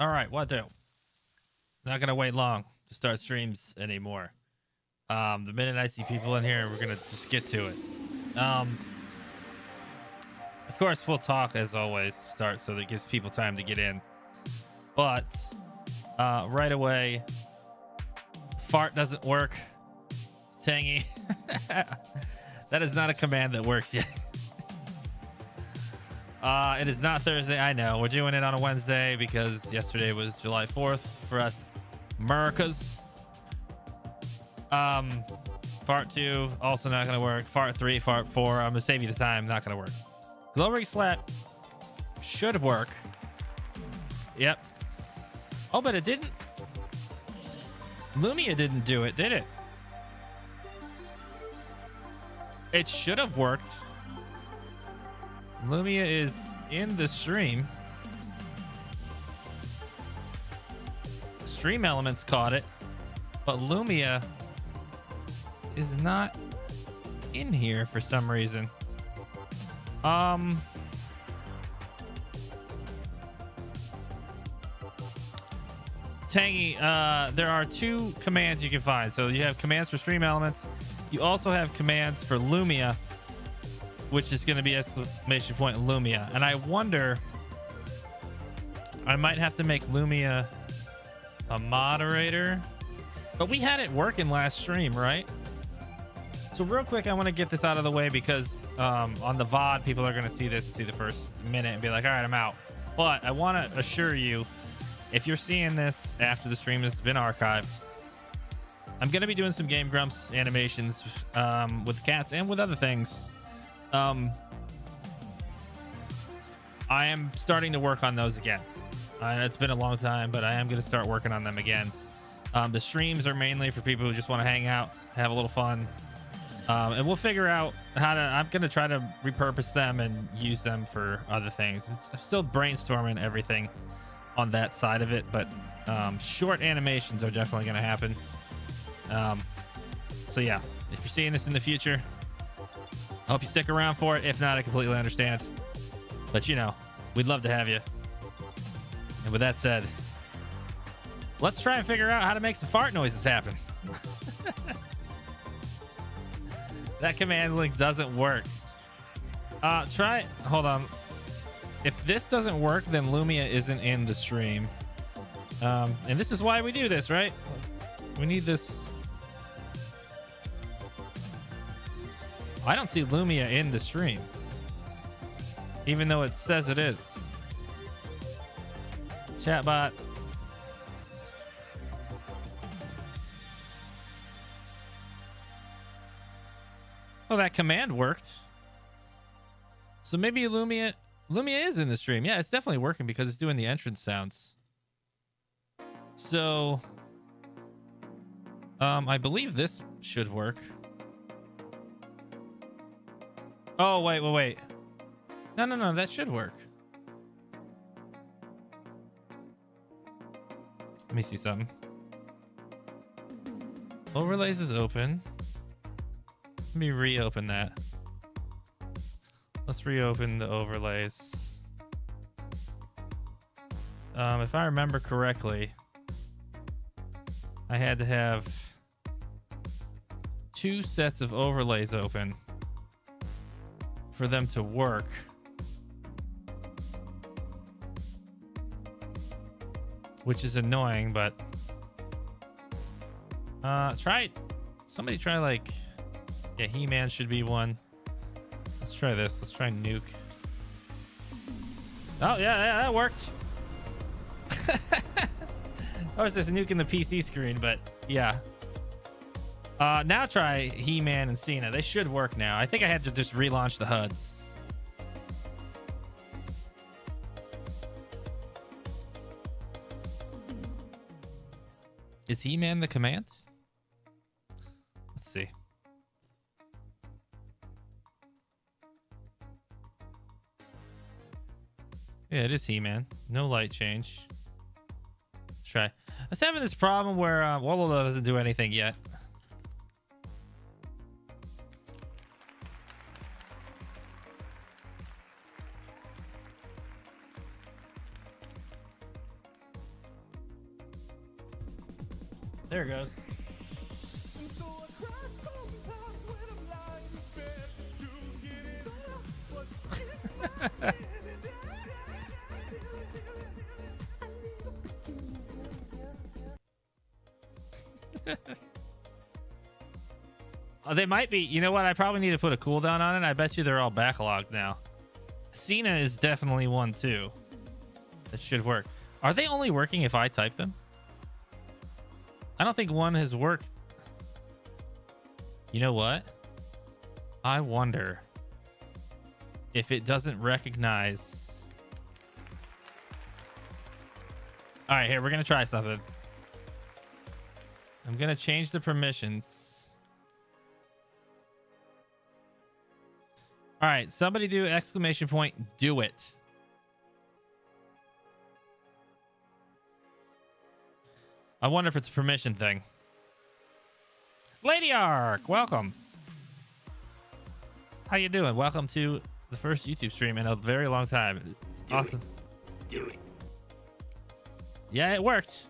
All right, what do? Not gonna wait long to start streams anymore. Um, the minute I see people in here, we're gonna just get to it. Um, of course, we'll talk as always to start, so that gives people time to get in. But uh, right away, fart doesn't work. Tangy. that is not a command that works yet. Uh, it is not Thursday. I know we're doing it on a Wednesday because yesterday was July 4th for us Americas. Um, fart two also not gonna work. Fart three, fart four. I'm gonna save you the time. Not gonna work. Glow Glory slap should work. Yep. Oh, but it didn't. Lumia didn't do it, did it? It should have worked. Lumia is in the stream. Stream elements caught it, but Lumia is not in here for some reason. Um. Tangy, uh, there are two commands you can find. So you have commands for stream elements. You also have commands for Lumia which is going to be exclamation point Lumia. And I wonder, I might have to make Lumia a moderator, but we had it working last stream, right? So real quick, I want to get this out of the way because um, on the VOD, people are going to see this, see the first minute and be like, all right, I'm out. But I want to assure you, if you're seeing this after the stream has been archived, I'm going to be doing some Game Grumps animations um, with cats and with other things um, I am starting to work on those again. Uh, it's been a long time, but I am going to start working on them again. Um, the streams are mainly for people who just want to hang out, have a little fun, um, and we'll figure out how to. I'm going to try to repurpose them and use them for other things. I'm still brainstorming everything on that side of it, but um, short animations are definitely going to happen. Um, so yeah, if you're seeing this in the future, I hope you stick around for it. If not, I completely understand. But you know, we'd love to have you. And with that said, let's try and figure out how to make some fart noises happen. that command link doesn't work. Uh, try, hold on. If this doesn't work, then Lumia isn't in the stream. Um, and this is why we do this, right? We need this I don't see Lumia in the stream. Even though it says it is. Chatbot. Oh, that command worked. So maybe Lumia Lumia is in the stream. Yeah, it's definitely working because it's doing the entrance sounds. So um I believe this should work. Oh, wait, wait, wait. No, no, no, that should work. Let me see something. Overlays is open. Let me reopen that. Let's reopen the overlays. Um, if I remember correctly, I had to have two sets of overlays open for them to work. Which is annoying, but uh try somebody try like yeah, He-Man should be one. Let's try this. Let's try nuke. Oh yeah, yeah that worked. course, there's a nuke in the PC screen, but yeah, uh, now try He-Man and Cena. They should work now. I think I had to just relaunch the HUDs. Is He-Man the command? Let's see. Yeah, it is He-Man. No light change. Let's try. I was having this problem where uh, Wolo doesn't do anything yet. There it goes. Oh, they might be. You know what? I probably need to put a cooldown on it. I bet you they're all backlogged now. Cena is definitely one too. That should work. Are they only working if I type them? I don't think one has worked. You know what? I wonder if it doesn't recognize. All right, here, we're going to try something. I'm going to change the permissions. All right, somebody do exclamation point, do it. I wonder if it's a permission thing. Lady Ark, welcome. How you doing? Welcome to the first YouTube stream in a very long time. It's Do awesome. it. Do it. Yeah, it worked.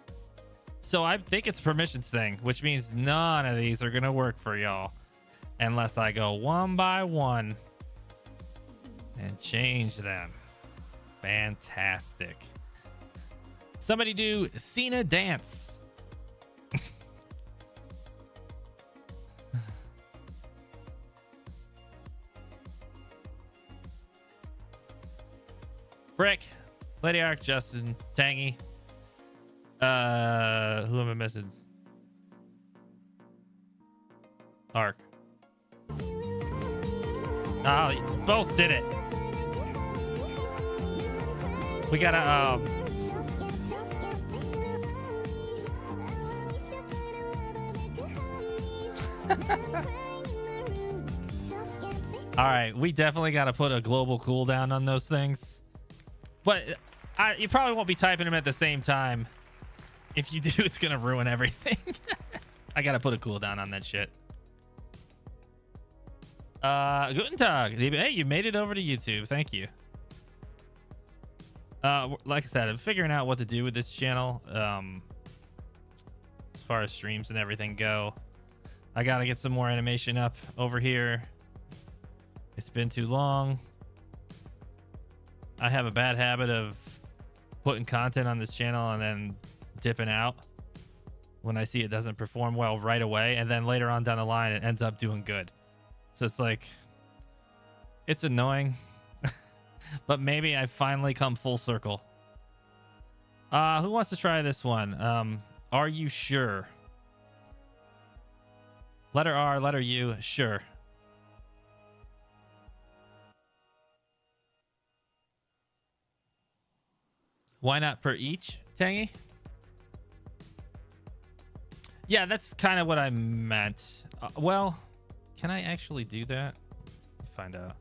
So I think it's a permissions thing, which means none of these are gonna work for y'all unless I go one by one and change them. Fantastic. Somebody do Cena dance. Brick, Lady Arc, Justin, Tangy. Uh, who am I missing? Arc. Oh, you both did it. We gotta um. All right, we definitely got to put a global cooldown on those things. But I, you probably won't be typing them at the same time. If you do, it's gonna ruin everything. I gotta put a cooldown on that shit. Uh, guten Tag. Hey, you made it over to YouTube. Thank you. Uh, like I said, I'm figuring out what to do with this channel. Um, as far as streams and everything go, I gotta get some more animation up over here. It's been too long. I have a bad habit of putting content on this channel and then dipping out when I see it doesn't perform well right away, and then later on down the line it ends up doing good. So it's like it's annoying, but maybe I finally come full circle. Uh, who wants to try this one? Um, are you sure? Letter R, letter U, sure. Why not per each, Tangy? Yeah, that's kind of what I meant. Uh, well, can I actually do that? Find out.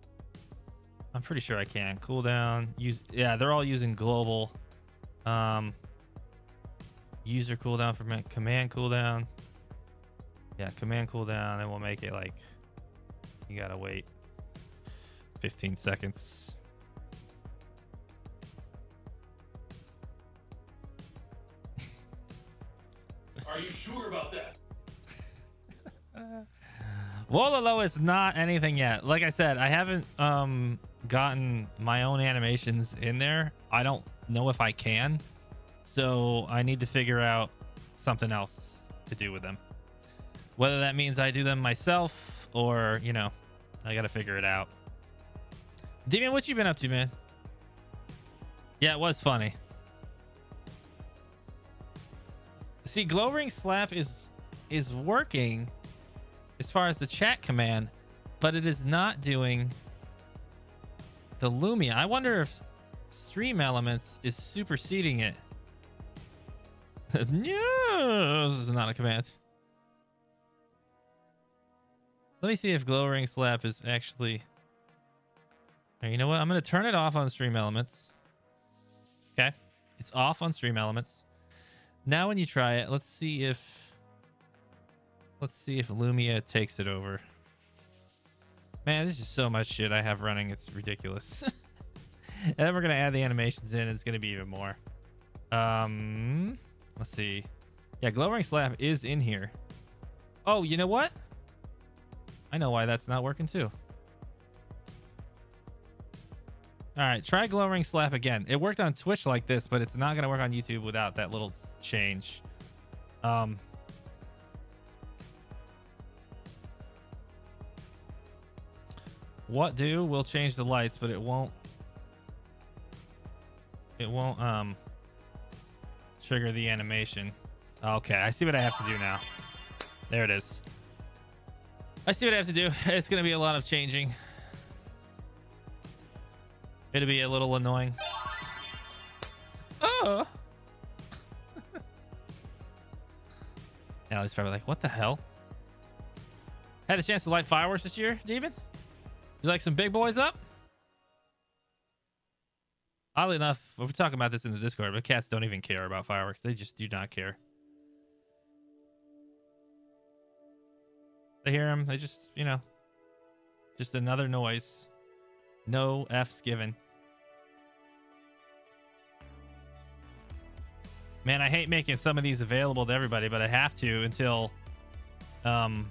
I'm pretty sure I can. Cooldown. Use. Yeah, they're all using global. Um, user cooldown for ma- command cooldown. Yeah, command cooldown, and we'll make it like you gotta wait 15 seconds. Are you sure about that? Wololo is not anything yet. Like I said, I haven't um gotten my own animations in there. I don't know if I can. So I need to figure out something else to do with them. Whether that means I do them myself or, you know, I got to figure it out. Demon, what you been up to, man? Yeah, it was funny. See, glow ring slap is is working as far as the chat command, but it is not doing the Lumia. I wonder if Stream Elements is superseding it. no, this is not a command. Let me see if Glow Ring Slap is actually. Hey, you know what? I'm going to turn it off on Stream Elements. Okay. It's off on Stream Elements. Now, when you try it, let's see if. Let's see if Lumia takes it over. Man, this is so much shit I have running. It's ridiculous. and then we're going to add the animations in. It's going to be even more. Um, let's see. Yeah, glowing Slap is in here. Oh, you know what? I know why that's not working too. All right, try glow ring slap again. It worked on Twitch like this, but it's not gonna work on YouTube without that little change. Um, what do? We'll change the lights, but it won't. It won't um trigger the animation. Okay, I see what I have to do now. There it is. I see what I have to do. It's gonna be a lot of changing. It'll be a little annoying. Oh. now he's probably like, what the hell? Had a chance to light fireworks this year, Demon? You like some big boys up? Oddly enough, we're talking about this in the Discord, but cats don't even care about fireworks. They just do not care. They hear them. They just, you know, just another noise. No F's given. Man, I hate making some of these available to everybody, but I have to until um,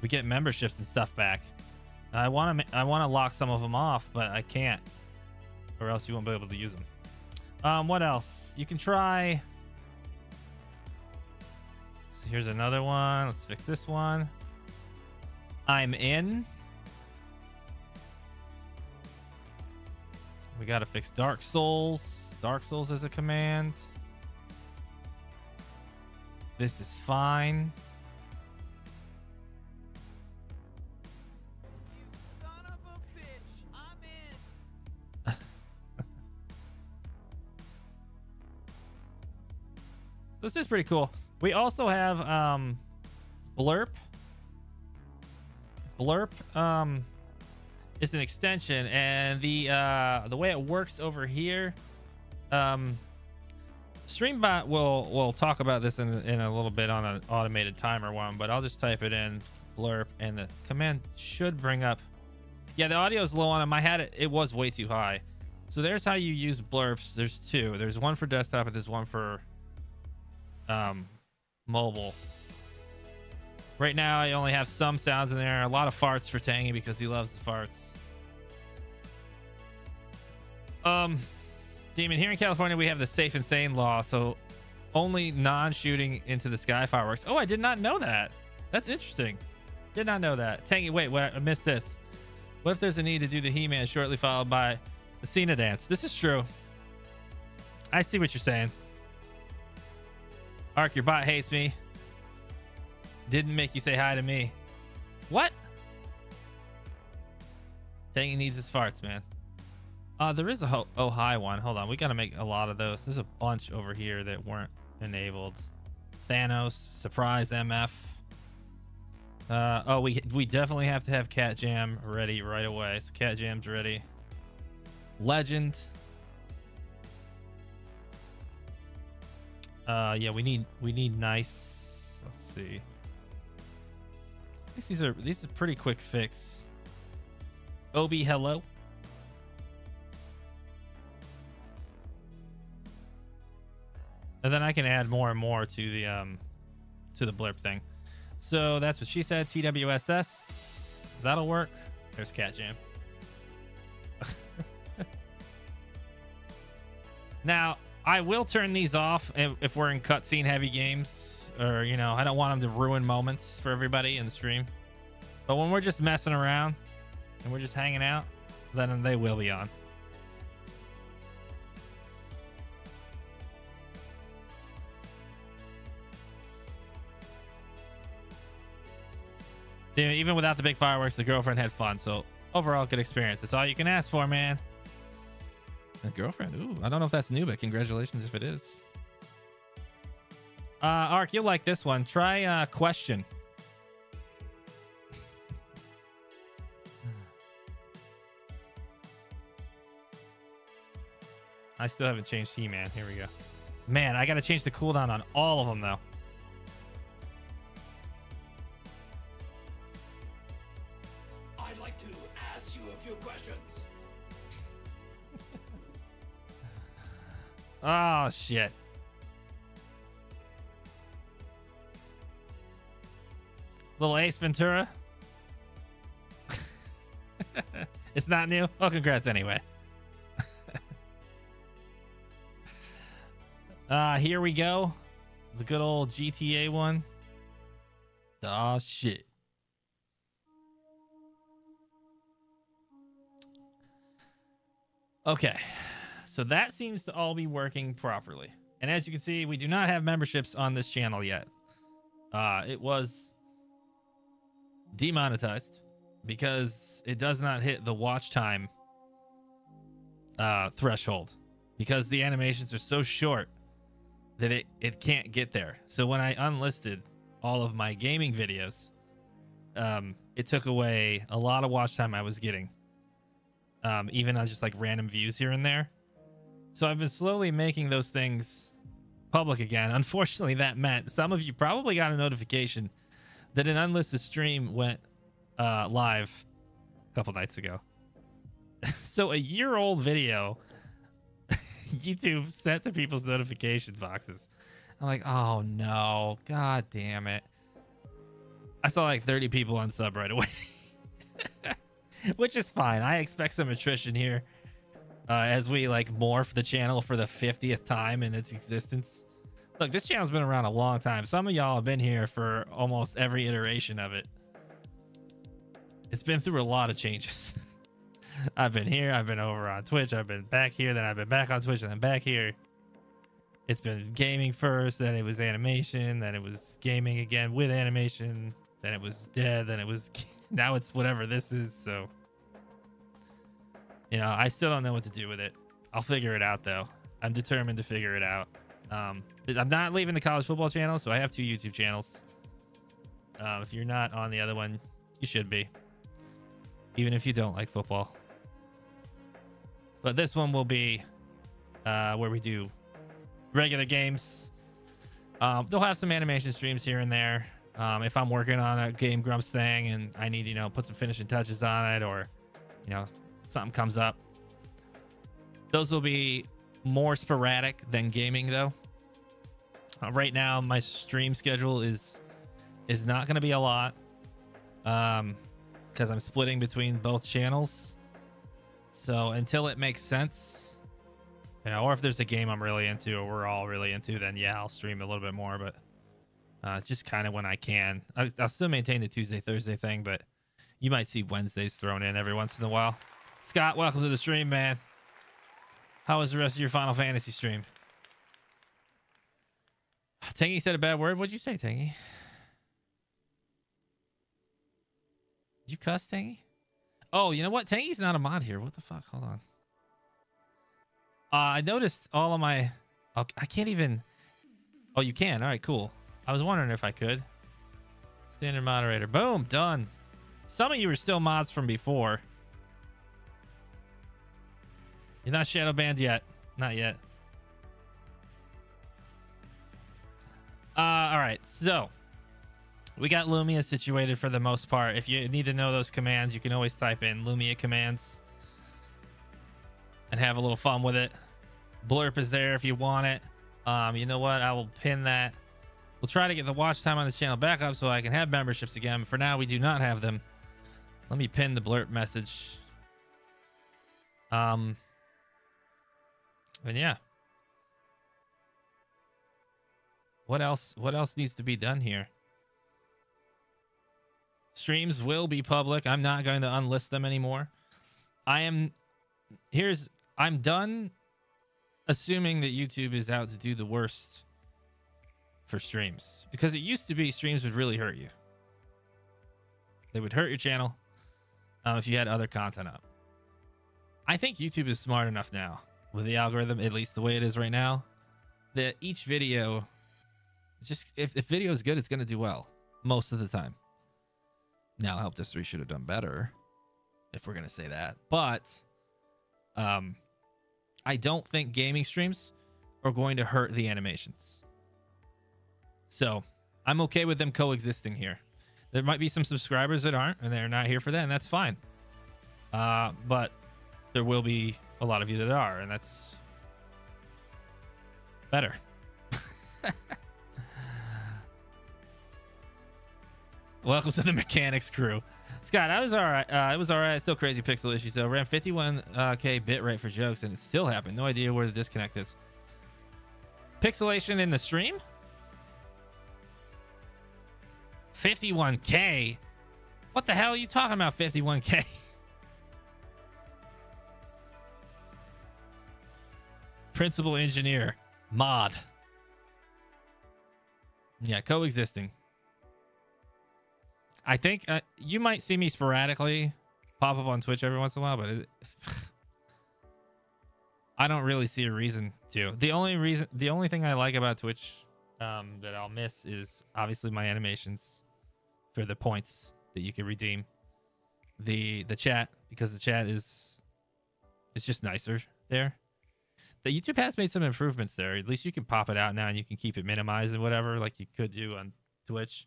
we get memberships and stuff back. I want to I want to lock some of them off, but I can't, or else you won't be able to use them. Um, what else? You can try. So here's another one. Let's fix this one. I'm in. We got to fix Dark Souls. Dark Souls is a command. This is fine. this is pretty cool. We also have um, Blerp. Blerp um, is an extension, and the uh, the way it works over here, um, Streambot will will talk about this in in a little bit on an automated timer one, but I'll just type it in Blerp, and the command should bring up. Yeah, the audio is low on him. I had it; it was way too high. So there's how you use Blerps. There's two. There's one for desktop, and there's one for um, mobile. Right now, I only have some sounds in there. A lot of farts for Tangy because he loves the farts. Um, Demon, here in California, we have the safe and sane law, so only non-shooting into the sky fireworks. Oh, I did not know that. That's interesting. Did not know that. Tangy, wait, I missed this. What if there's a need to do the He-Man shortly followed by the Cena dance? This is true. I see what you're saying. Ark, your bot hates me. Didn't make you say hi to me. What? Tangy needs his farts, man. Uh, there is a oh hi one. Hold on, we gotta make a lot of those. There's a bunch over here that weren't enabled. Thanos, surprise MF. Uh, oh, we we definitely have to have Cat Jam ready right away. So Cat Jam's ready. Legend. Uh, yeah, we need we need nice. Let's see. These are these are pretty quick fix. Obi, hello. And then I can add more and more to the um to the Blerp thing. So that's what she said. TWSS. That'll work. There's Cat Jam. now, I will turn these off if, if we're in cutscene heavy games, or you know, I don't want them to ruin moments for everybody in the stream. But when we're just messing around and we're just hanging out, then they will be on. Even without the big fireworks, the girlfriend had fun. So overall, good experience. That's all you can ask for, man. A girlfriend. Ooh, I don't know if that's new, but congratulations if it is. Uh, Ark, you'll like this one. Try uh, question. I still haven't changed He-Man. Here we go. Man, I got to change the cooldown on all of them, though. Oh, shit. Little Ace Ventura. it's not new? Well, congrats anyway. uh, here we go. The good old GTA one. Oh, shit. Okay. So that seems to all be working properly. And as you can see, we do not have memberships on this channel yet. Uh, it was demonetized because it does not hit the watch time uh, threshold because the animations are so short that it, it can't get there. So when I unlisted all of my gaming videos, um, it took away a lot of watch time I was getting, um, even on just like random views here and there. So I've been slowly making those things public again. Unfortunately, that meant some of you probably got a notification that an unlisted stream went uh, live a couple nights ago. so a year old video YouTube sent to people's notification boxes. I'm like, oh no, god damn it. I saw like 30 people on sub right away. Which is fine. I expect some attrition here uh, as we like morph the channel for the 50th time in its existence. Look, this channel's been around a long time. Some of y'all have been here for almost every iteration of it. It's been through a lot of changes. I've been here, I've been over on Twitch, I've been back here, then I've been back on Twitch, and then back here. It's been gaming first, then it was animation, then it was gaming again with animation, then it was dead, then it was now it's whatever this is, so you know, I still don't know what to do with it. I'll figure it out though. I'm determined to figure it out. Um, I'm not leaving the college football channel, so I have two YouTube channels. Uh, if you're not on the other one, you should be, even if you don't like football. But this one will be uh, where we do regular games. Um, they'll have some animation streams here and there. Um, if I'm working on a Game Grumps thing and I need, you know, put some finishing touches on it or, you know, something comes up. Those will be more sporadic than gaming though. Uh, right now, my stream schedule is is not going to be a lot um because I'm splitting between both channels. So until it makes sense, you know, or if there's a game I'm really into or we're all really into, then yeah, I'll stream a little bit more. But uh, just kind of when I can. I, I'll still maintain the Tuesday Thursday thing, but you might see Wednesdays thrown in every once in a while. Scott, welcome to the stream, man. How was the rest of your Final Fantasy stream? Tangy said a bad word. What'd you say, Tangy? Did you cuss, Tangy? Oh, you know what? Tangy's not a mod here. What the fuck? Hold on. Uh, I noticed all of my... I can't even... Oh, you can. All right, cool. I was wondering if I could. Standard moderator. Boom. Done. Some of you are still mods from before. You're not shadow banned yet. Not yet. Uh, all right. So we got Lumia situated for the most part. If you need to know those commands, you can always type in Lumia commands and have a little fun with it. Blerp is there if you want it. Um, you know what? I will pin that. We'll try to get the watch time on this channel back up so I can have memberships again. For now, we do not have them. Let me pin the Blerp message. Um, and yeah. What else? What else needs to be done here? Streams will be public. I'm not going to unlist them anymore. I am here's I'm done assuming that YouTube is out to do the worst for streams because it used to be streams would really hurt you. They would hurt your channel um, if you had other content up. I think YouTube is smart enough now with the algorithm, at least the way it is right now, that each video just if, if video is good, it's gonna do well most of the time. Now Help Desk 3 should have done better, if we're gonna say that. But um I don't think gaming streams are going to hurt the animations. So I'm okay with them coexisting here. There might be some subscribers that aren't, and they're not here for that, and that's fine. Uh, but there will be a lot of you that are, and that's better. Welcome to the mechanics crew. Scott, I was all right. Uh, it was all right. Still crazy pixel issues though. Ran 51k bit rate for jokes, and it still happened. No idea where the disconnect is. Pixelation in the stream. 51k. What the hell are you talking about? 51k. Principal engineer mod. Yeah, coexisting. I think uh, you might see me sporadically pop up on Twitch every once in a while, but it, I don't really see a reason to. The only reason, the only thing I like about Twitch um, that I'll miss is obviously my animations for the points that you can redeem. The the chat because the chat is it's just nicer there. The YouTube has made some improvements there. At least you can pop it out now and you can keep it minimized and whatever, like you could do on Twitch.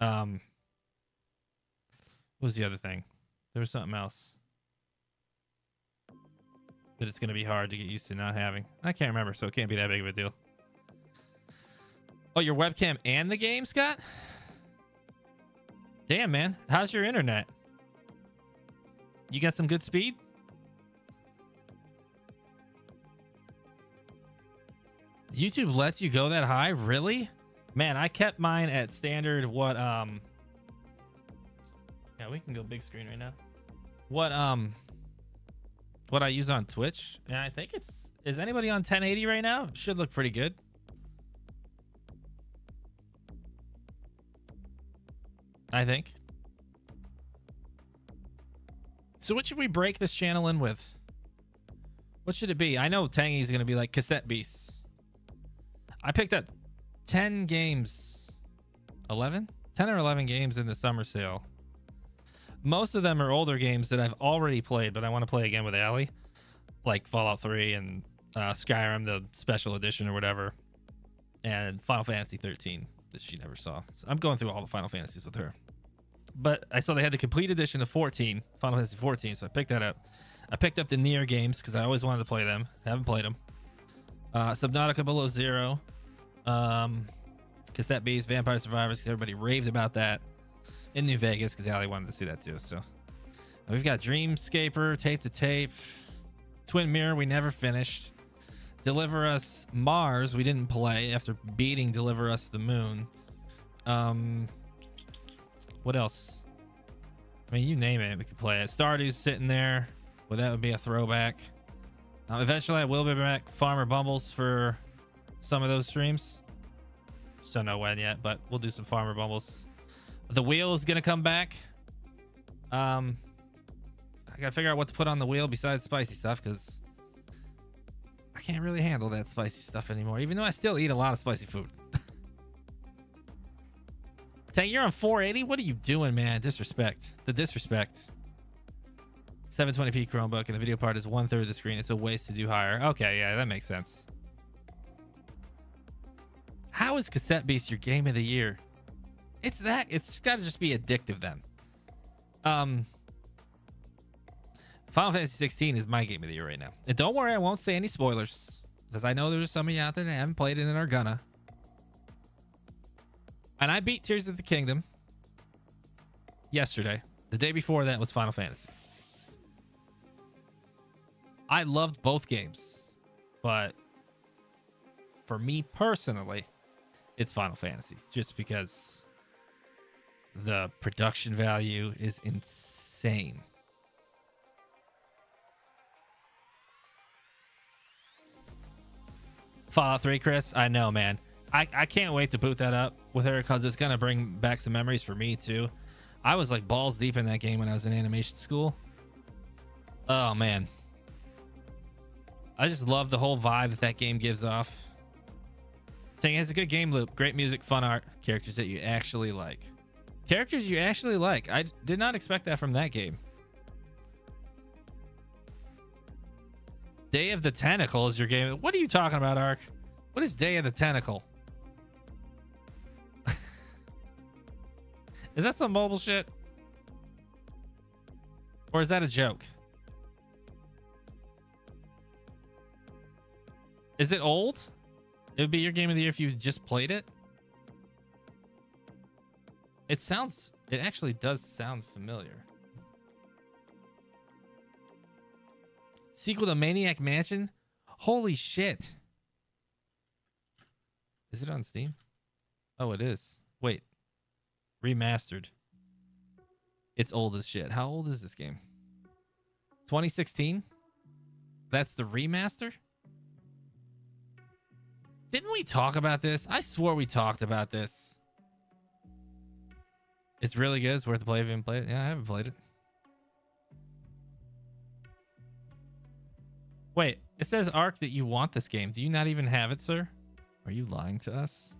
Um, what was the other thing? There was something else that it's going to be hard to get used to not having. I can't remember, so it can't be that big of a deal. Oh, your webcam and the game, Scott? Damn, man. How's your internet? You got some good speed? YouTube lets you go that high? Really? Man, I kept mine at standard what um Yeah, we can go big screen right now. What um what I use on Twitch? And I think it's is anybody on 1080 right now? Should look pretty good. I think. So what should we break this channel in with? What should it be? I know Tangy's to be like cassette beasts. I picked up 10 games. 11? 10 or 11 games in the summer sale. Most of them are older games that I've already played, but I want to play again with Allie. Like Fallout 3 and uh, Skyrim, the special edition or whatever. And Final Fantasy 13 that she never saw. So I'm going through all the Final Fantasies with her. But I saw they had the complete edition of 14, Final Fantasy 14, so I picked that up. I picked up the Nier games because I always wanted to play them. I haven't played them. Uh, Subnautica Below Zero, um, Cassette Beast, Vampire Survivors, because everybody raved about that in New Vegas because Ali wanted to see that too. So we've got Dreamscaper, Tape to Tape, Twin Mirror, we never finished. Deliver Us Mars, we didn't play after beating Deliver Us the Moon. Um, what else? I mean, you name it, we could play it. Stardew's sitting there. Well, that would be a throwback. Uh, eventually, I will be back Farmer Bumbles for some of those streams. Don't know when yet, but we'll do some Farmer Bumbles. The wheel is gonna come back. Um, I gotta figure out what to put on the wheel besides spicy stuff because I can't really handle that spicy stuff anymore. Even though I still eat a lot of spicy food. Tank, you're on 480. What are you doing, man? Disrespect. The disrespect. 720p Chromebook and the video part is one third of the screen. It's a waste to do higher. Okay, yeah, that makes sense. How is Cassette Beast your game of the year? It's that. It's got to just be addictive then. Um, Final Fantasy 16 is my game of the year right now. And don't worry, I won't say any spoilers because I know there's some of you out there that haven't played it and are gonna. And I beat Tears of the Kingdom yesterday. The day before that was Final Fantasy. I loved both games, but for me personally, it's Final Fantasy just because the production value is insane. Fallout 3, Chris. I know, man. I, I can't wait to boot that up with her because it's going to bring back some memories for me, too. I was like balls deep in that game when I was in animation school. Oh, man. I just love the whole vibe that that game gives off. It has a good game loop, great music, fun art, characters that you actually like. Characters you actually like. I did not expect that from that game. Day of the Tentacle is your game. What are you talking about, Ark? What is Day of the Tentacle? is that some mobile shit? Or is that a joke? Is it old? It would be your game of the year if you just played it. It sounds. It actually does sound familiar. Sequel to Maniac Mansion. Holy shit. Is it on Steam? Oh, it is. Wait. Remastered. It's old as shit. How old is this game? 2016? That's the remaster? Didn't we talk about this? I swore we talked about this. It's really good. It's worth the play if you haven't played it. Yeah, I haven't played it. Wait, it says Ark that you want this game. Do you not even have it, sir? Are you lying to us?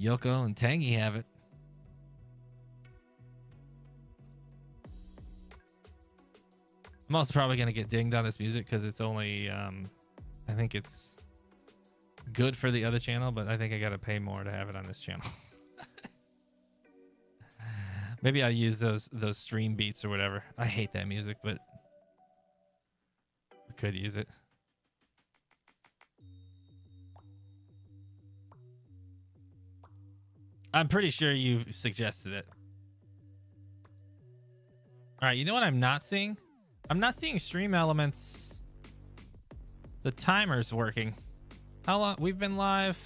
Yoko and Tangy have it. I'm also probably gonna get dinged on this music because it's only um I think it's good for the other channel, but I think I gotta pay more to have it on this channel. Maybe I'll use those those stream beats or whatever. I hate that music, but I could use it. I'm pretty sure you suggested it. All right, you know what I'm not seeing? I'm not seeing stream elements. The timer's working. How long? We've been live.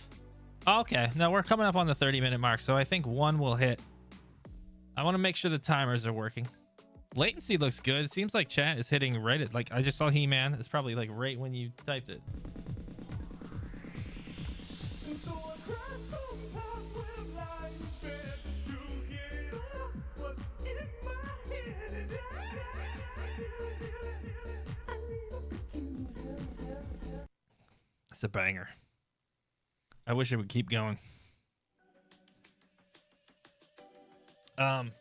Okay, no, we're coming up on the 30 minute mark, so I think one will hit. I want to make sure the timers are working. Latency looks good. It seems like chat is hitting right at like I just saw He Man. It's probably like right when you typed it. It's a banger. I wish it would keep going. Um,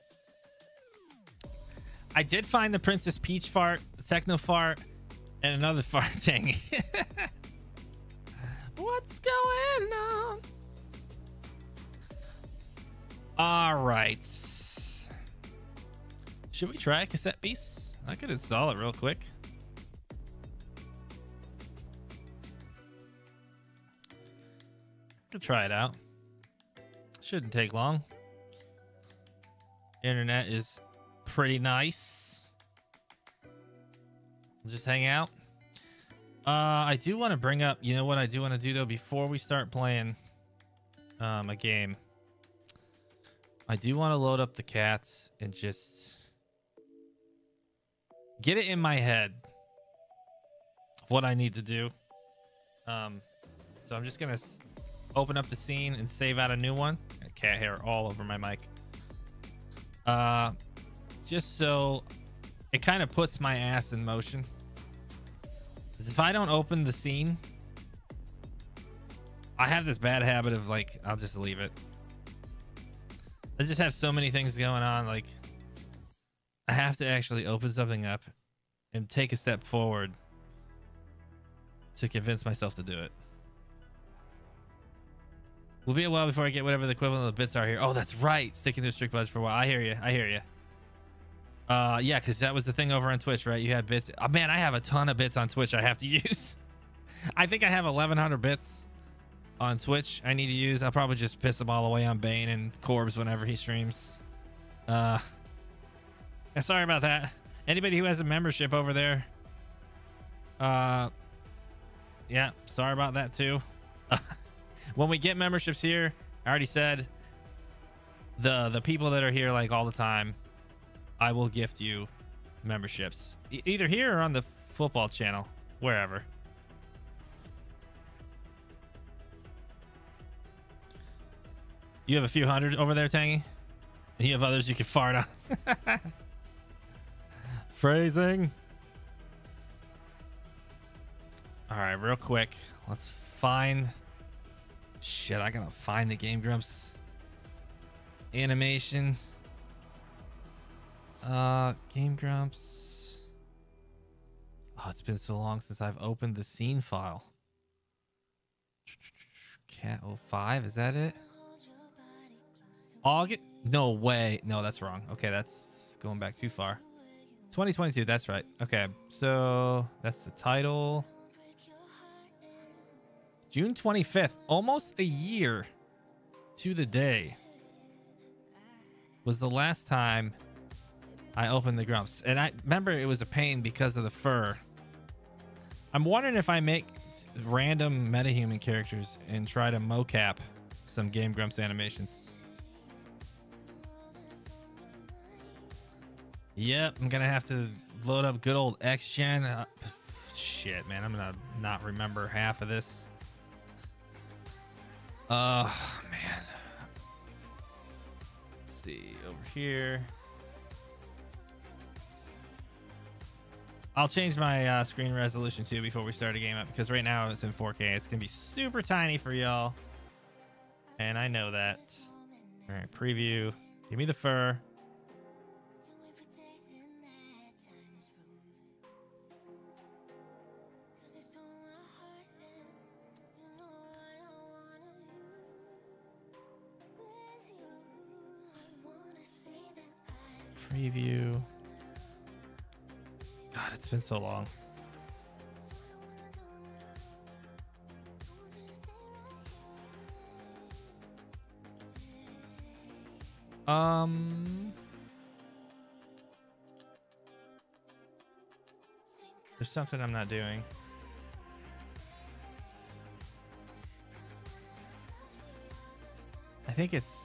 I did find the Princess Peach fart, the Techno fart, and another fart tangy. What's going on? All right. Should we try a Cassette Beast? I could install it real quick. Try it out. Shouldn't take long. Internet is pretty nice. Just hang out. Uh, I do want to bring up, you know what I do want to do though before we start playing um, a game. I do want to load up the cats and just get it in my head what I need to do. Um, so I'm just gonna s- open up the scene and save out a new one. Cat hair all over my mic. Uh, just so it kind of puts my ass in motion. if I don't open the scene, I have this bad habit of like I'll just leave it. I just have so many things going on. Like I have to actually open something up and take a step forward to convince myself to do it. Will be a while before I get whatever the equivalent of the bits are here. Oh, that's right. Sticking to a strict budget for a while. I hear you. I hear you. Uh, yeah, because that was the thing over on Twitch, right? You had bits. Oh, man, I have a ton of bits on Twitch I have to use. I think I have 1,100 bits on Twitch I need to use. I'll probably just piss them all away on Bane and Corbs whenever he streams. Uh, sorry about that. Anybody who has a membership over there, uh, yeah, sorry about that too. when we get memberships here, I already said the the people that are here like all the time, I will gift you memberships E- either here or on the football channel, wherever. You have a few hundred over there, Tangy. And you have others you can fart on. Phrasing. All right, real quick. Let's find. Shit, I gotta find the Game Grumps animation. Uh, Game Grumps. Oh, it's been so long since I've opened the scene file. Cat 05, is that it? August? No way. No, that's wrong. Okay, that's going back too far. 2022, that's right. Okay, so that's the title. June 25th, almost a year to the day. was the last time I opened the Grumps. And I remember it was a pain because of the fur. I'm wondering if I make random metahuman characters and try to mocap some Game Grumps animations. Yep, I'm gonna have to load up good old XGen. Uh, shit, man, I'm gonna not remember half of this. Oh, man. Let's see, over here. I'll change my uh, screen resolution too before we start a game up because right now it's in 4K. It's gonna be super tiny for y'all, and I know that. All right, preview. Give me the fur. Preview. God, it's been so long. Um. There's something I'm not doing. I think it's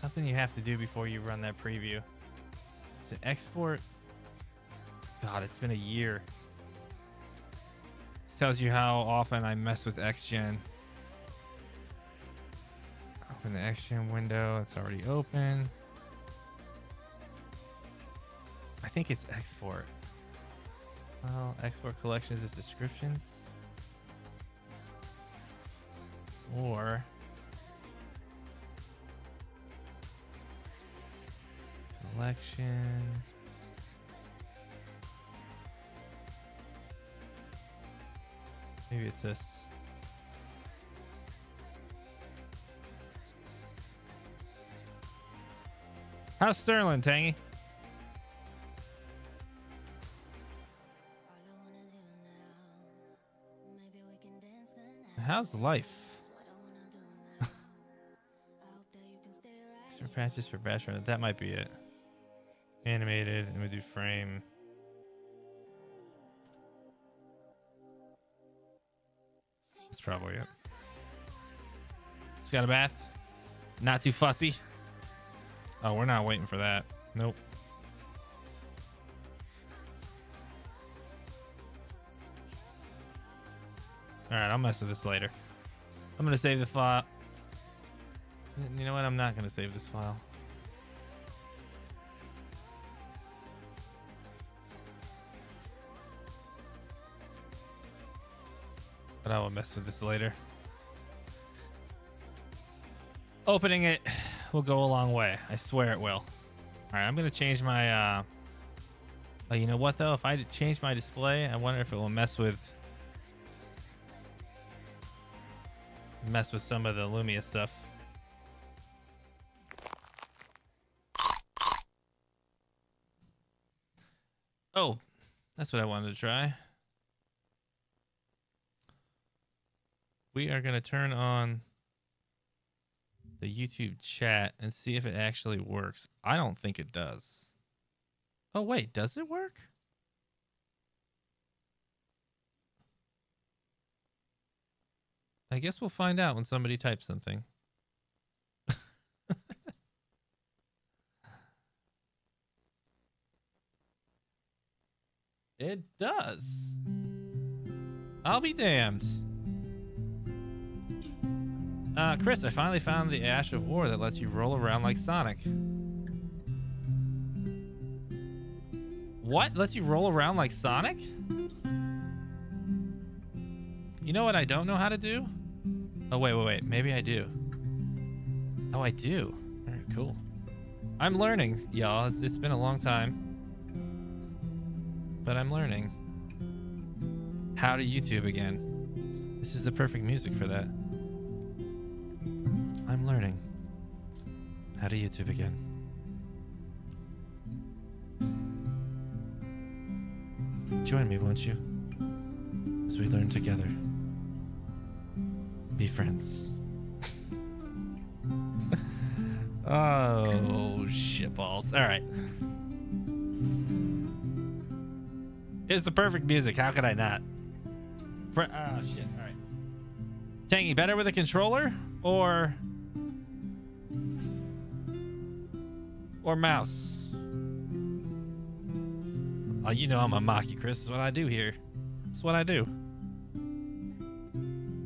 something you have to do before you run that preview. To export. God, it's been a year. This tells you how often I mess with XGen. Open the XGen window. It's already open. I think it's export. Well, export collections is descriptions. Or collection. Maybe it's this. How's Sterling, Tangy? How's life? Extra patches for Run. That might be it. Animated, and we do frame. That's probably it. Just got a bath. Not too fussy. Oh, we're not waiting for that. Nope. All right, I'll mess with this later. I'm gonna save the file. You know what? I'm not gonna save this file. I will mess with this later. Opening it will go a long way. I swear it will. All right, I'm gonna change my. uh Oh, you know what though? If I change my display, I wonder if it will mess with mess with some of the Lumia stuff. Oh, that's what I wanted to try. We are going to turn on the YouTube chat and see if it actually works. I don't think it does. Oh, wait, does it work? I guess we'll find out when somebody types something. it does. I'll be damned. Uh, Chris, I finally found the Ash of War that lets you roll around like Sonic. What? Lets you roll around like Sonic? You know what I don't know how to do? Oh, wait, wait, wait. Maybe I do. Oh, I do. All right, cool. I'm learning, y'all. It's, it's been a long time. But I'm learning. How to YouTube again. This is the perfect music for that. I'm learning. How to YouTube again. Join me, won't you? As we learn together. Be friends. Oh, shitballs. All right. It's the perfect music. How could I not? Oh, shit. All right. Tangy, better with a controller or or mouse? Oh, you know I'm a mock you, Chris. That's what I do here. That's what I do.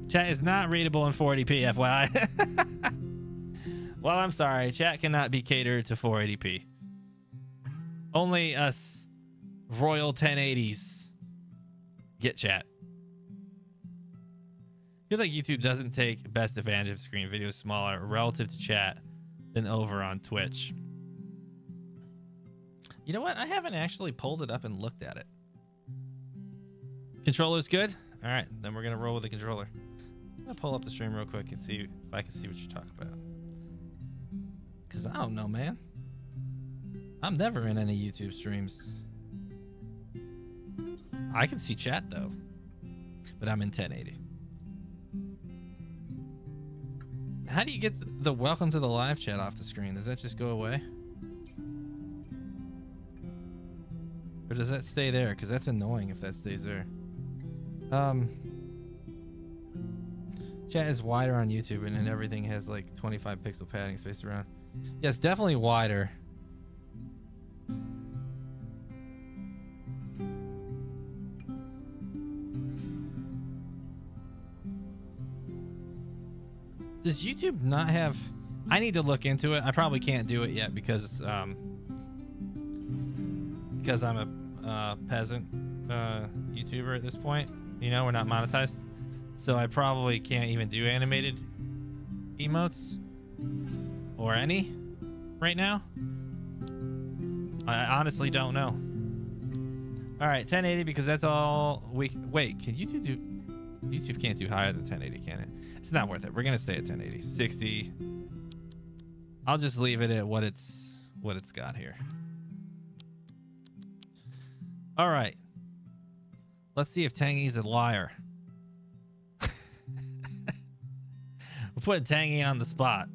Chat is not readable in 480p, FYI. well, I'm sorry. Chat cannot be catered to 480p. Only us Royal 1080s get chat. Feel like YouTube doesn't take best advantage of screen videos smaller relative to chat than over on Twitch. You know what? I haven't actually pulled it up and looked at it. Controller's good? All right, then we're going to roll with the controller. I'm going to pull up the stream real quick and see if I can see what you're talking about. Because I don't know, man. I'm never in any YouTube streams. I can see chat, though. But I'm in 1080. How do you get the, the welcome to the live chat off the screen? Does that just go away? Or does that stay there? Because that's annoying if that stays there. Um, chat is wider on YouTube and then everything has like 25 pixel padding spaced around. Yeah, it's definitely wider. Does YouTube not have? I need to look into it. I probably can't do it yet because um because I'm a uh, peasant uh, YouTuber at this point. You know, we're not monetized, so I probably can't even do animated emotes or any right now. I honestly don't know. All right, 1080 because that's all we. Wait, can YouTube do? YouTube can't do higher than 1080, can it? It's not worth it. We're gonna stay at 1080, 60. I'll just leave it at what it's what it's got here. All right. Let's see if Tangy's a liar. we'll put Tangy on the spot.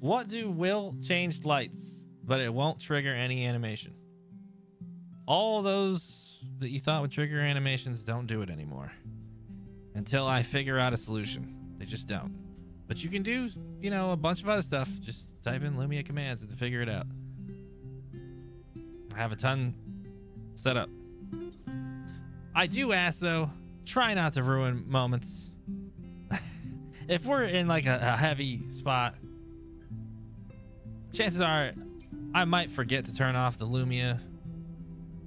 What do will change lights, but it won't trigger any animation? All those that you thought would trigger animations don't do it anymore. Until I figure out a solution. They just don't. But you can do, you know, a bunch of other stuff. Just type in Lumia commands and figure it out. I have a ton set up. I do ask though, try not to ruin moments. if we're in like a, a heavy spot, chances are I might forget to turn off the Lumia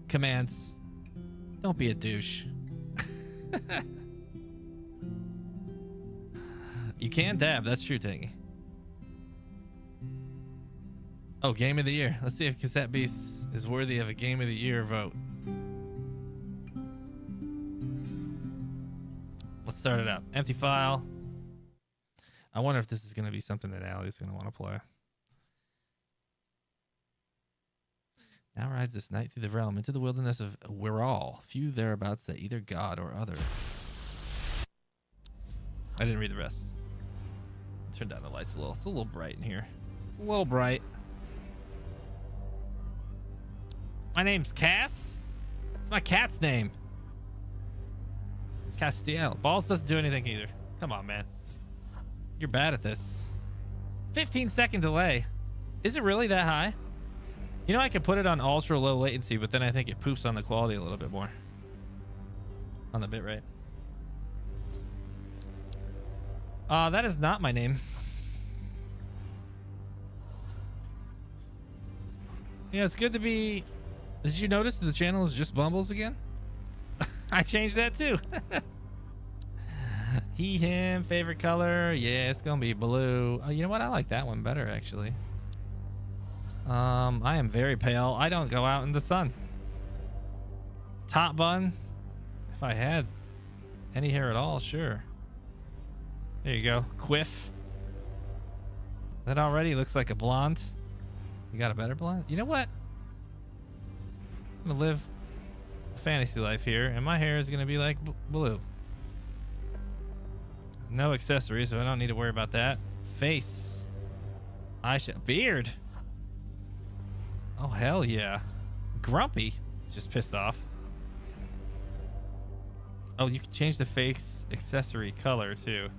commands. Don't be a douche. you can dab, that's true, Tangy. Oh, game of the year. Let's see if Cassette Beast is worthy of a game of the year vote. Let's start it up. Empty file. I wonder if this is going to be something that Allie's going to want to play. Now rides this knight through the realm into the wilderness of Wirral. Few thereabouts that either god or other. I didn't read the rest. Turn down the lights a little. It's a little bright in here. A little bright. My name's Cass. It's my cat's name. Castiel. Balls doesn't do anything either. Come on, man. You're bad at this. 15 second delay. Is it really that high? You know, I could put it on ultra low latency, but then I think it poops on the quality a little bit more. On the bitrate. Uh, that is not my name. Yeah, it's good to be... Did you notice the channel is just Bumbles again? I changed that too. he, him, favorite color. Yeah, it's gonna be blue. Oh, you know what? I like that one better actually. Um, I am very pale. I don't go out in the sun. Top bun. If I had any hair at all, sure. There you go. Quiff. That already looks like a blonde. You got a better blonde? You know what? I'm gonna live a fantasy life here, and my hair is gonna be like blue. No accessories, so I don't need to worry about that. Face. Should beard. Oh hell yeah. Grumpy. Just pissed off. Oh, you can change the face accessory color too.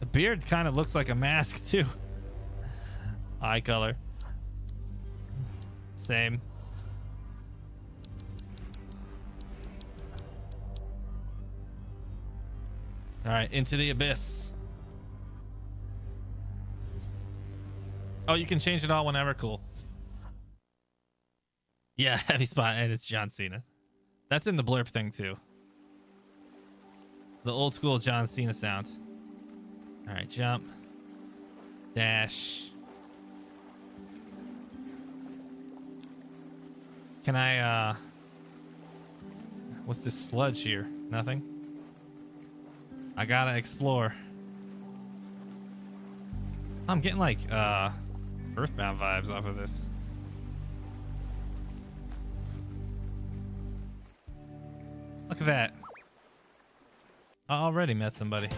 The beard kind of looks like a mask too. Eye color. Same. All right, into the abyss. Oh, you can change it all whenever. Cool. Yeah, heavy spot, and it's John Cena. That's in the blurb thing too. The old school John Cena sound. All right, jump, dash. Can I? uh What's this sludge here? Nothing. I gotta explore. I'm getting like uh Earthbound vibes off of this. Look at that. I already met somebody.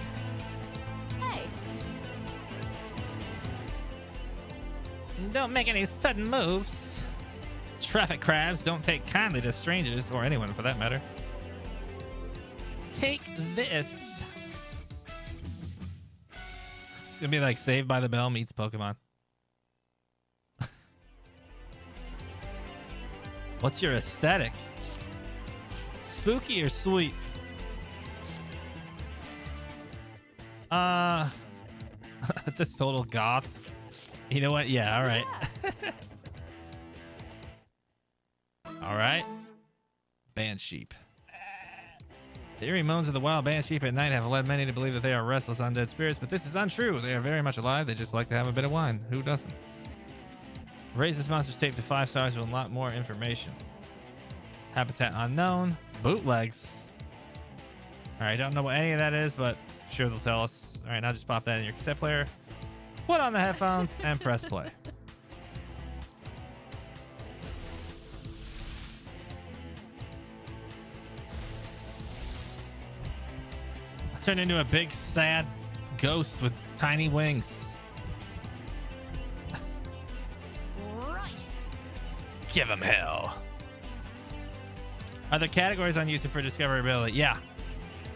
Hey, Don't make any sudden moves. Traffikrabs don't take kindly to strangers, or anyone for that matter. Take this. It's gonna be like Saved by the Bell meets Pokemon. What's your aesthetic? Spooky or sweet? Uh, that's total goth. You know what? Yeah, all right. all right. Band sheep. The eerie moans of the wild Bansheep at night have led many to believe that they are restless undead spirits, but this is untrue. They are very much alive. They just like to have a bit of wine. Who doesn't? Raise this monster's tape to five stars with a lot more information. Habitat unknown. Bootlegs. All right, don't know what any of that is, but sure they'll tell us. All right, now just pop that in your cassette player, put on the headphones, and press play. Turned into a big sad ghost with tiny wings. right. Give him hell. Are there categories on YouTube for discoverability? Yeah.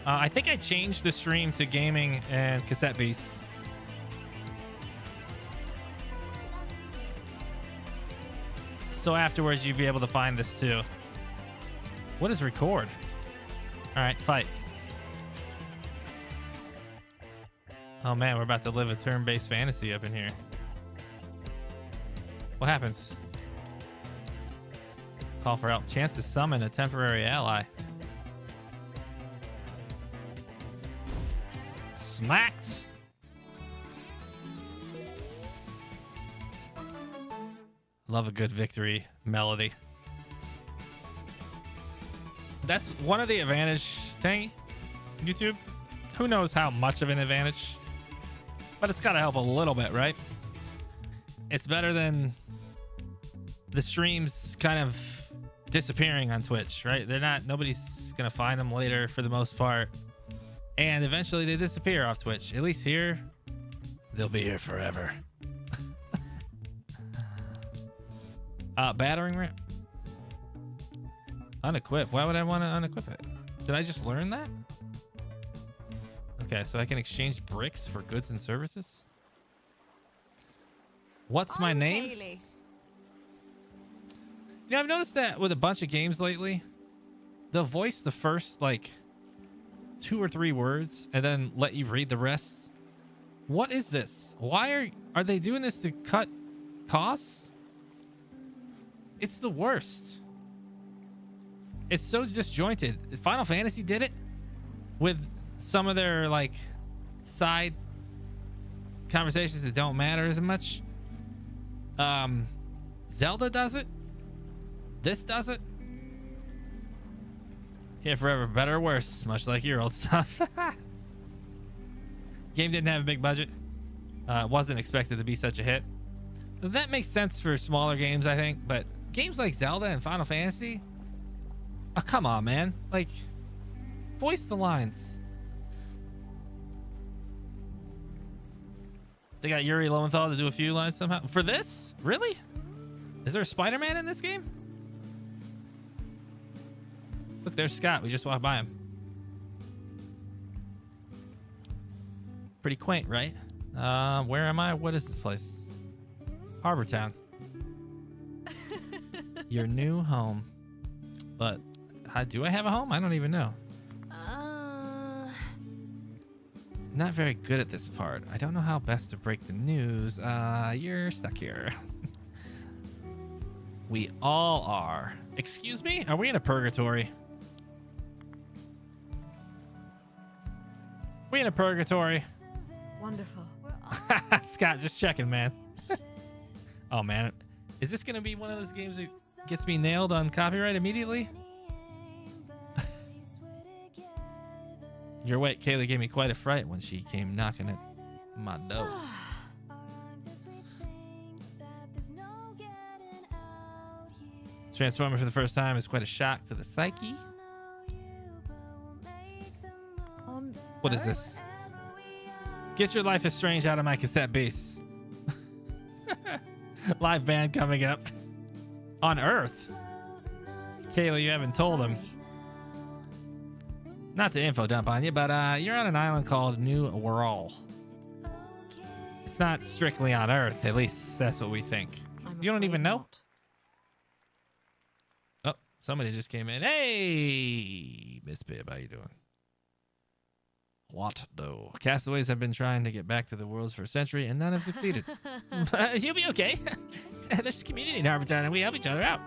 Uh, I think I changed the stream to gaming and cassette beasts. So afterwards, you'd be able to find this too. What is record? All right, fight. Oh man, we're about to live a turn-based fantasy up in here. What happens? Call for help. Chance to summon a temporary ally. Smacked. Love a good victory melody. That's one of the advantage thing. YouTube. Who knows how much of an advantage? But it's got to help a little bit, right? It's better than the streams kind of disappearing on Twitch, right? They're not nobody's gonna find them later for the most part. And eventually they disappear off Twitch. At least here, they'll be here forever. uh battering ram. Unequip. Why would I want to unequip it? Did I just learn that? Okay, so I can exchange bricks for goods and services. What's my I'm name? Kayleigh. You know, I've noticed that with a bunch of games lately, they'll voice the first like two or three words and then let you read the rest. What is this? Why are are they doing this to cut costs? It's the worst. It's so disjointed. Final Fantasy did it with some of their like side conversations that don't matter as much. Um Zelda does it. This does it. Here forever, better or worse, much like your old stuff. Game didn't have a big budget. Uh, wasn't expected to be such a hit. That makes sense for smaller games, I think. But games like Zelda and Final Fantasy, oh come on, man! Like, voice the lines. They got Yuri Lowenthal to do a few lines somehow. For this? Really? Is there a Spider-Man in this game? Look, there's Scott. We just walked by him. Pretty quaint, right? Uh, where am I? What is this place? Harbor Town. Your new home. But how, do I have a home? I don't even know. Not very good at this part. I don't know how best to break the news. Uh, you're stuck here. we all are. Excuse me? Are we in a purgatory? We in a purgatory? wonderful. Scott, just checking, man. oh man, is this gonna be one of those games that gets me nailed on copyright immediately? Your wait, Kayleigh gave me quite a fright when she came knocking at my door. Transforming for the first time is quite a shock to the psyche. Um, what is this? Get your life is strange out of my Cassette Beasts. Live band coming up on Earth. Kayla, you haven't told him. Not to info dump on you, but uh, you're on an island called New Wirral. It's not strictly on Earth, at least that's what we think. I'm You don't even know? not. Oh, somebody just came in. Hey, Miss Bibb, how you doing? What though? Castaways have been trying to get back to the worlds for a century, and none have succeeded. But You'll be okay. There's a community in Harbortown, and we help each other out.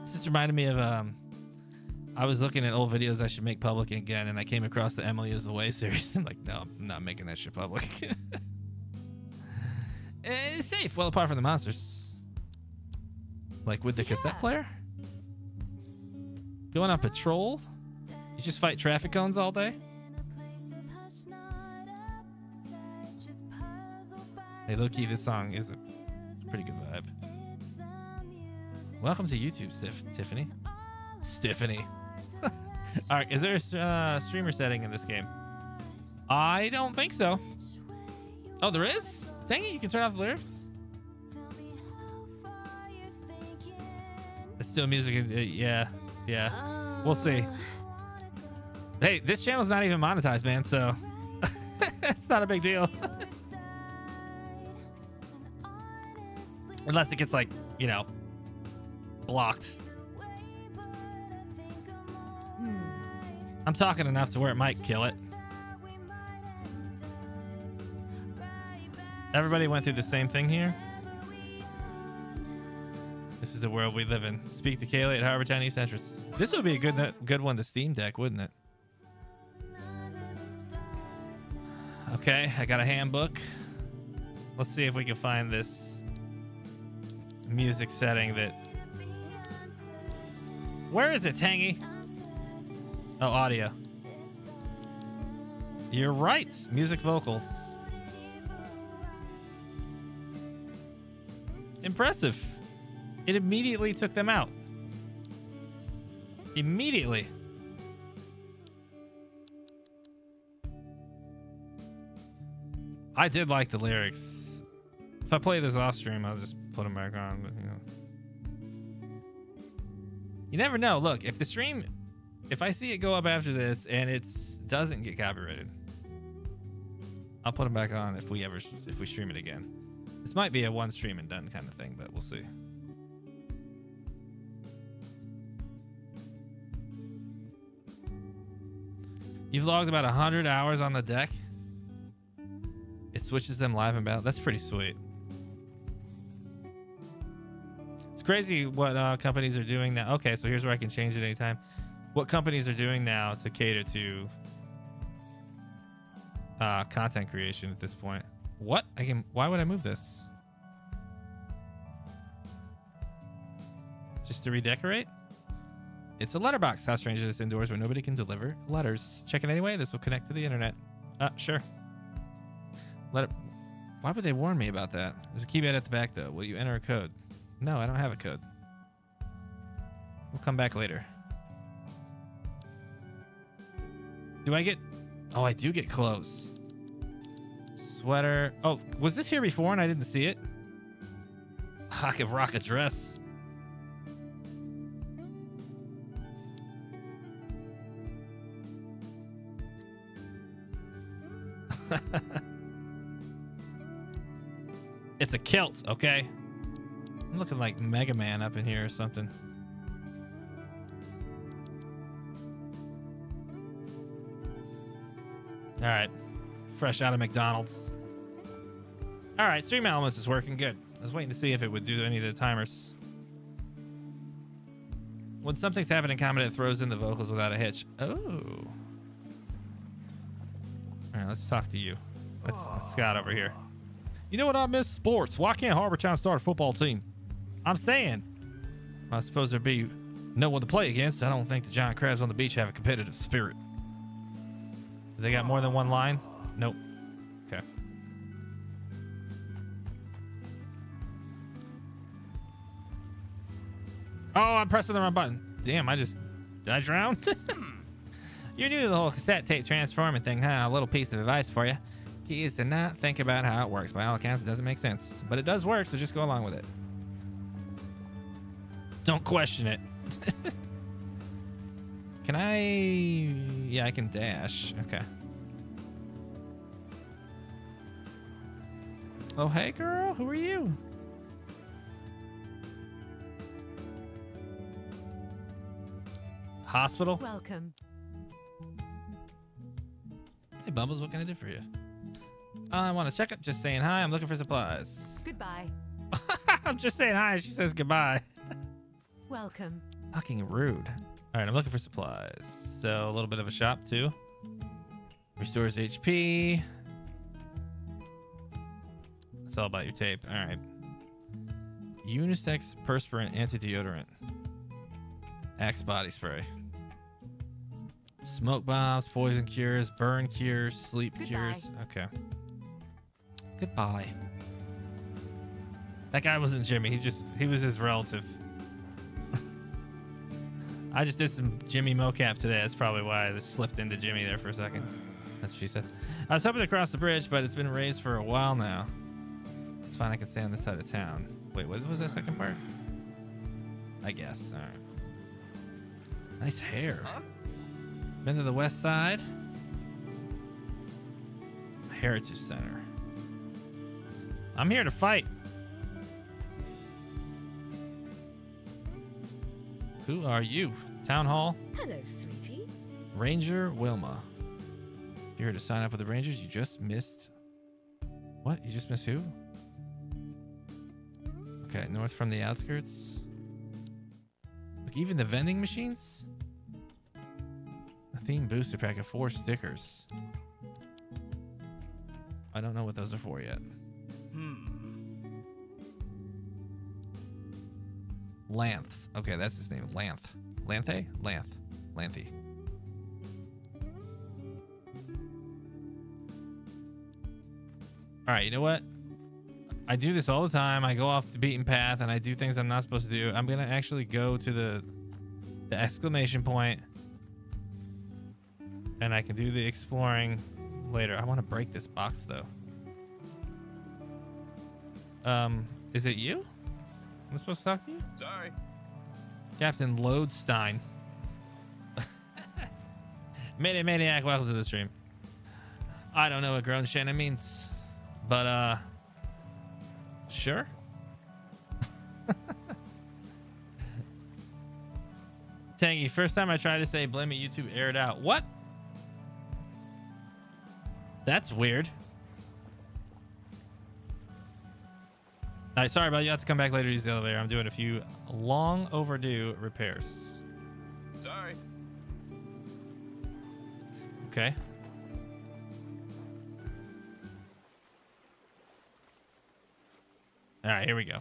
This just reminded me of um. I was looking at old videos I should make public again, and I came across the Emily is Away series. I'm like, no, I'm not making that shit public. Eh, it's safe, well apart from the monsters. Like with the cassette player? Going on patrol? You just fight traffic cones all day? Hey, low key, this song is a pretty good vibe. Welcome to YouTube, Stif- Tiffany. Tiffany. all right, is there a uh, streamer setting in this game? I don't think so. Oh, there is? Dang it, you can turn off the lyrics? It's still music. uh, yeah, yeah. We'll see. Hey, this channel's not even monetized, man, so it's not a big deal. Unless it gets like, you know, blocked. I'm talking enough to where it might kill it. Everybody went through the same thing here. This is the world we live in. Speak to Kayleigh at Harbortown East Entrance. This would be a good good one to Steam Deck, wouldn't it? Okay, I got a handbook. Let's see if we can find this music setting that. Where is it, Tangy? Oh, audio. You're right. Music vocals. Impressive. It immediately took them out. Immediately. I did like the lyrics. If I play this off stream, I'll just put them back on. But you know, you never know. Look, if the stream, if I see it go up after this and it doesn't get copyrighted, I'll put them back on if we ever if we stream it again. This might be a one stream and done kind of thing, but we'll see. You've logged about 100 hours on the deck. It switches them live and battle. That's pretty sweet. It's crazy what uh, companies are doing now. Okay, so here's where I can change it anytime. What companies are doing now to cater to uh, content creation at this point. What? I can. Why would I move this? Just to redecorate? It's a letterbox. How strange it is indoors where nobody can deliver letters. Check it anyway. This will connect to the internet. Uh, sure. Let it. Why would they warn me about that? There's a keypad at the back though. Will you enter a code? No, I don't have a code. We'll come back later. Do I get? Oh, I do get clothes. sweater. Oh, was this here before and I didn't see it? I could rock a dress. it's a kilt, okay? I'm looking like Mega Man up in here or something. All right. Fresh out of McDonald's. All right, Stream Elements is working good. I was waiting to see if it would do any of the timers. When something's happening, comment it throws in the vocals without a hitch. Oh. All right, let's talk to you. Let's, let's Scott over here. You know what I miss? Sports. Why can't Harbortown start a football team? I'm saying. I suppose there'd be no one to play against. I don't think the giant crabs on the beach have a competitive spirit. They got more than one line? Nope. Okay. Oh, I'm pressing the wrong button. Damn, I just did I drown? You're new to the whole cassette tape transforming thing, huh? A little piece of advice for you. Key is to not think about how it works. By all accounts, it doesn't make sense. But it does work, so just go along with it. Don't question it. Can I? Yeah, I can dash. Okay. Oh, hey, girl. Who are you? Hospital. Welcome. Hey, Bumbles. What can I do for you? I want to check up. Just saying hi. I'm looking for supplies. Goodbye. I'm just saying hi. She says goodbye. Welcome. Fucking rude. All right, I'm looking for supplies. So a little bit of a shop too. Restores HP. It's all about your tape. All right. Unisex perspirant anti-deodorant. Axe body spray. Smoke bombs, poison cures, burn cures, sleep Goodbye. cures. Okay. Goodbye. That guy wasn't Jimmy. He just he was his relative. I just did some Jimmy mocap today. That's probably why I slipped into Jimmy there for a second. That's what she said. I was hoping to cross the bridge, but it's been raised for a while now. It's fine. I can stay on this side of town. Wait, what was that second part? I guess. All right. Nice hair. Been to the west side. Heritage Center. I'm here to fight. Who are you? Town Hall? Hello, sweetie. Ranger Wilma. You're here to sign up with the Rangers. You just missed. What? You just missed who? Okay, north from the outskirts. Look, even the vending machines? A theme booster pack of four stickers. I don't know what those are for yet. Hmm. Lanths. Okay, that's his name. Lanth. Lanthe? Lanth. Lanthe. All right, you know what? I do this all the time. I go off the beaten path and I do things I'm not supposed to do. I'm gonna actually go to the the exclamation point, and I can do the exploring later. I want to break this box though. Um, is it you? I'm supposed to talk to you, Sorry. Captain Lodestein. Mayday Maniac, welcome to the stream. I don't know what grown Shannon means, but uh, sure. Tangy, first time I tried to say blame it, YouTube aired out. What? That's weird. All right, sorry about you. have to come back later to use the elevator. I'm doing a few long overdue repairs. Sorry. Okay. All right, here we go.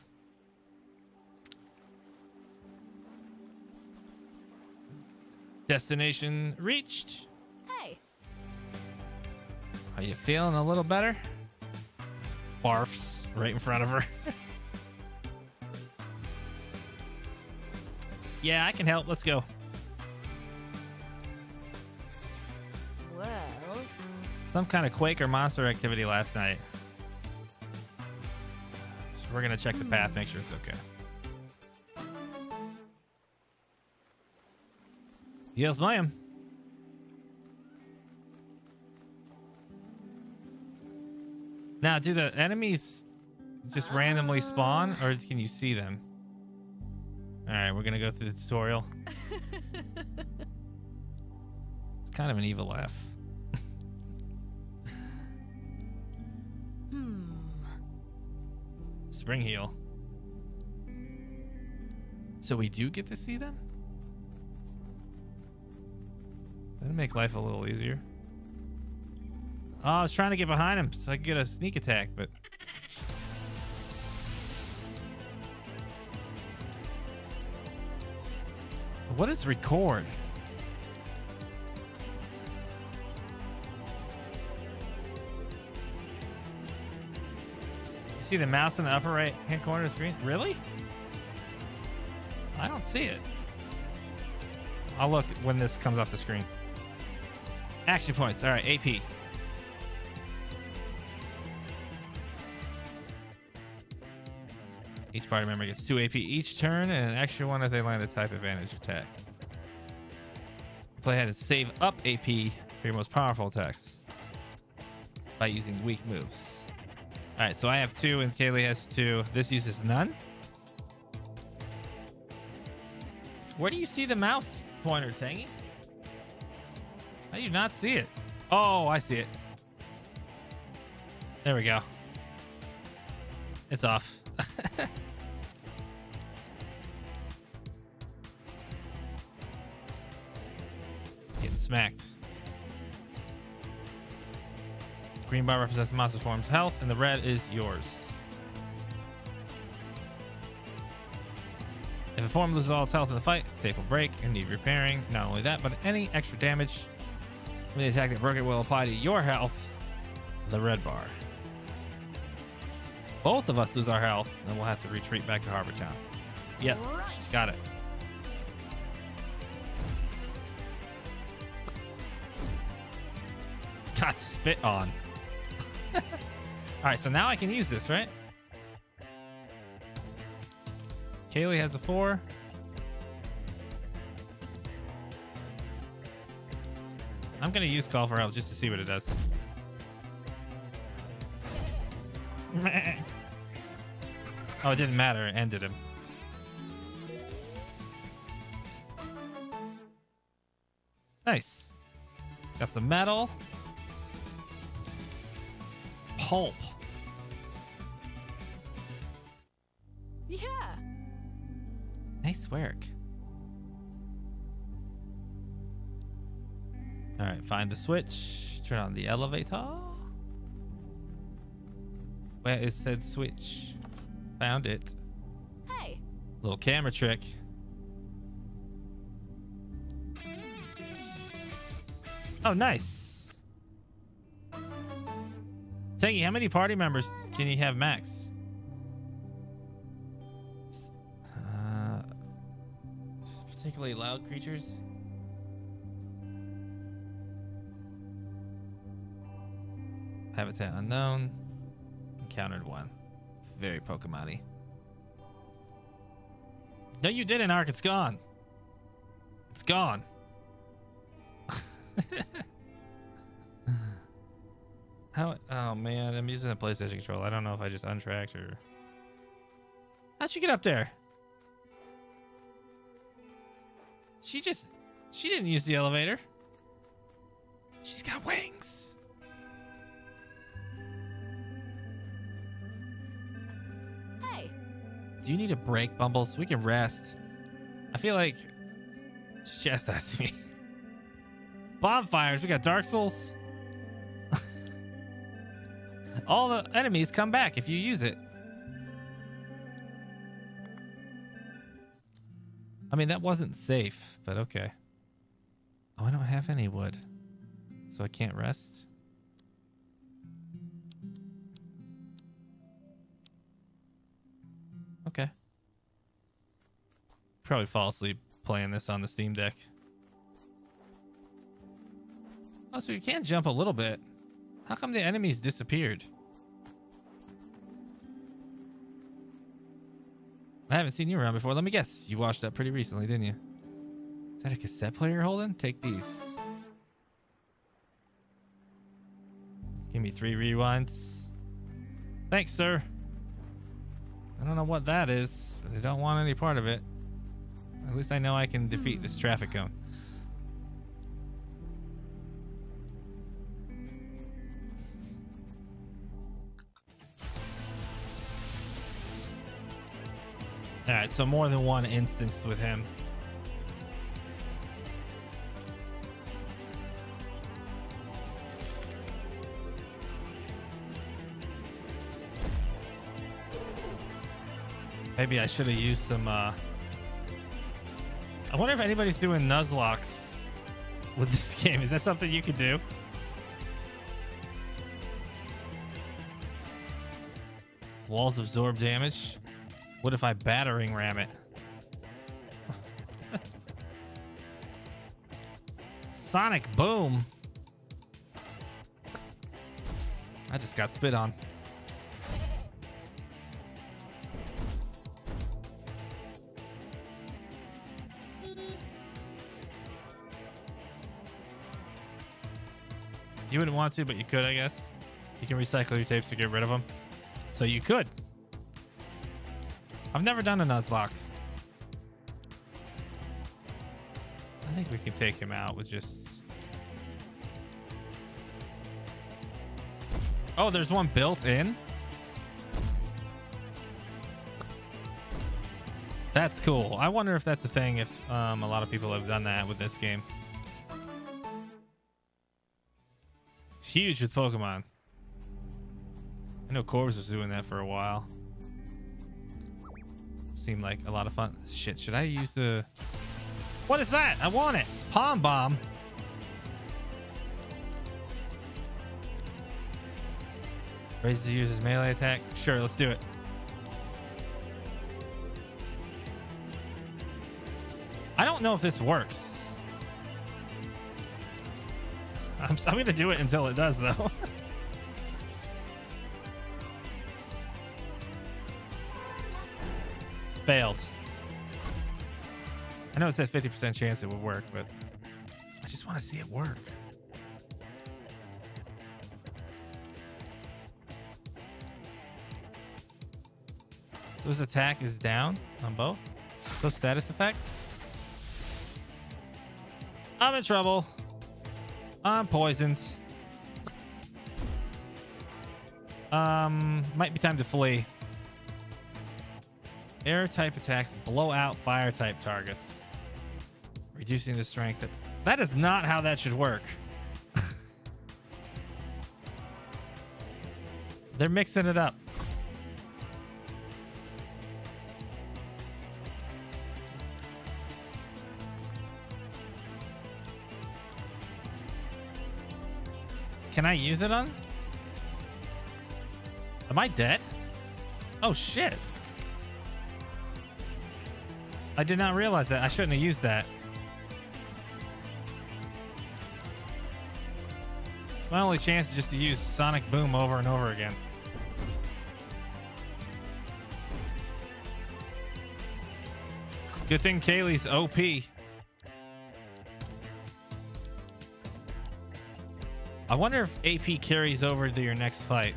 Destination reached. Hey. Are you feeling a little better? Barfs right in front of her. yeah, I can help. Let's go. Well. Some kind of Quaker monster activity last night. We're gonna check the path, hmm. make sure it's okay. Yes, ma'am. Now, do the enemies just randomly spawn, or uh, can you see them? All right, we're gonna go through the tutorial. it's kind of an evil laugh. Hmm. Springheel. So we do get to see them? That'd make life a little easier. Oh, I was trying to get behind him so I could get a sneak attack, but What is record? You see the mouse in the upper right hand corner of the screen? Really? I don't see it. I'll look when this comes off the screen. Action points. All right, AP. Each party member gets 2 AP each turn and an extra one if they land a type advantage attack. Play ahead and save up AP for your most powerful attacks by using weak moves. All right, so I have two and Kayleigh has two. This uses none. Where do you see the mouse pointer, Tangy? I do not see it. Oh, I see it. There we go. It's off. smacked. Green bar represents the monster form's health, and the red is yours. If a form loses all its health in the fight, safe will break and need repairing. Not only that, but any extra damage when the attack that broke it will apply to your health, the red bar. Both of us lose our health, and we'll have to retreat back to Harbor Town. Yes, got it. Got spit on. All right, so now I can use this, right? Kayleigh has a four. I'm gonna use call for help just to see what it does. oh, it didn't matter. It ended him. Nice. Got some metal. Pulp. Yeah. Nice work. All right, find the switch. Turn on the elevator. Where is said switch? Found it. Hey. Little camera trick. Oh, nice. Tangy, how many party members can you have max? Uh, particularly loud creatures. Habitat unknown. Encountered one. Very Pokemon-y. No, you didn't, Ark. It's gone. It's gone. How? Oh man, I'm using a PlayStation controller. I don't know if I just untracked or. How'd she get up there? She just. She didn't use the elevator. She's got wings. Hey. Do you need a break, Bumbles? We can rest. I feel like she's chastising me. Bonfires. We got Dark Souls. All the enemies come back if you use it. I mean, that wasn't safe, but okay. Oh, I don't have any wood. So I can't rest? Okay. Probably fall asleep playing this on the Steam Deck. Oh, so you can jump a little bit. How come the enemies disappeared? I haven't seen you around before. Let me guess. You washed up pretty recently, didn't you? Is that a cassette player you're holding? Take these. Give me three rewinds. Thanks, sir. I don't know what that is, but I don't want any part of it. At least I know I can defeat this traffic cone. All right, so more than one instance with him. Maybe I should have used some. Uh... I wonder if anybody's doing Nuzlockes with this game. Is that something you could do? Walls absorb damage. What if I battering ram it? Sonic boom. I just got spit on. You wouldn't want to, but you could, I guess. You can recycle your tapes to get rid of them. So you could. I've never done a Nuzlocke. I think we can take him out with just... Oh, there's one built in? That's cool. I wonder if that's a thing if um, a lot of people have done that with this game. It's huge with Pokemon. I know Corbs was doing that for a while. Seemed like a lot of fun. Shit, should I use the... What is that? I want it. Palm Bomb. Raises the user's melee attack. Sure, let's do it. I don't know if this works. I'm, I'm going to do it until it does, though. Failed. I know it says 50% chance it would work, but I just want to see it work. So his attack is down on both. Those status effects. I'm in trouble. I'm poisoned. Um, might be time to flee. Air type attacks blow out fire type targets, reducing the strength. Of... That is not how that should work. They're mixing it up. Can I use it on? Am I dead? Oh shit. I did not realize that. I shouldn't have used that. My only chance is just to use Sonic Boom over and over again. Good thing Kayleigh's OP. I wonder if AP carries over to your next fight.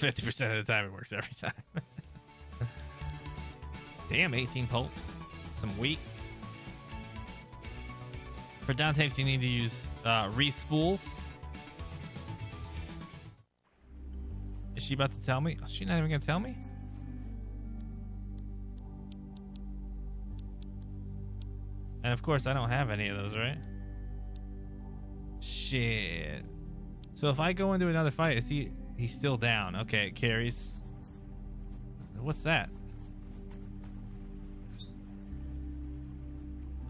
Fifty percent of the time, it works every time. Damn, 18 pulp. Some wheat. For down tapes, you need to use uh, respools. Is she about to tell me? Is she not even gonna tell me? And of course, I don't have any of those, right? Shit. So if I go into another fight, is he he's still down? Okay, it carries. What's that?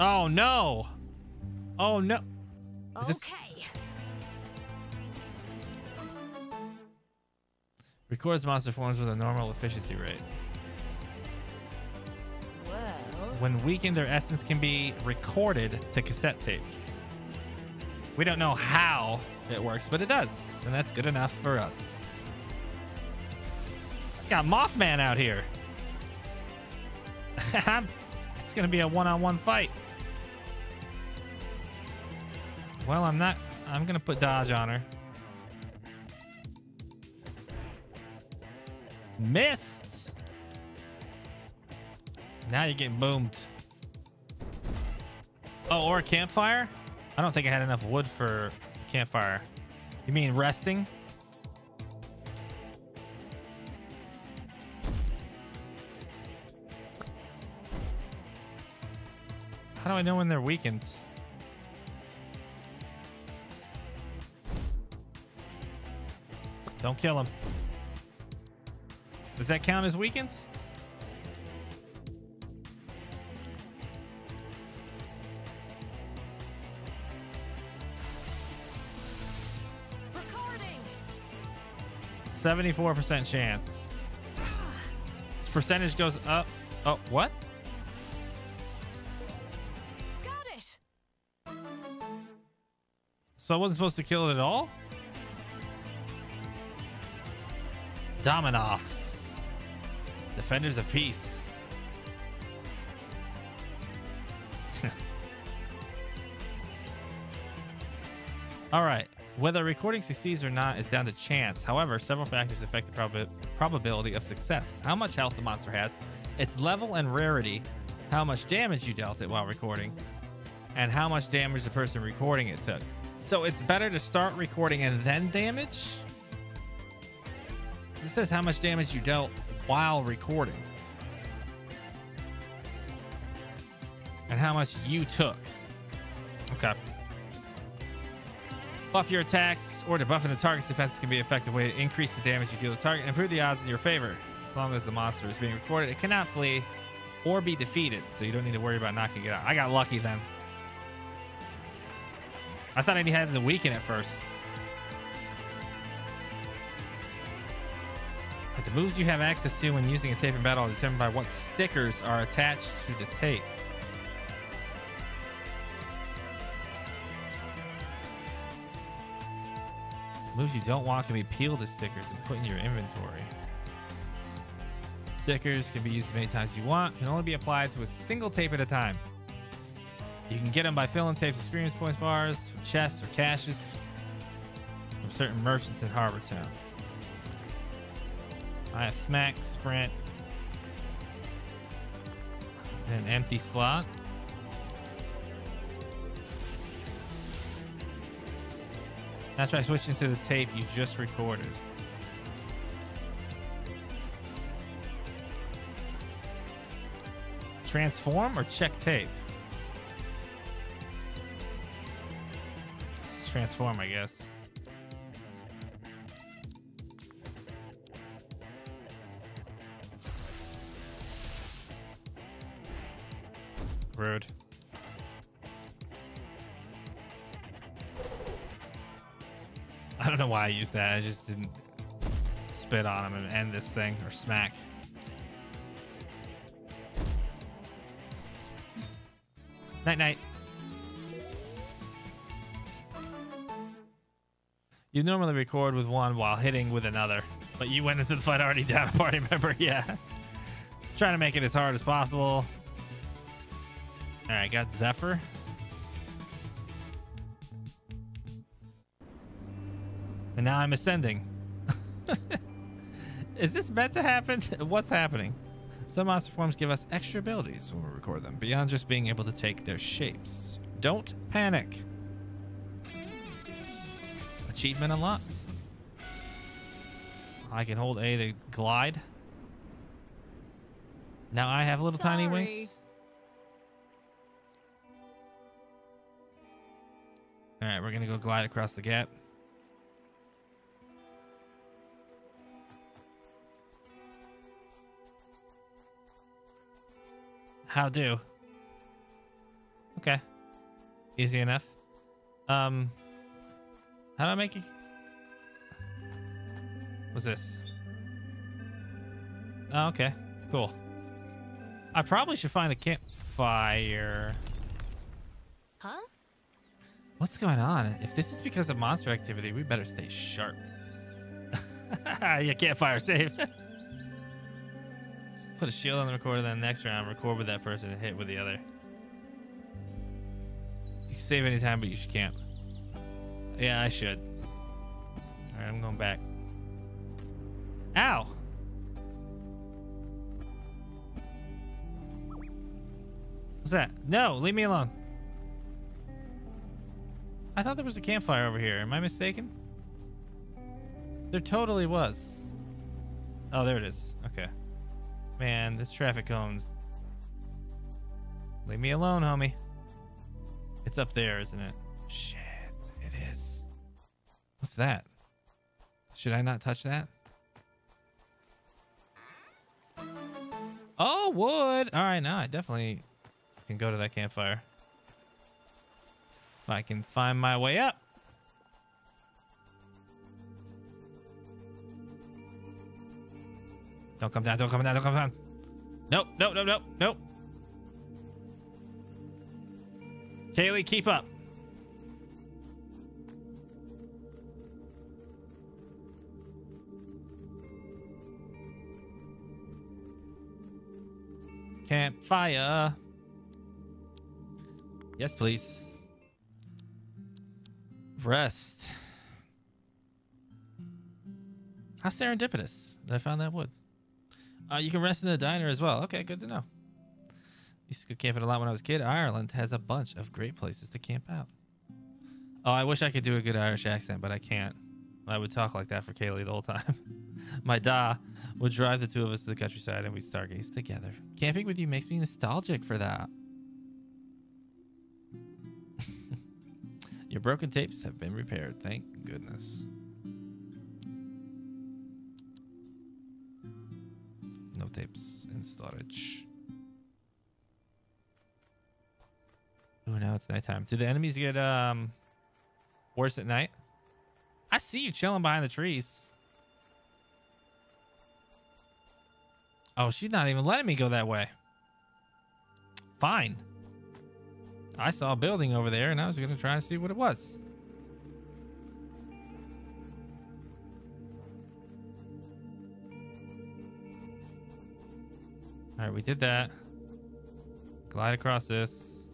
Oh no! Oh no! Is this- Okay. Records monster forms with a normal efficiency rate. Well, When weakened, their essence can be recorded to cassette tapes. We don't know how it works, but it does, and that's good enough for us. Got Mothman out here. it's gonna be a one-on-one fight. Well, I'm not. I'm gonna put dodge on her. Missed. Now you're getting boomed. Oh, or a campfire? I don't think I had enough wood for campfire. You mean resting? How do I know when they're weakened? Don't kill him. Does that count as weakened? Recording. 74% chance. Its percentage goes up. Oh, what? So I wasn't supposed to kill it at all? Dominoths. Defenders of peace. all right. Whether recording succeeds or not is down to chance. However, several factors affect the prob- probability of success. How much health the monster has, its level and rarity, how much damage you dealt it while recording, and how much damage the person recording it took. So it's better to start recording and then damage? This says how much damage you dealt while recording. And how much you took. Okay. Buff your attacks or debuffing the target's defenses can be an effective way to increase the damage you deal to the target and improve the odds in your favor. As long as the monster is being recorded, it cannot flee or be defeated, so you don't need to worry about knocking it out. I got lucky then. I thought I had the weaken at first. But the moves you have access to when using a tape in battle are determined by what stickers are attached to the tape. Moves you don't want can be peeled as stickers and put in your inventory. Stickers can be used as many times as you want, can only be applied to a single tape at a time. You can get them by filling tapes experience points bars, from chests or caches, from certain merchants in Harbor Town. I have smack, sprint, and an empty slot. Now try switching to the tape you just recorded. Transform or check tape? Transform, I guess. Rude. I don't know why I used that. I just didn't spit on him and end this thing or smack. Night night. You normally record with one while hitting with another, but you went into the fight already down a party member. Yeah. Trying to make it as hard as possible. All right, got Zephyr. And now I'm ascending. Is this meant to happen? What's happening? Some monster forms give us extra abilities when we record them, beyond just being able to take their shapes. Don't panic. Achievement unlocked. I can hold A to glide. Now I have a little tiny wings. All right, we're gonna go glide across the gap. How do? Okay. Easy enough. Um, how do I make it? What's this? Oh, okay. Cool. I probably should find a campfire. Huh? What's going on? If this is because of monster activity, we better stay sharp. you can't fire save. Put a shield on the recorder, then the next round, record with that person and hit with the other. You can save anytime, but you should camp. Yeah, I should. Alright, I'm going back. Ow! What's that? No, leave me alone. I thought there was a campfire over here. Am I mistaken? There totally was. Oh, there it is. Okay. Man, this traffic cones. Leave me alone, homie. It's up there, isn't it? Shit. What's that? Should I not touch that? Oh, wood. All right, now I definitely can go to that campfire. If I can find my way up. Don't come down, don't come down, don't come down. Nope, nope, nope, nope, nope. Kayleigh, keep up. Campfire. Yes, please. Rest. How serendipitous that I found that wood. Uh, you can rest in the diner as well. Okay, good to know. Used to go camping a lot when I was a kid. Ireland has a bunch of great places to camp out. Oh, I wish I could do a good Irish accent, but I can't. I would talk like that for Kayleigh the whole time. My da would drive the two of us to the countryside and we'd stargaze together. Camping with you makes me nostalgic for that. Your broken tapes have been repaired. Thank goodness. No tapes in storage. Oh, now it's nighttime. Do the enemies get um worse at night? I see you chilling behind the trees. Oh, she's not even letting me go that way. Fine. I saw a building over there and I was going to try and see what it was. All right, we did that. Glide across this.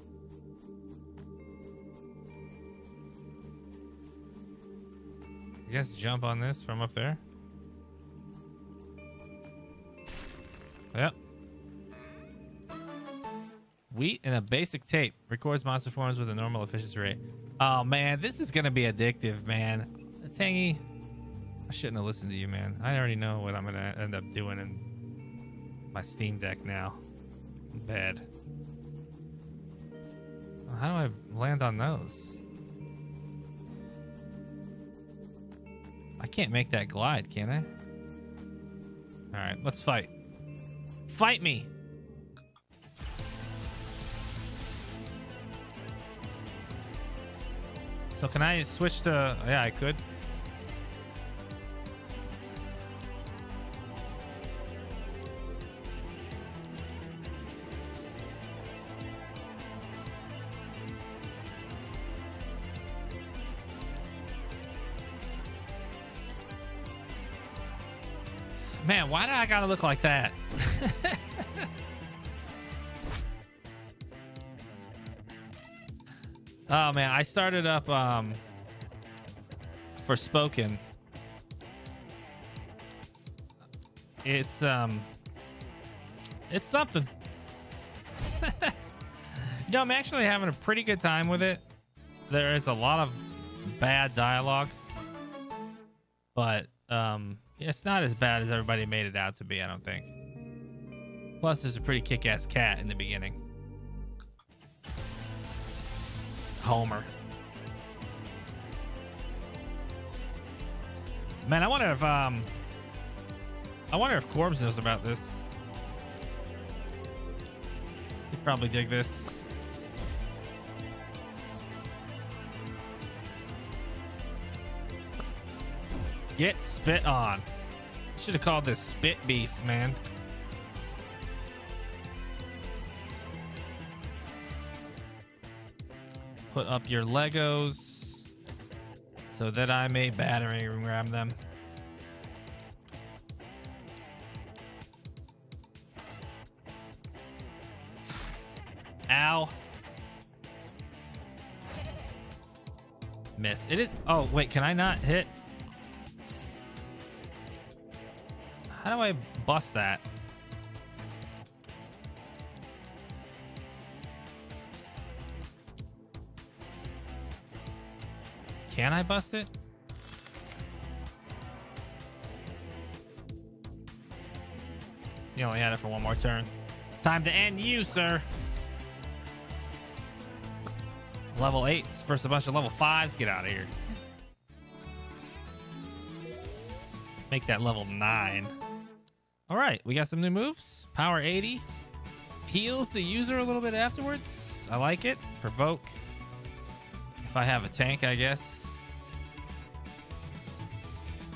I guess jump on this from up there. Yep. Wheat and a basic tape records monster forms with a normal efficiency rate. Oh man, this is gonna be addictive, man. Tangy, I shouldn't have listened to you, man. I already know what I'm gonna end up doing in my Steam Deck now. Bad. How do I land on those? I can't make that glide, can I? All right, let's fight. Fight me. So can I switch to? Yeah, I could. Man, why do I gotta look like that? Oh man, I started up um Forspoken. It's um it's something. no, I'm actually having a pretty good time with it. There is a lot of bad dialogue. But um it's not as bad as everybody made it out to be, I don't think. Plus, there's a pretty kick-ass cat in the beginning. Homer. Man, I wonder if um, I wonder if Corbs knows about this. He'd probably dig this. Get spit on. Should have called this Spit Beast, man. Put up your Legos so that I may battering ram them. Ow. Miss. It is. Oh, wait. Can I not hit? How do I bust that? Can I bust it? You only had it for one more turn. It's time to end you, sir. Level 8s versus a bunch of level 5s. Get out of here. Make that level 9. All right, we got some new moves. Power 80. Heals the user a little bit afterwards. I like it. Provoke. If I have a tank, I guess.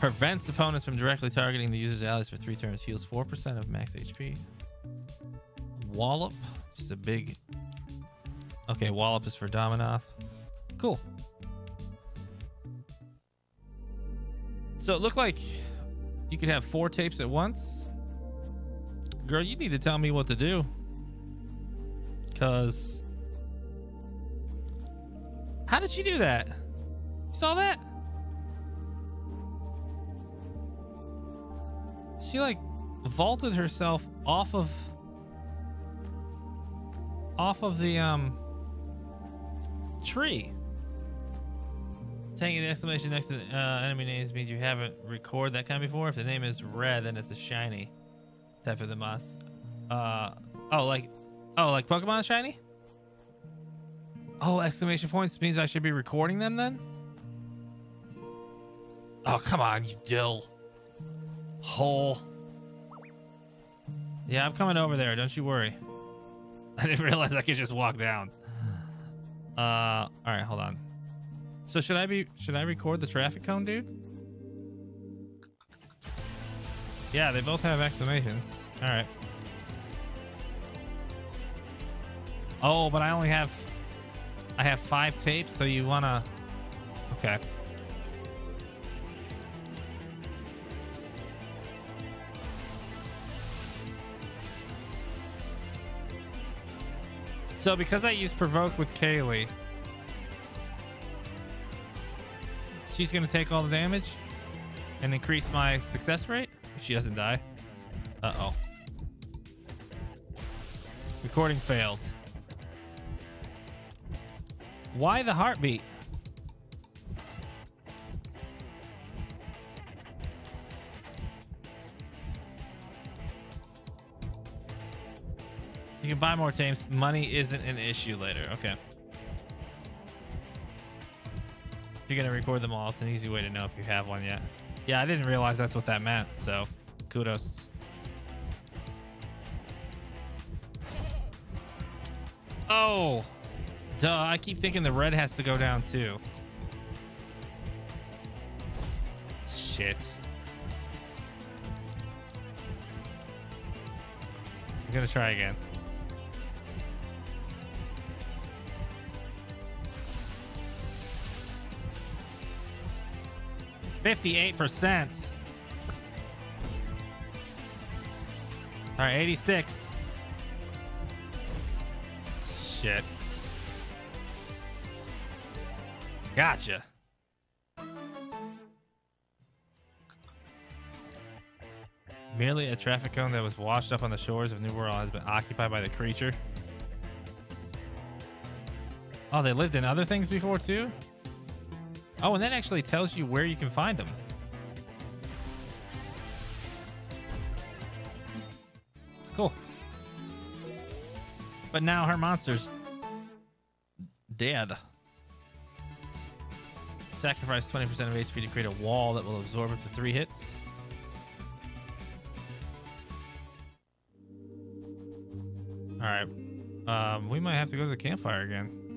Prevents opponents from directly targeting the user's allies for three turns. Heals 4% of max HP. Wallop. Just a big. Okay, Wallop is for Dominoth. Cool. So it looked like you could have four tapes at once. Girl, you need to tell me what to do. Because. How did she do that? You saw that? She like vaulted herself off of off of the um tree. Taking the exclamation next to the uh, enemy names means you haven't recorded that kind before. If the name is red, then it's a shiny type of the moss. Uh oh, like oh, like Pokemon shiny. Oh, exclamation points means I should be recording them then. Oh come on, you dill hole. Yeah, I'm coming over there. Don't you worry. I didn't realize I could just walk down. Uh, all right, hold on. So should I be? Should I record the traffic cone, dude? Yeah, they both have exclamations. All right. Oh, but I only have. I have five tapes, so you wanna? Okay. So because I used provoke with Kayleigh, she's gonna take all the damage and increase my success rate if she doesn't die. Uh oh. Recording failed. Why the heartbeat? You can buy more tames. Money isn't an issue later. Okay. You're gonna record them all, it's an easy way to know if you have one yet. Yeah, I didn't realize that's what that meant. So, kudos. Oh, duh! I keep thinking the red has to go down too. Shit. I'm gonna try again. Fifty-eight percent. All right, eighty-six. Shit. Gotcha. Merely a traffic cone that was washed up on the shores of New Wirral has been occupied by the creature. Oh, they lived in other things before too? Oh, and that actually tells you where you can find them. Cool. But now her monster's dead. Sacrifice 20% of HP to create a wall that will absorb up to three hits. All right. Um, we might have to go to the campfire again.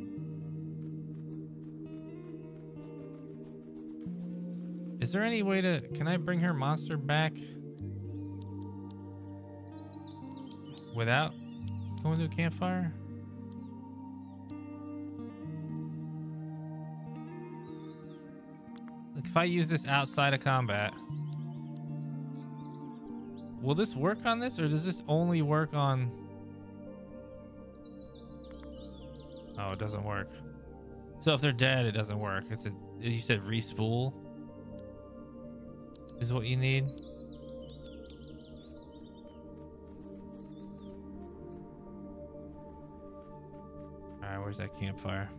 there any way to... Can I bring her monster back? Without going to a campfire? Like if I use this outside of combat... Will this work on this? Or does this only work on... Oh, it doesn't work. So if they're dead, it doesn't work. It's a... You said respool? Is what you need. All right, where's that campfire?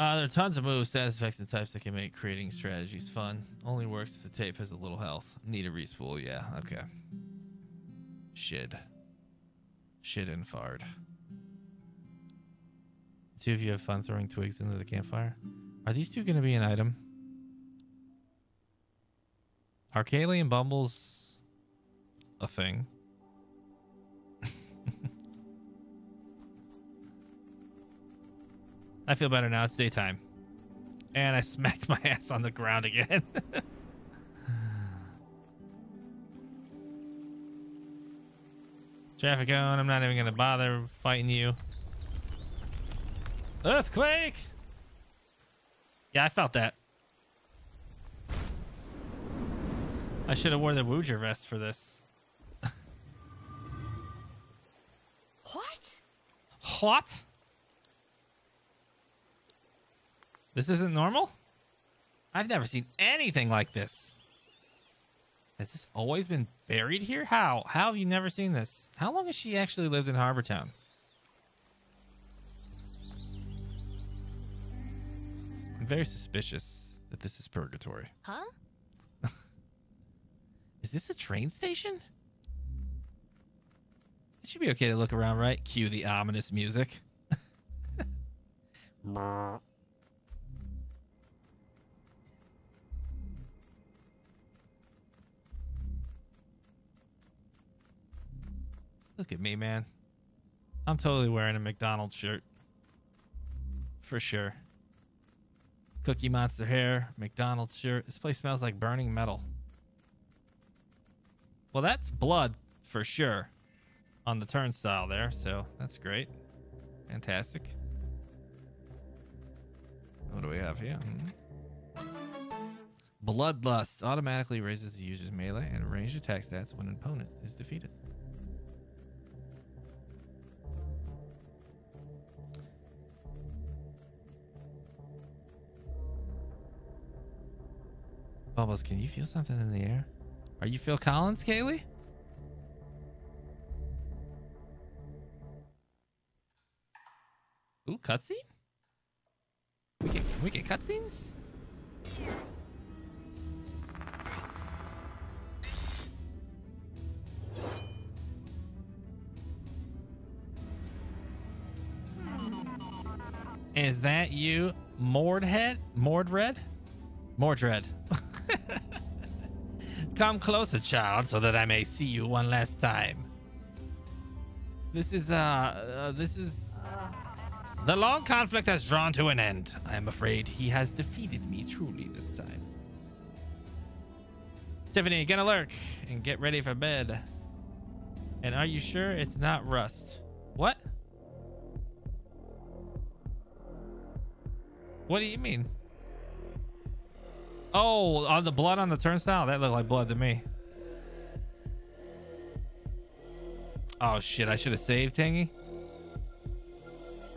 Uh, there are tons of moves, status effects, and types that can make creating strategies fun. Only works if the tape has a little health. Need a respool, yeah, okay. Shit. Shit and fard. See if you have fun throwing twigs into the campfire. Are these two going to be an item? Are Kayleigh and Bumbles a thing? I feel better now. It's daytime. And I smacked my ass on the ground again. Traffic on. I'm not even going to bother fighting you. Earthquake! Yeah, I felt that. I should have worn the Wooger vest for this. What? What? This isn't normal? I've never seen anything like this. Has this always been buried here? How? How have you never seen this? How long has she actually lived in Harbor very suspicious that this is purgatory. Huh? Is this a train station? It should be okay to look around, right? Cue the ominous music. Look at me, man. I'm totally wearing a McDonald's shirt. For sure. Cookie Monster hair, McDonald's shirt. This place smells like burning metal. Well, that's blood for sure on the turnstile there, so that's great. Fantastic. What do we have here? Hmm. Bloodlust automatically raises the user's melee and ranged attack stats when an opponent is defeated. Bumbles, can you feel something in the air? Are you Phil Collins, Kayleigh? Ooh, cutscene? We get we get cutscenes? Is that you, Mordhead? Mordred? Mordred. Come closer, child, so that I may see you one last time. This is, uh, uh, this is. The long conflict has drawn to an end. I am afraid he has defeated me truly this time. Tiffany, get a lurk and get ready for bed. And are you sure it's not rust? What? What do you mean? Oh, on the blood on the turnstile? That looked like blood to me. Oh shit, I should have saved Tangy.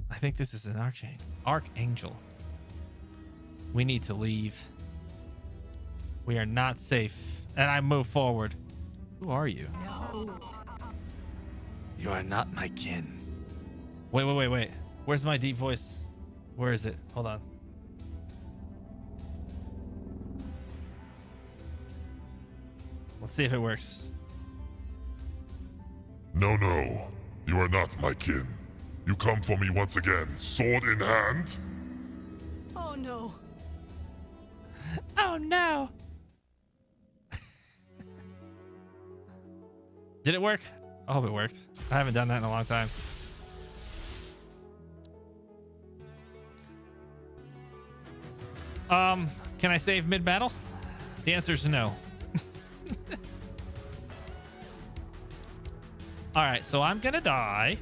I think this is an archangel. Archangel. We need to leave. We are not safe. And I move forward. Who are you? No. You are not my kin. Wait, wait, wait, wait. Where's my deep voice? Where is it? Hold on. Let's see if it works. No, no. You are not my kin. You come for me once again, sword in hand? Oh no. Oh no. Did it work? I hope it worked. I haven't done that in a long time. Um, can I save mid battle? The answer is no. All right, so I'm gonna die.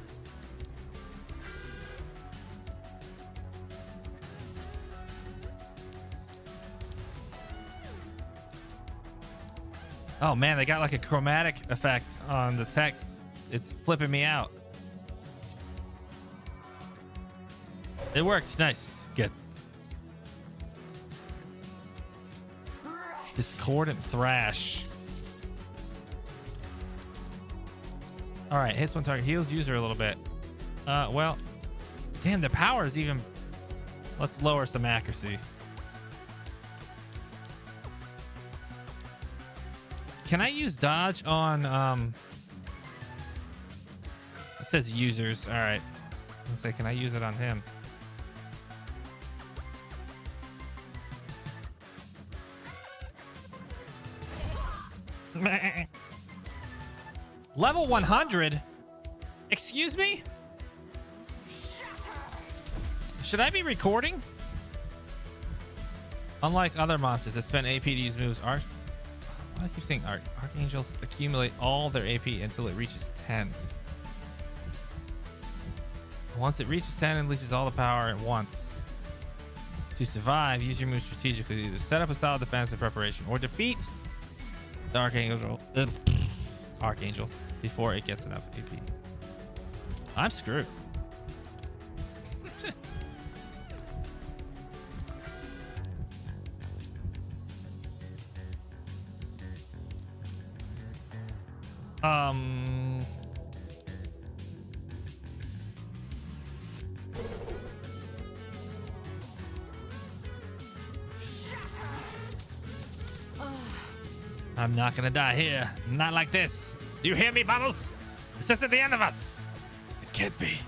Oh man, they got like a chromatic effect on the text. It's flipping me out. It worked. Nice. Good. Discordant Thrash. All right, hits one target, heals user a little bit. Uh, well, damn, the power is even. Let's lower some accuracy. Can I use dodge on? Um, it says users. All right. Let's say, can I use it on him? Level 100? Excuse me? Should I be recording? Unlike other monsters that spend AP to use moves, Arch... Why do I keep saying Arch... Archangels accumulate all their AP until it reaches 10. Once it reaches 10, it unleashes all the power at once. To survive, use your moves strategically either set up a solid defense in preparation or defeat the Archangel, Archangel before it gets enough AP. I'm screwed. um. I'm not gonna die here. Not like this. Do you hear me, Bubbles? It's just at the end of us. It can't be.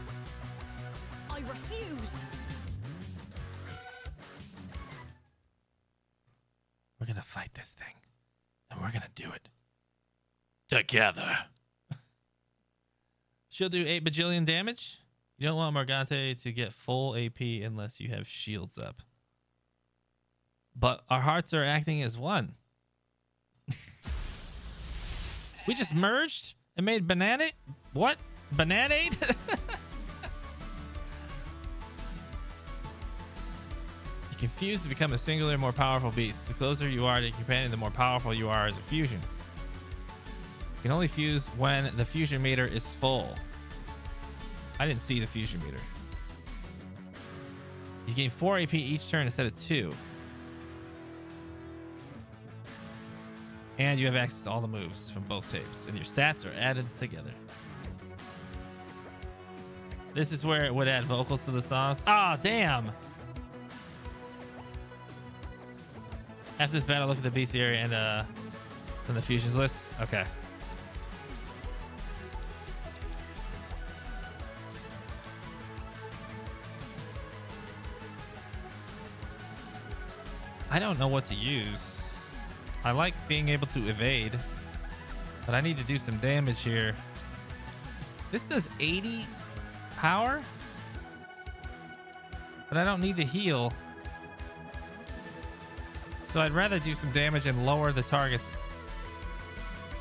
I refuse. We're gonna fight this thing. And we're gonna do it. Together. She'll do 8 bajillion damage. You don't want Morgante to get full AP unless you have shields up. But our hearts are acting as one. We just merged and made banana. What? Bananade? You can fuse to become a singular, more powerful beast. The closer you are to your companion, the more powerful you are as a fusion. You can only fuse when the fusion meter is full. I didn't see the fusion meter. You gain 4 AP each turn instead of 2. And you have access to all the moves from both tapes, and your stats are added together. This is where it would add vocals to the songs. Ah, damn! After this battle, look at the beast area and uh, and the fusions list. Okay. I don't know what to use. I like being able to evade, but I need to do some damage here. This does 80 power, but I don't need to heal. So I'd rather do some damage and lower the target's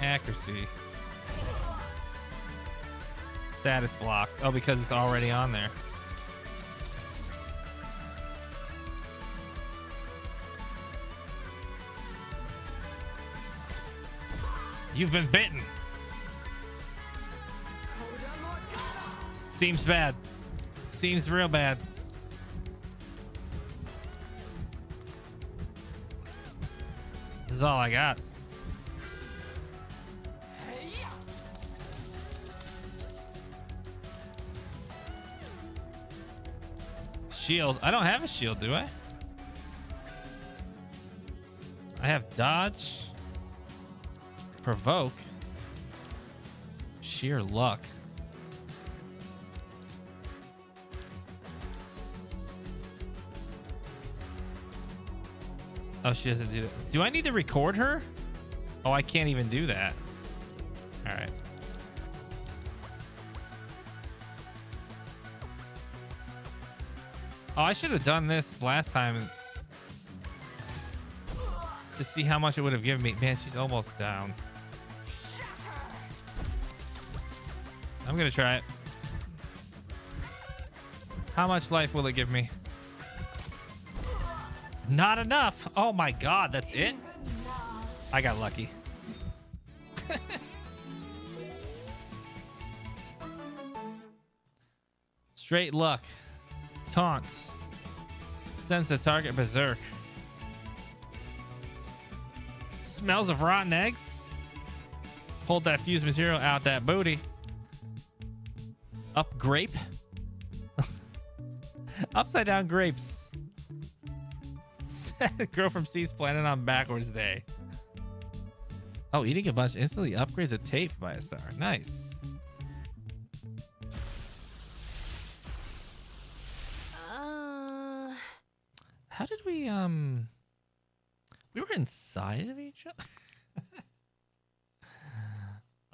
accuracy. Status blocked. Oh, because it's already on there. You've been bitten. Seems bad. Seems real bad. This is all I got. Shield. I don't have a shield, do I? I have dodge. Provoke. Sheer luck. Oh, she doesn't do that. Do I need to record her? Oh, I can't even do that. All right. Oh, I should have done this last time to see how much it would have given me. Man, she's almost down. I'm gonna try it. How much life will it give me? Not enough. Oh my god, that's it? I got lucky. Straight luck. Taunt. Sends the target berserk. Smells of rotten eggs. Hold that fused material out that booty. Up grape. Upside down grapes. Girl from Seas planning on backwards day. Oh, eating a bunch instantly upgrades a tape by a star. Nice. Uh, How did we um we were inside of each other?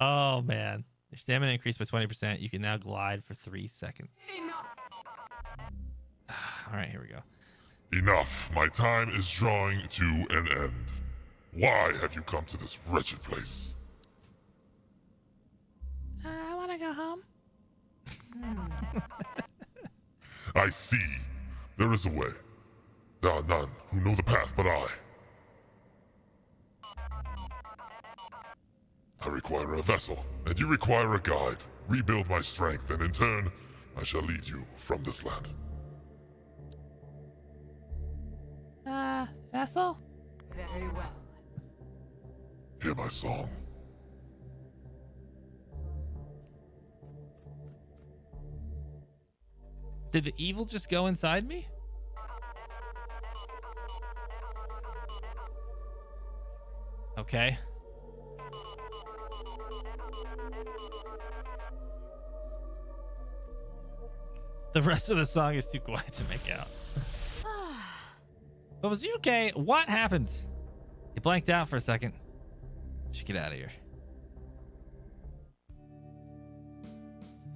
oh man. Your stamina increased by 20%. You can now glide for three seconds. All right, here we go. Enough. My time is drawing to an end. Why have you come to this wretched place? Uh, I want to go home. I see. There is a way. There are none who know the path but I. I require a vessel, and you require a guide. Rebuild my strength, and in turn, I shall lead you from this land. Uh, vessel? Very well. Hear my song. Did the evil just go inside me? Okay. The rest of the song is too quiet to make out. But was he okay? What happened? He blanked out for a second. Should get out of here.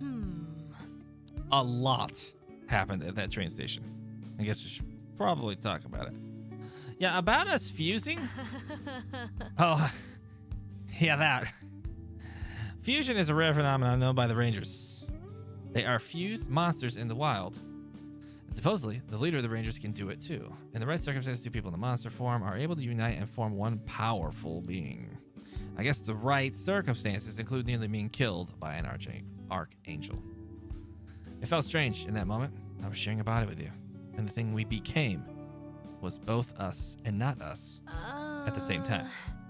hmm. A lot happened at that train station. I guess we should probably talk about it. Yeah, about us fusing. Oh, yeah, that. Fusion is a rare phenomenon known by the Rangers. They are fused monsters in the wild. And supposedly, the leader of the Rangers can do it too. In the right circumstances, two people in the monster form are able to unite and form one powerful being. I guess the right circumstances include nearly being killed by an arch- archangel. It felt strange in that moment. I was sharing a body with you, and the thing we became was both us and not us at the same time. Uh,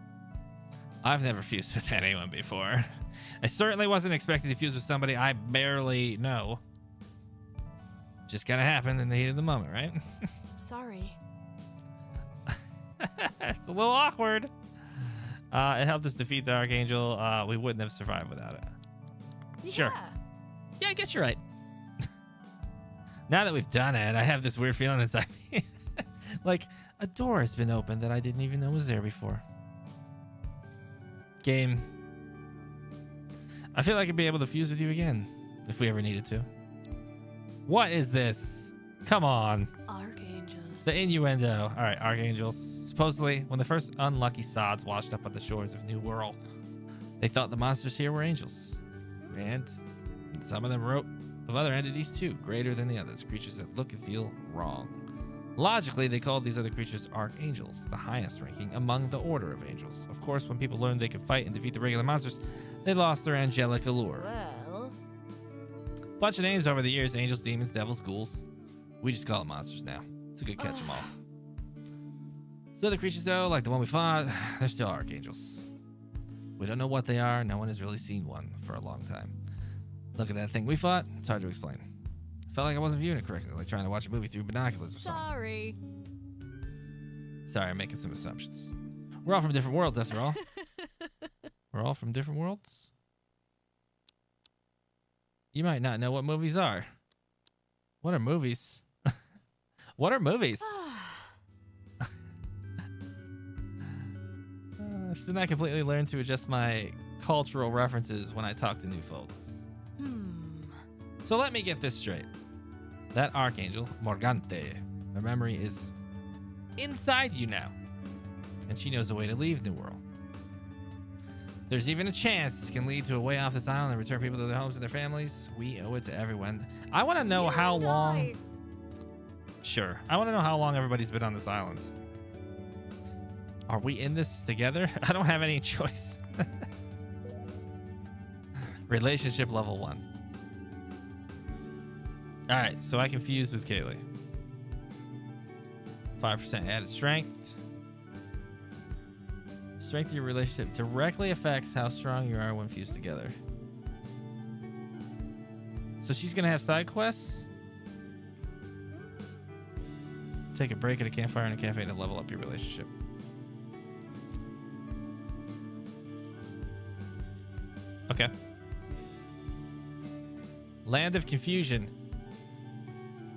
I've never fused with anyone before. I certainly wasn't expecting to fuse with somebody I barely know. Just kind of happened in the heat of the moment, right? Sorry. it's a little awkward. Uh, it helped us defeat the Archangel. Uh, we wouldn't have survived without it. Sure. Yeah. Yeah, I guess you're right. now that we've done it, I have this weird feeling inside me. like a door has been opened that I didn't even know was there before. Game. I feel like I'd be able to fuse with you again if we ever needed to. What is this? Come on. Archangels. The innuendo. All right, archangels. Supposedly, when the first unlucky sods washed up on the shores of New Wirral, they thought the monsters here were angels. And some of them wrote of other entities too, greater than the others, creatures that look and feel wrong. Logically, they called these other creatures archangels, the highest ranking among the order of angels. Of course, when people learned they could fight and defeat the regular monsters, they lost their angelic allure. Well, Bunch of names over the years angels, demons, devils, ghouls. We just call them monsters now. It's a good catch 'em all. So the creatures, though, like the one we fought, they're still archangels. We don't know what they are. No one has really seen one for a long time. Look at that thing we fought. It's hard to explain. Felt like I wasn't viewing it correctly, like trying to watch a movie through binoculars or something. sorry. Sorry, I'm making some assumptions. We're all from different worlds, after all. We're all from different worlds. You might not know what movies are. What are movies? what are movies? Uh, I completely learn to adjust my cultural references when I talk to new folks? hmm. So let me get this straight. That archangel, Morgante, her memory is inside you now. And she knows the way to leave New Wirral. There's even a chance this can lead to a way off this island and return people to their homes and their families. We owe it to everyone. I want to know You how long. I- Sure. I want to know how long everybody's been on this island. Are we in this together? I don't have any choice. Relationship level one. All right, so I confused with Kayleigh. 5% added strength. Strength of your relationship directly affects how strong you are when fused together. So she's going to have side quests? Take a break at a campfire in a cafe to level up your relationship. Okay. Land of Confusion.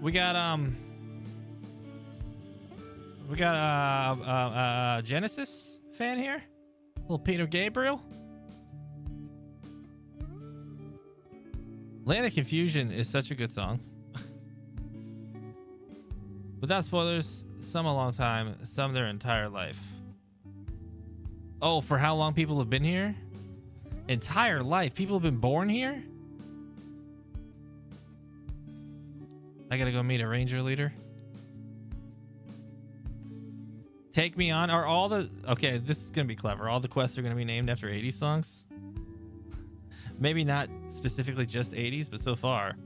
We got um. We got uh, uh, uh Genesis fan here. Little Peter Gabriel. Land of Confusion is such a good song. Without spoilers, some a long time, some their entire life. Oh, for how long people have been here? Entire life. People have been born here? I gotta go meet a ranger leader. Take me on. Are all the okay? This is gonna be clever. All the quests are gonna be named after 80s songs. Maybe not specifically just 80s, but so far.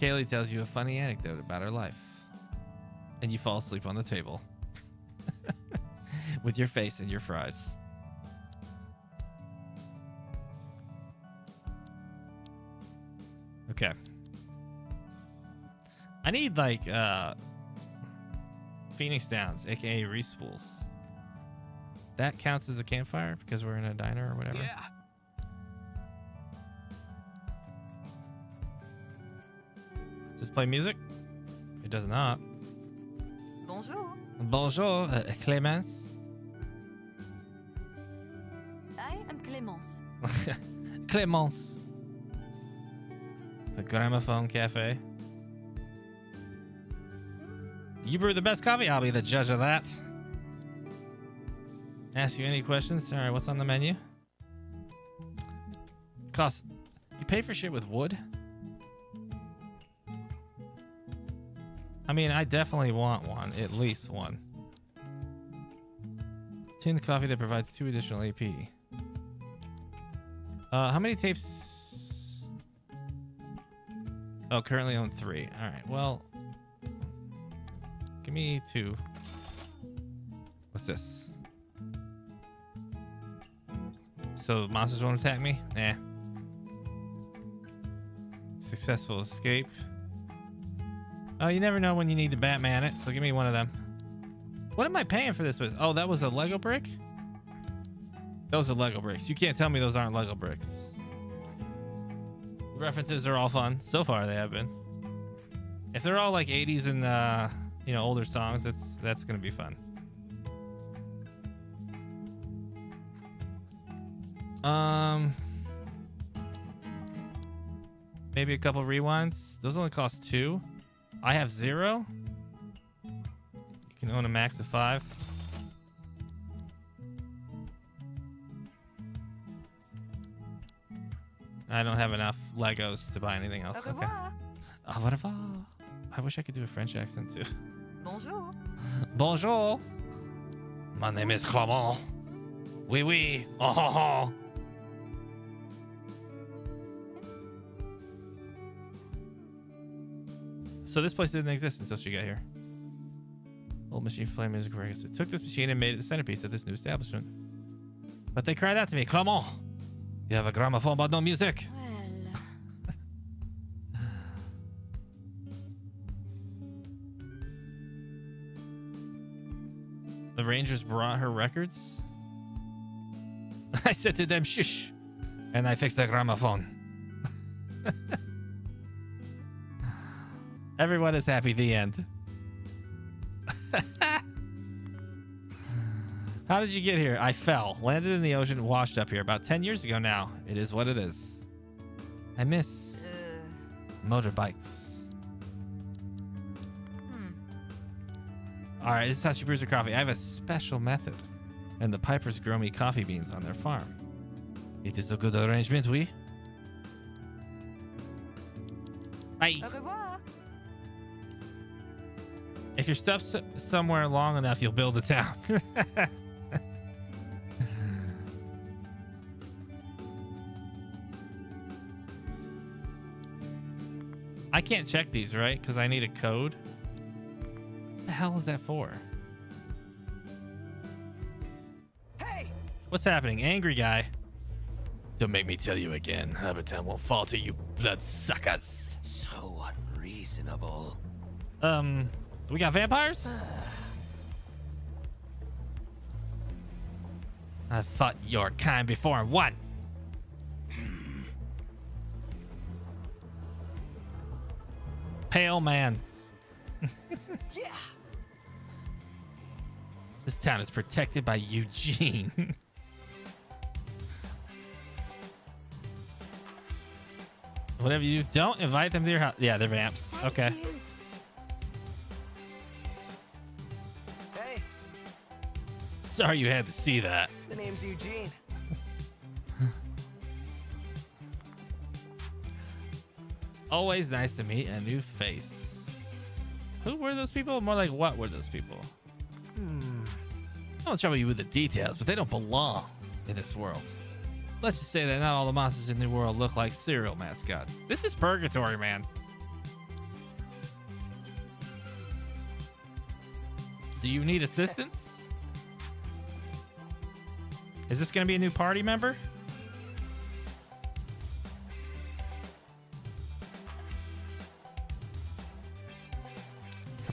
Kayleigh tells you a funny anecdote about her life, and you fall asleep on the table with your face in your fries. Okay. I need like uh Phoenix Downs, aka respools. That counts as a campfire because we're in a diner or whatever. Yeah. Does this play music? It does not. Bonjour. Bonjour, uh, Clémence. I am Clémence. Clémence. The Gramophone Cafe. You brew the best coffee. I'll be the judge of that. Ask you any questions? All right, what's on the menu? Cost. You pay for shit with wood? I mean, I definitely want one. At least one. Tinned coffee that provides two additional AP. Uh, how many tapes? Oh, currently own three. All right. Well, give me two. What's this? So monsters won't attack me? Nah. Successful escape. Oh, you never know when you need to Batman it, so give me one of them. What am I paying for this with? Oh, that was a Lego brick? Those are Lego bricks. You can't tell me those aren't Lego bricks. References are all fun. So far, they have been. If they're all like 80s and uh, you know older songs, that's that's gonna be fun. Um, maybe a couple rewinds. Those only cost two. I have zero. You can own a max of five. I don't have enough Legos to buy anything else. Au Okay. revoir. Au revoir. I wish I could do a French accent too. Bonjour. Bonjour. My name is Clement. Oui, oui. Oh, ho, ho. So this place didn't exist until she got here. Old machine for playing music for So took this machine and made it the centerpiece of this new establishment. But they cried out to me, Clement, you have a gramophone but no music. Well, The Rangers brought her records. I said to them, shush, and I fixed the gramophone. Everyone is happy. The end. How did you get here? I fell, landed in the ocean, washed up here about 10 years ago now. It is what it is. I miss uh, motorbikes. hmm. All right, this is how she brews her coffee. I have a special method, and the Pipers grow me coffee beans on their farm. It is a good arrangement, we. Bye. Au revoir. If you're stuck somewhere long enough, you'll build a town. I can't check these, right? Because I need a code. What the hell is that for? Hey! What's happening? Angry guy. Don't make me tell you again. Habitat won't fall to you bloodsuckers. So unreasonable. Um, we got vampires? I fought your kind before and won. Pale man. Yeah! This town is protected by Eugene. Whatever you do, don't invite them to your house. Yeah, they're vamps. Okay. Hey, Sorry you had to see that. the name's Eugene. Always nice to meet a new face. Who were those people? More like what were those people? Hmm. I don't trouble you with the details, but they don't belong in this world. Let's just say that not all the monsters in the world look like cereal mascots. This is purgatory, man. Do you need assistance? Is this going to be a new party member?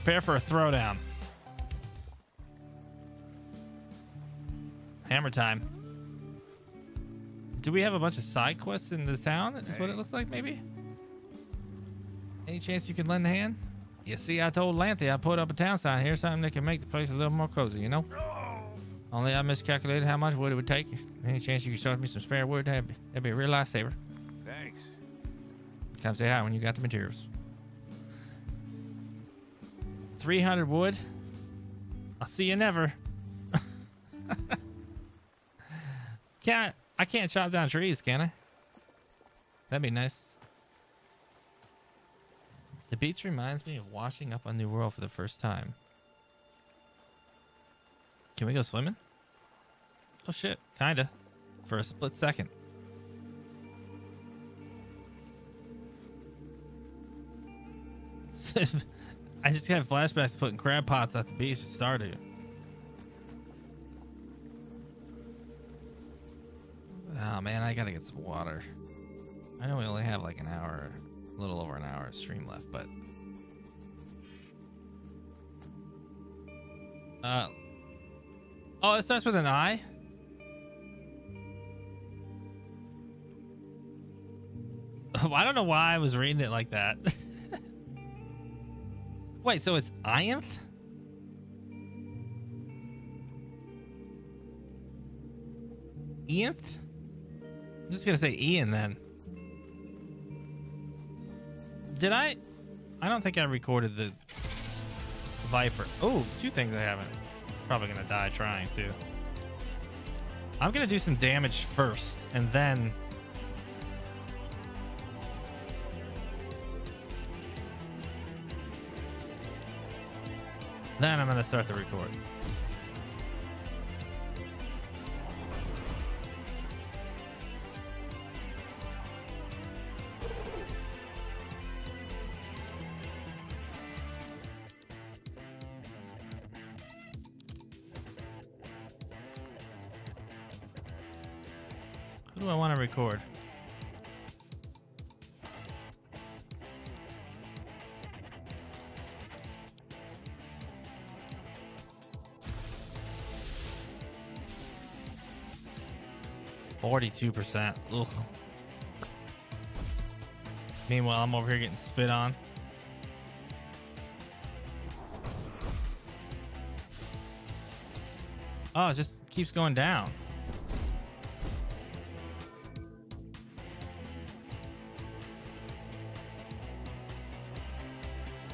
Prepare for a throwdown. Hammer time. Do we have a bunch of side quests in the town? Is what it looks like, maybe? Any chance you can lend a hand? You see, I told Ianthe I put up a town sign here, something that can make the place a little more cozy, you know? Only I miscalculated how much wood it would take. Any chance you could start me some spare wood? That'd be, that'd be a real lifesaver. Thanks. Come say hi when you got the materials. 300 wood. I'll see you never. can't I can't chop down trees, can I? That'd be nice. The beach reminds me of washing up on New Wirral for the first time. Can we go swimming? Oh shit, kinda. For a split second. I just had flashbacks to putting crab pots at the beach at Stardew. Oh man, I gotta get some water. I know we only have like an hour, a little over an hour of stream left, but uh oh, it starts with an I. I don't know why I was reading it like that. Wait, so it's Ianth? Ianth? I'm just gonna say Ian then. Did I? I don't think I recorded the Viper. Oh, two things I haven't. Probably gonna die trying too. I'm gonna do some damage first, and then. Then I'm gonna start the record. Who do I want to record? Forty-two percent. Ugh. Meanwhile, I'm over here getting spit on. Oh, it just keeps going down.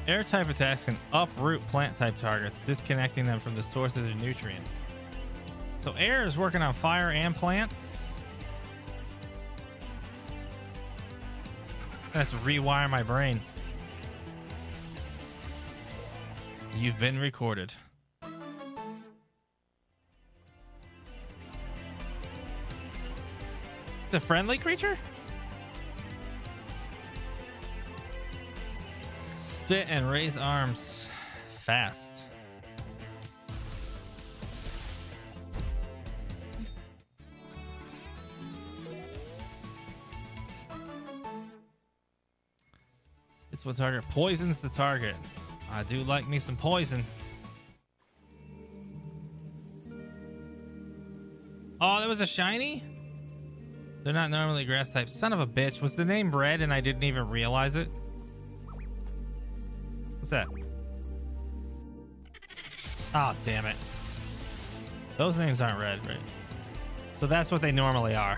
Air type attacks can uproot plant type targets, disconnecting them from the source of their nutrients. So air is working on fire and plants. I have to rewire my brain. You've been recorded. It's a friendly creature? Spit and raise arms fast. It's what target poisons the target. I do like me some poison. Oh, that was a shiny? They're not normally grass type. Son of a bitch. Was the name red and I didn't even realize it? What's that? Oh, damn it. Those names aren't red, right? So that's what they normally are.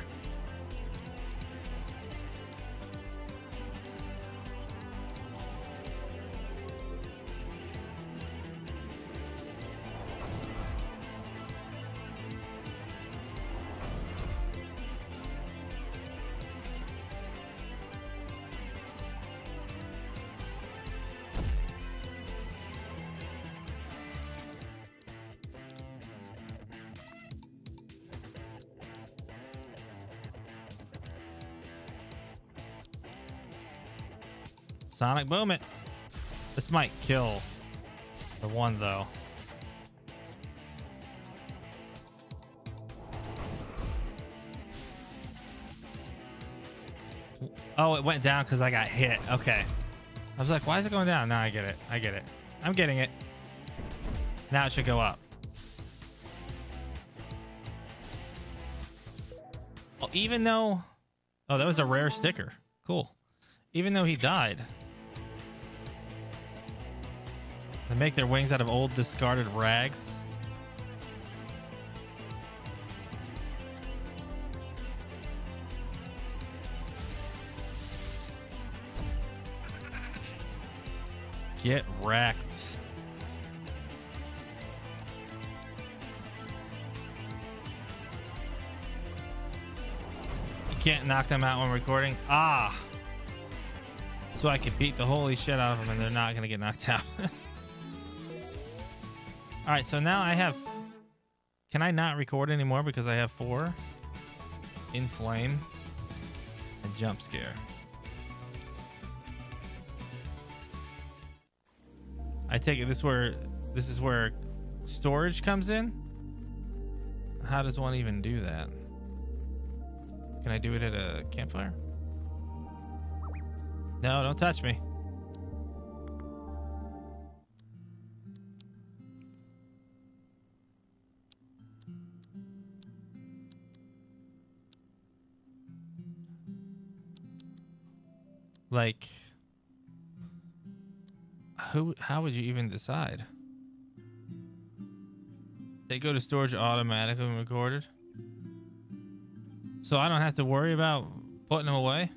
Sonic Boom it. This might kill the one though. Oh, it went down because I got hit. Okay. I was like, why is it going down? Now I get it. I get it. I'm getting it. Now it should go up. Well, even though... Oh, that was a rare sticker. Cool. Even though he died. They make their wings out of old discarded rags. Get wrecked. You can't knock them out when recording. Ah. So I can beat the holy shit out of them and they're not going to get knocked out. All right, so now I have. Can I not record anymore because I have four? In Flame and jump scare. I take it this where this is where storage comes in. How does one even do that? Can I do it at a campfire? No, don't touch me. Like, who? How would you even decide? They go to storage automatically when recorded, so I don't have to worry about putting them away.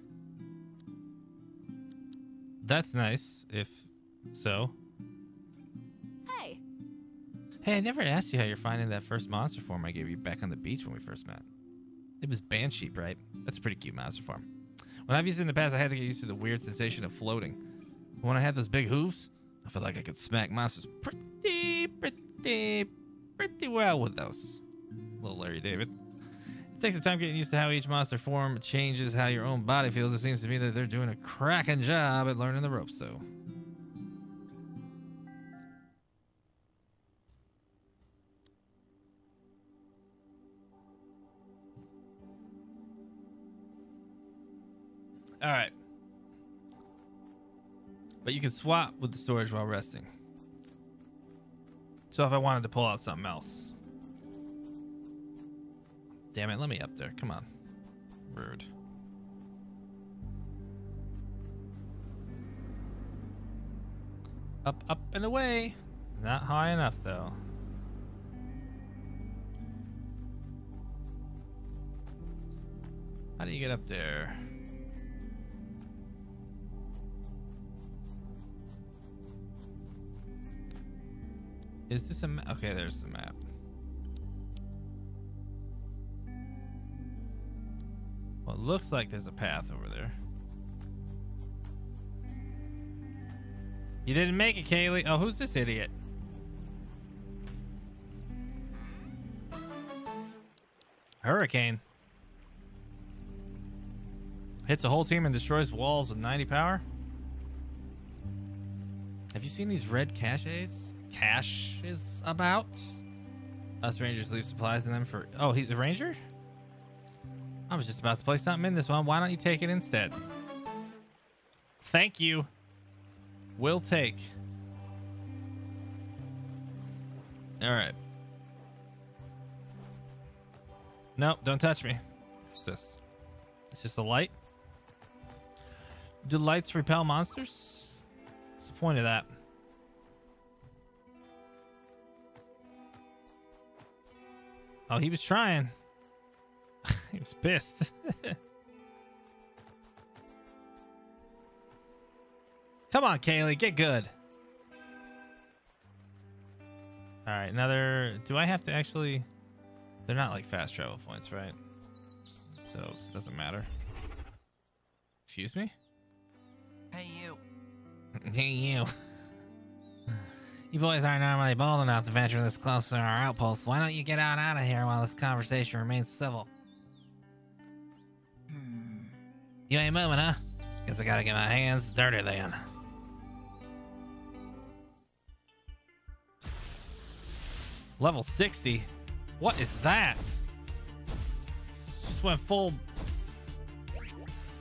That's nice, if so. Hey, Hey, I never asked you how you're finding that first monster form I gave you back on the beach when we first met. It was Bansheep, right? That's a pretty cute monster form. When I've used it in the past, I had to get used to the weird sensation of floating. But when I had those big hooves, I felt like I could smack monsters pretty, pretty, pretty well with those. Little Larry David. It takes some time getting used to how each monster form changes how your own body feels. It seems to me that they're doing a cracking job at learning the ropes, though. All right. But you can swap with the storage while resting. So if I wanted to pull out something else. Damn it, let me up there. Come on. Rude. Up, up, and away. Not high enough, though. How do you get up there? Is this a map? Okay, there's the map. Well, it looks like there's a path over there. You didn't make it, Kayleigh. Oh, who's this idiot? Hurricane. Hits a whole team and destroys walls with 90 power. Have you seen these red caches? Caches about? Us rangers leave supplies in them for. Oh, he's a ranger? I was just about to play something in this one. Why don't you take it instead? Thank you. We'll take. All right. Nope, don't touch me. What's this? It's just a light. Do lights repel monsters? What's the point of that? Oh, he was trying. he was pissed. Come on, Kayleigh, get good. All right, another. Do I have to actually? They're not like fast travel points, right? So it doesn't matter. Excuse me? Hey, you. Hey, you. You boys aren't normally bold enough to venture this close to our outpost. Why don't you get out out of here while this conversation remains civil? Hmm. You ain't moving, huh? Guess I gotta get my hands dirty then. Level 60? What is that? Just went full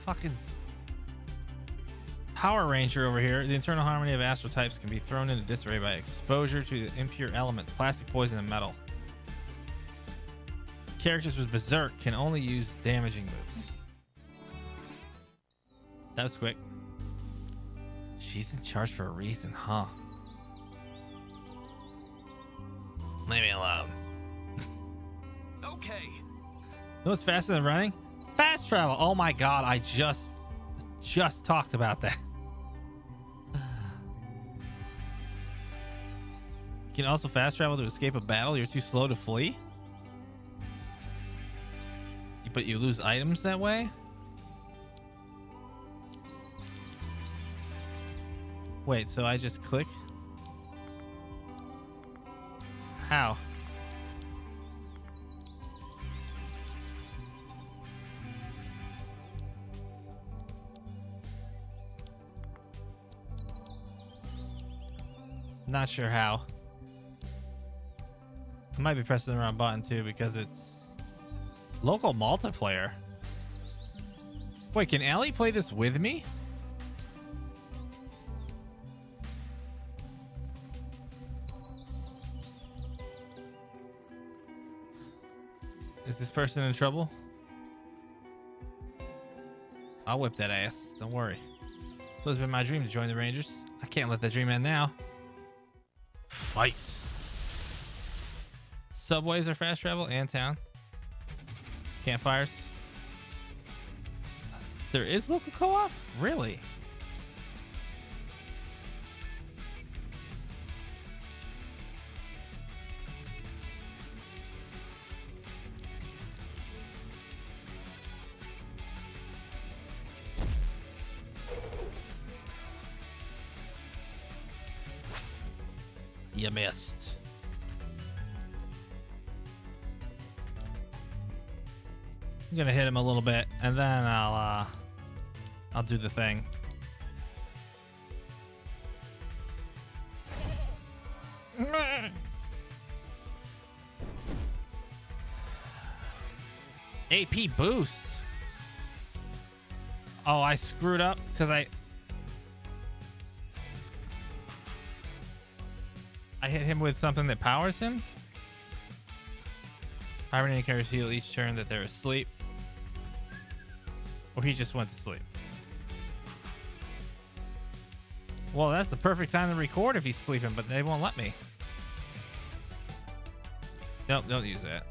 fucking Power Ranger over here. The internal harmony of astral types can be thrown into disarray by exposure to the impure elements, plastic, poison, and metal. Characters with Berserk can only use damaging moves. That was quick. She's in charge for a reason, huh? Leave me alone. Okay. You know what's faster than running? Fast travel. Oh my god, I just just talked about that. You can also fast travel to escape a battle. You're too slow to flee. But you lose items that way? Wait, so I just click? How? Not sure how. I might be pressing the wrong button too because it's local multiplayer. Wait, can Allie play this with me? Is this person in trouble? I'll whip that ass. Don't worry. So it's been my dream to join the Rangers. I can't let that dream end now. Fight. Subways are fast travel and town. Campfires. There is local co-op? Really? You missed. Gonna hit him a little bit, and then I'll uh, I'll do the thing. AP boost. Oh, I screwed up because I I hit him with something that powers him. Hibernating characters heal each turn that they're asleep. Or he just went to sleep. Well, that's the perfect time to record if he's sleeping, but they won't let me. Nope, don't use that.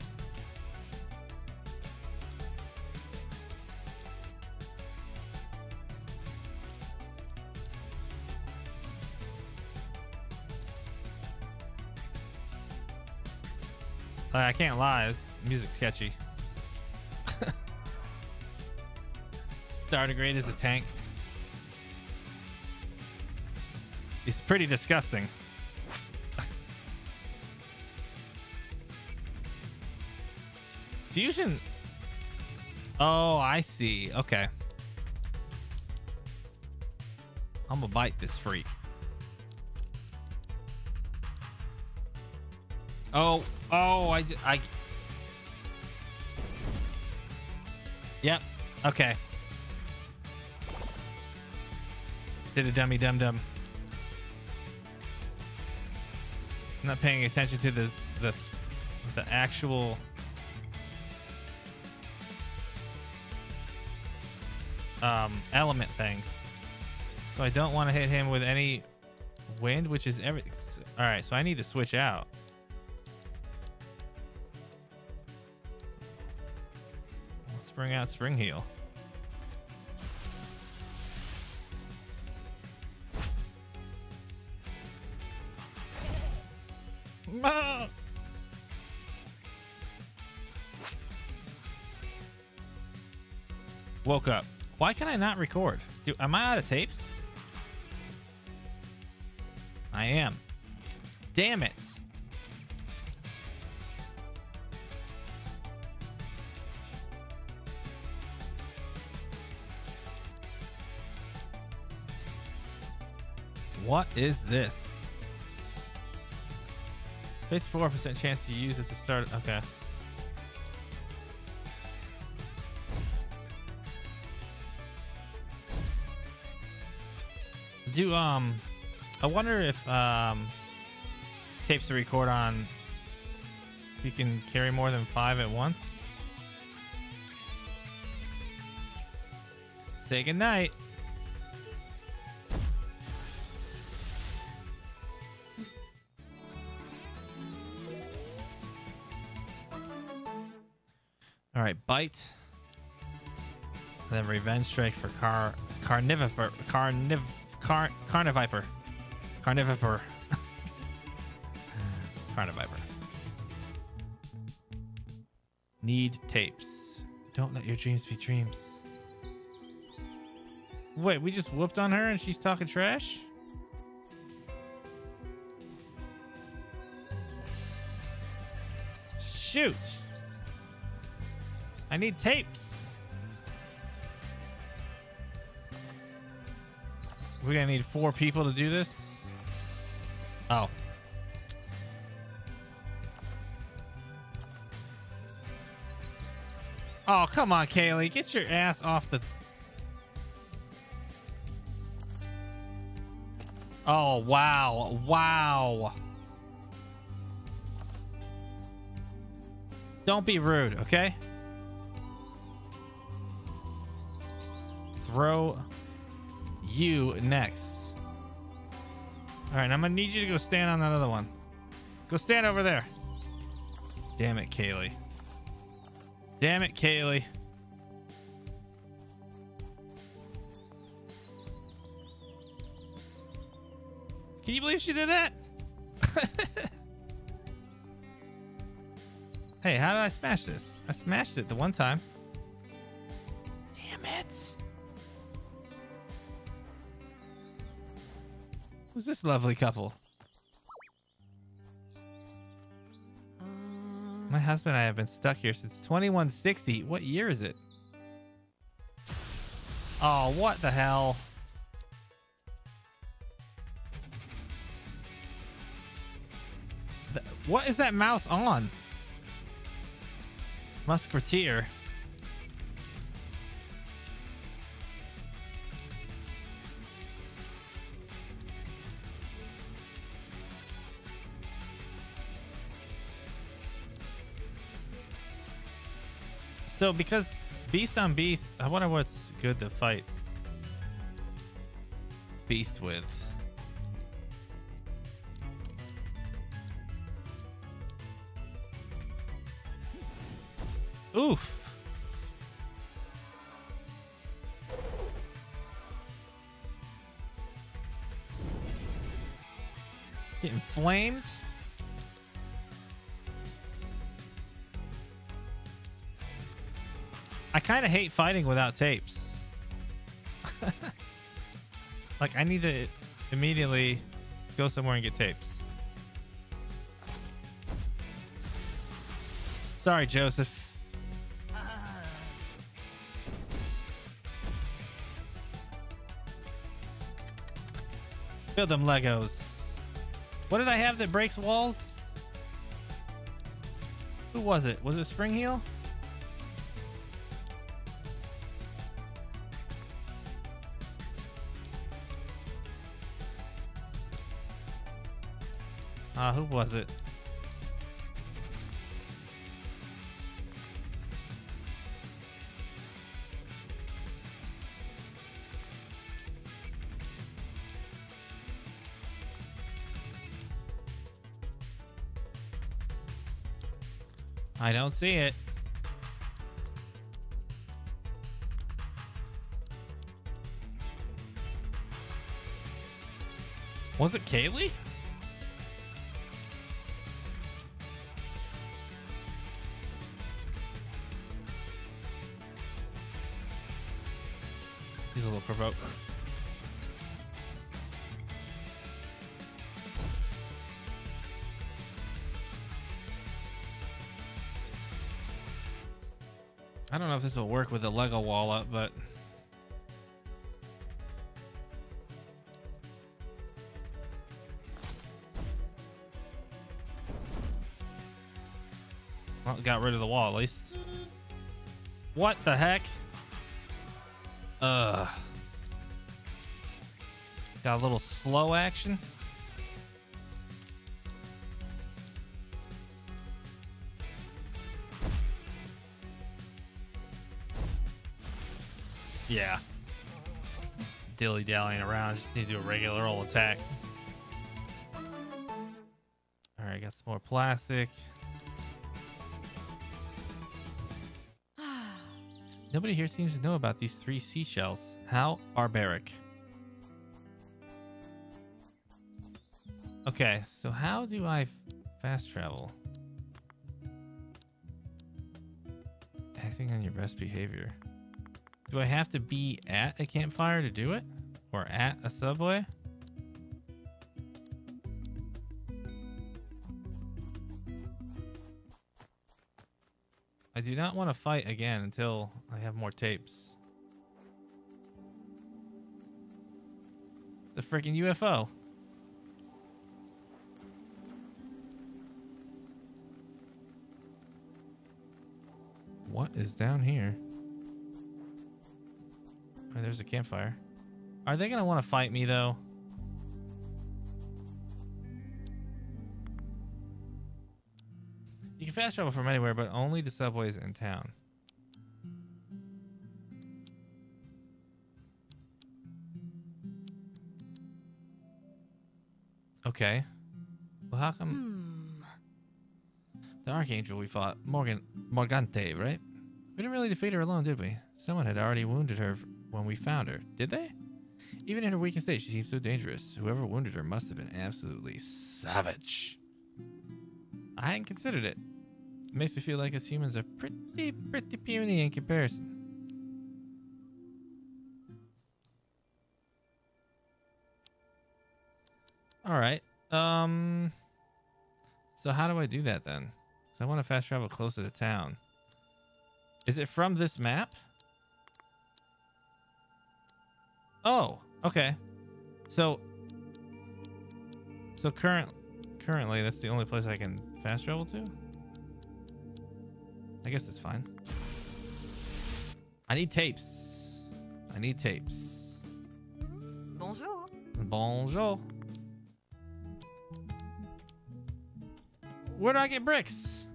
I can't lie. This music's catchy. Stardigrade is a tank. He's pretty disgusting. Fusion. Oh, I see. Okay. I'm gonna bite this freak. Oh, oh, I, I. Yep. Okay. Did a dummy dum dum. I'm not paying attention to the the the actual. Um, element things. So I don't want to hit him with any wind, which is every. All right, so I need to switch out. Let's bring out Springheel. Woke up. Why can I not record? Do, am I out of tapes? I am. Damn it. What is this? 54% chance to use at the start. Okay. Do um I wonder if um tapes to record on you can carry more than five at once. Say goodnight. All right, bite. Then revenge strike for car carniviper carniv car carniviper carniviper carniviper. Need tapes. Don't let your dreams be dreams. Wait, we just whooped on her and she's talking trash? Shoot. I need tapes. We're gonna need four people to do this. Oh. Oh, come on, Kayleigh. Get your ass off the. Oh, wow. Wow. Don't be rude, okay? Throw you next. All right, I'm gonna need you to go stand on that other one. Go stand over there. Damn it, Kayleigh. Damn it, Kayleigh. Can you believe she did that? hey, how did I smash this? I smashed it the one time. This lovely couple? Um, My husband and I have been stuck here since 2160. What year is it? Oh, what the hell? What is that mouse on? Musketeer. So because beast on beast, I wonder what's good to fight beast with. Oof. Getting flamed. Kind of hate fighting without tapes. like I need to immediately go somewhere and get tapes. Sorry, Joseph. Build them Legos. What did I have that breaks walls? Who was it? Was it Spring Ah, who was it? I don't see it. Was it Kayleigh? A provoked. I don't know if this will work with the Lego wall up, but well, got rid of the wall at least. What the heck? Uh, got a little slow action. Yeah. Dilly dallying around. Just need to do a regular old attack. All right, got some more plastic. Nobody here seems to know about these three seashells. How barbaric. Okay, so how do I fast travel? Acting on your best behavior. Do I have to be at a campfire to do it? Or at a subway? I do not want to fight again until I have more tapes. The freaking UFO. What is down here? Oh, there's a campfire. Are they gonna want to fight me though? You can fast travel from anywhere, but only the subways in town. Okay. Well, how come hmm. the archangel we fought, Morgan Morgante, right? We didn't really defeat her alone, did we? Someone had already wounded her when we found her. Did they? Even in her weakened state, she seems so dangerous. Whoever wounded her must have been absolutely savage. I hadn't considered it. It makes me feel like us humans are pretty, pretty puny in comparison. All right. Um. So how do I do that then? Because I want to fast travel closer to town. Is it from this map? Oh, okay. So, so current, currently that's the only place I can fast travel to. I guess it's fine. I need tapes. I need tapes. Bonjour. Bonjour. Where do I get bricks?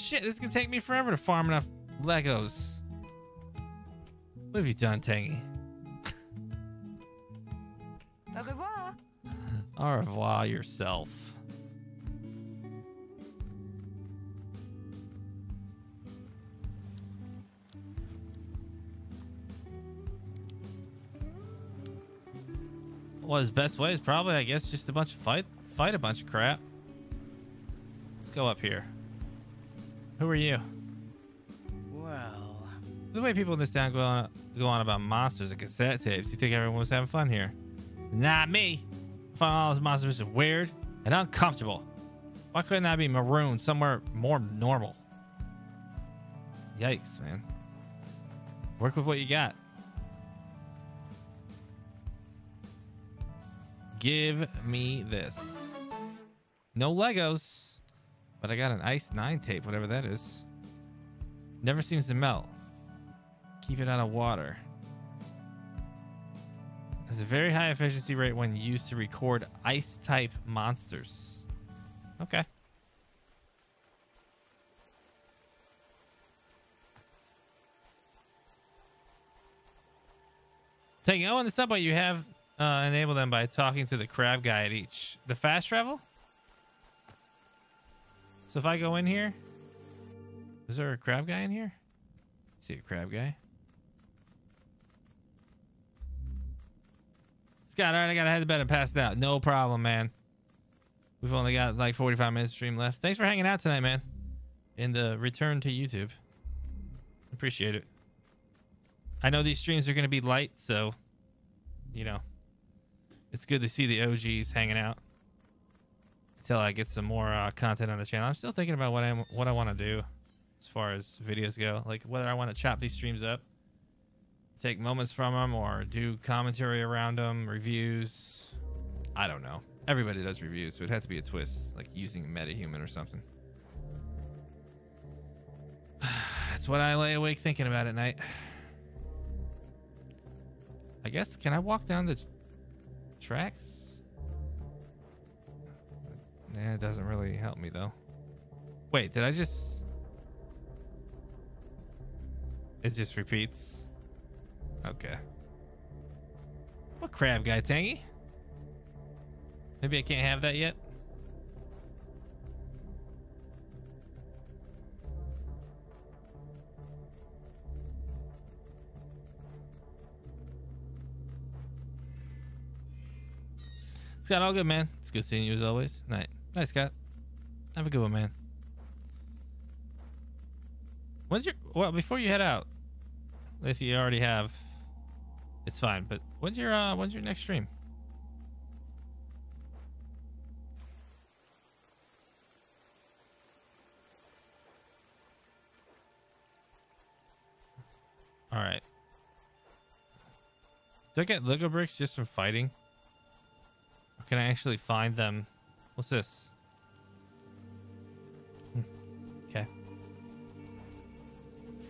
Shit, this is gonna take me forever to farm enough Legos. What have you done, Tangy? Au revoir. Au revoir yourself. Well, his best way is probably, I guess, just a bunch of fight, fight a bunch of crap. Let's go up here. Who are you? Well, The way people in this town go on go on about monsters and cassette tapes, you think everyone was having fun here? Not me. I find all those monsters weird and uncomfortable. Why couldn't I be marooned somewhere more normal? Yikes, man. Work with what you got. Give me this. No Legos, but I got an Ice 9 tape, whatever that is. Never seems to melt. Keep it out of water. Has a very high efficiency rate when used to record ice type monsters. Okay. Taking oh, on the subway, you have uh, enabled them by talking to the crab guy at each. The fast travel. So if I go in here, is there a crab guy in here? See a crab guy. Scott, all right, I gotta head to bed and pass out. No problem, man. We've only got like 45 minutes stream left. Thanks for hanging out tonight, man. In the return to YouTube. Appreciate it. I know these streams are gonna be light, so you know, it's good to see the OGs hanging out until I get some more uh, content on the channel. I'm still thinking about what I what I want to do as far as videos go, like whether I want to chop these streams up, take moments from them, or do commentary around them, reviews. I don't know. Everybody does reviews, so it'd have to be a twist, like using MetaHuman or something. That's what I lay awake thinking about at night. I guess can I walk down the tracks? Yeah, it doesn't really help me though. Wait, did I just It just repeats. Okay. What crab guy, Tangy? Maybe I can't have that yet. Scott, all good, man. It's good seeing you as always. Night. Night, Scott. Have a good one, man. When's your well before you head out? If you already have, it's fine. But when's your uh when's your next stream? All right. Do I get Lego bricks just from fighting? Or can I actually find them? What's this? Hmm. Okay.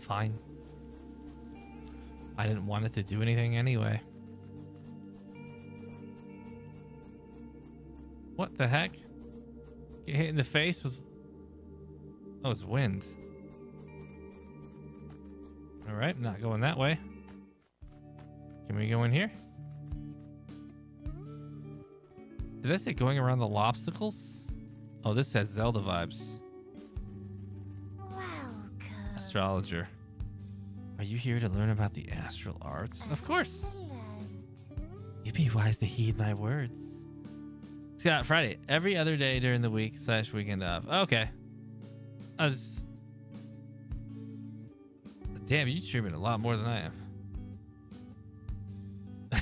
Fine. I didn't want it to do anything anyway. What the heck? Get hit in the face with... Oh, it's wind. Alright, not going that way. Can we go in here? Did I say going around the lobstacles? Oh, this has Zelda vibes. Welcome. Astrologer. Are you here to learn about the astral arts? Of course. You'd be wise to heed my words. Scott, uh, Friday, every other day during the week slash weekend off. Okay. I was. Damn, you streaming a lot more than I am.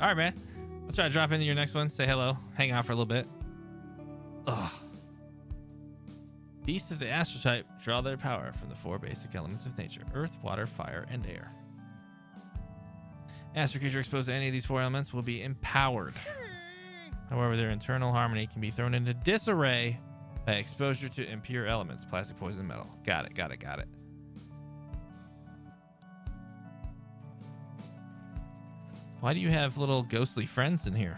All right, man. Let's try to drop into your next one. Say hello. Hang out for a little bit. Ugh. Beasts of the astral type draw their power from the four basic elements of nature earth, water, fire, and air. Astral creature exposed to any of these four elements will be empowered. However, their internal harmony can be thrown into disarray by exposure to impure elements, plastic, poison, metal. Got it, got it, got it. Why do you have little ghostly friends in here?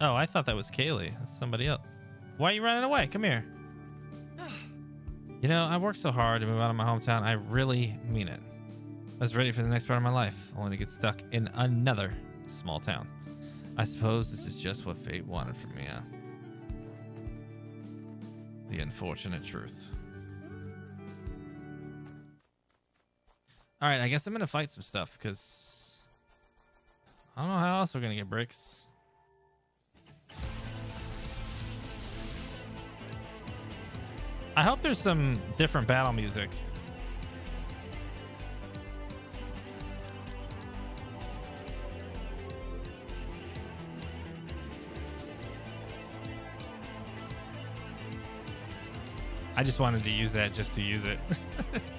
Oh, I thought that was Kayleigh. That's somebody else. Why are you running away? Come here. You know, I worked so hard to move out of my hometown. I really mean it. I was ready for the next part of my life, only to get stuck in another small town. I suppose this is just what fate wanted for me, huh? The unfortunate truth. All right, I guess I'm gonna fight some stuff because I don't know how else we're gonna get bricks. I hope there's some different battle music. I just wanted to use that just to use it.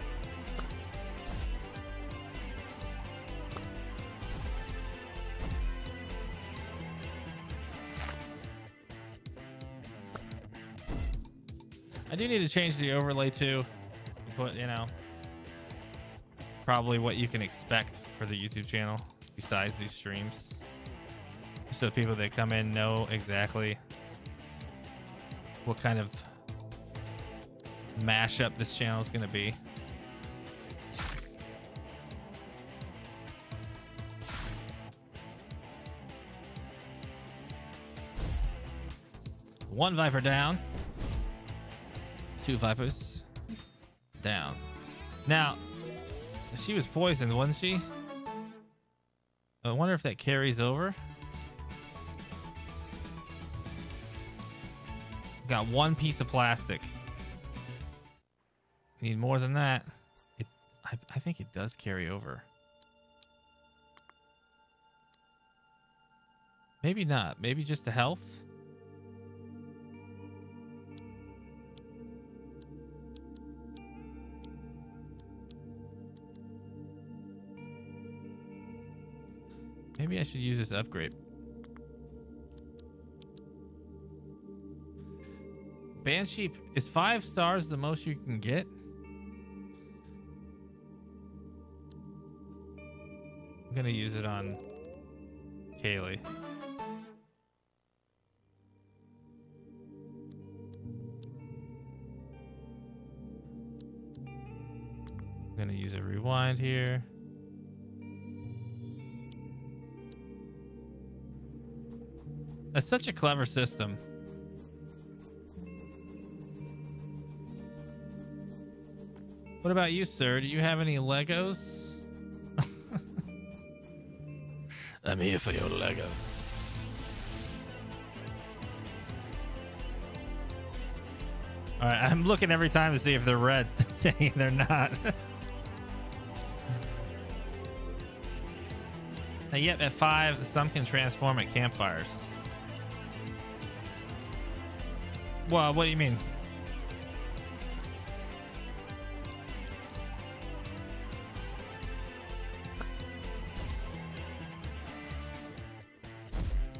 I do need to change the overlay too. Put, you know, probably what you can expect for the YouTube channel besides these streams. So people that come in know exactly what kind of mashup this channel is going to be. One Viper down. Two Vipers down. Now, she was poisoned, wasn't she? I wonder if that carries over. Got one piece of plastic. Need more than that. It, I, I think it does carry over. Maybe not. Maybe just the health. Maybe I should use this upgrade. Bansheep is five stars the most you can get? I'm gonna use it on Kayleigh. I'm gonna use a rewind here. That's such a clever system. What about you, sir? Do you have any Legos? I'm here for your Legos. All right, I'm looking every time to see if they're red. They're not. now, yep, at five, some can transform at campfires. Well, what do you mean?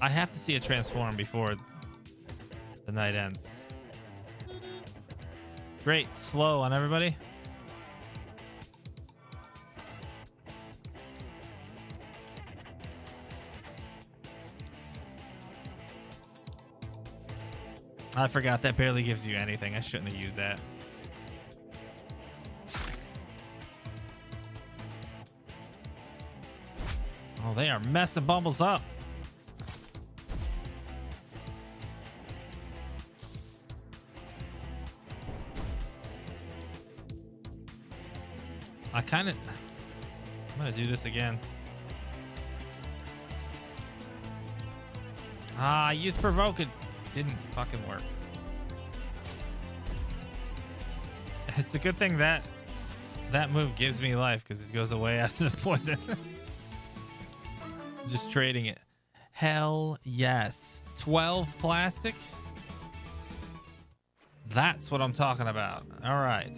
I have to see it transform before the night ends. Great, slow on everybody. I forgot that barely gives you anything. I shouldn't have used that. Oh, they are messing Bumbles up. I kind of... I'm going to do this again. Ah, I used Provoke. Didn't fucking work. It's a good thing that that move gives me life because it goes away after the poison. Just trading it. Hell yes. 12 plastic? That's what I'm talking about. All right.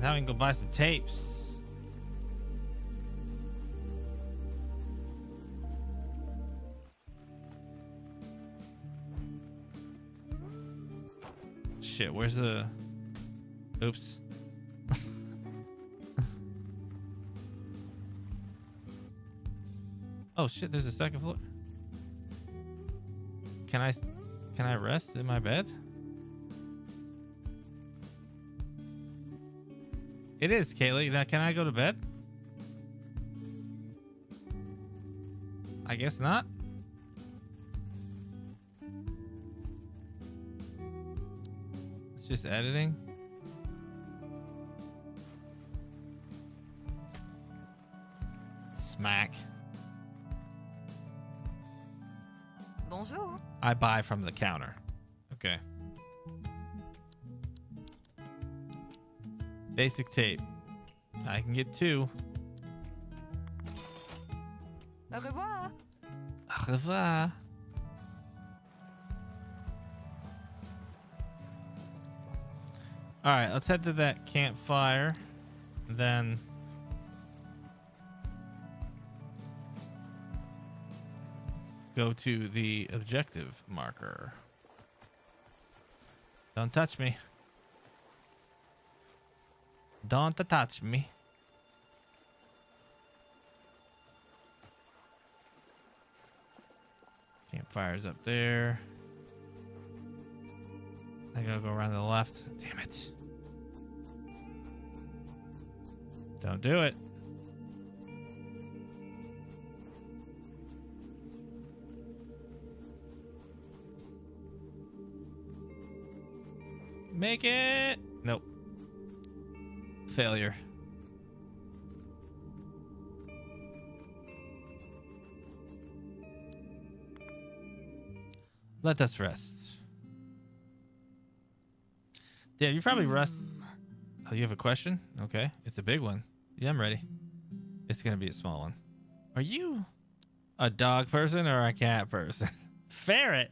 Now we can go buy some tapes. Shit, where's the... Oops. oh shit, there's a second floor. Can I... Can I rest in my bed? It is, Kayleigh. Now, can I go to bed? I guess not. It's just editing. Smack. Bonjour. I buy from the counter. Okay. Basic tape. I can get two. Au revoir. Au revoir. All right, let's head to that campfire. Then go to the objective marker. Don't touch me. Don't touch me. Campfire's up there. I gotta go around to the left. Damn it. Don't do it. Make it. Nope. Failure. Let us rest. Damn, you probably rest. Mm. Oh, you have a question? Okay. It's a big one. Yeah, I'm ready. It's going to be a small one. Are you a dog person or a cat person? Ferret.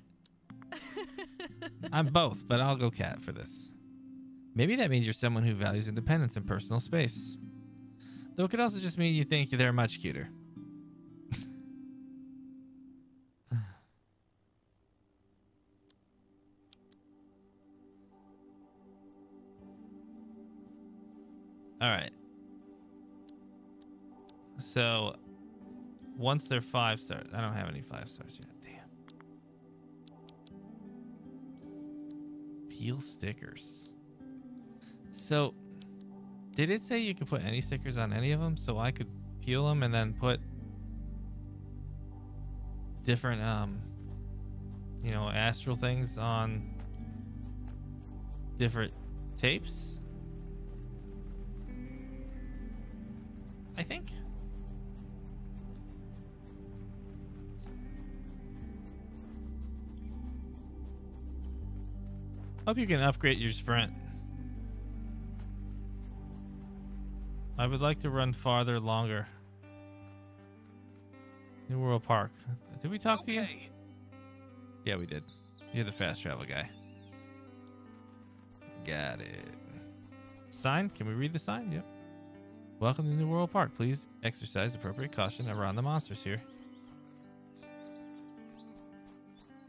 I'm both, but I'll go cat for this. Maybe that means you're someone who values independence and personal space. Though it could also just mean you think they're much cuter. All right. So once they're five stars, I don't have any five stars yet. Damn. Peel stickers. So did it say you could put any stickers on any of them? So I could peel them and then put different, um, you know, astral things on different tapes? Hope you can upgrade your sprint. I would like to run farther longer. New Wirral Park. Did we talk to you? Yeah, we did. You're the fast travel guy. Got it. Sign? Can we read the sign? Yep. Welcome to New Wirral Park. Please exercise appropriate caution around the monsters here.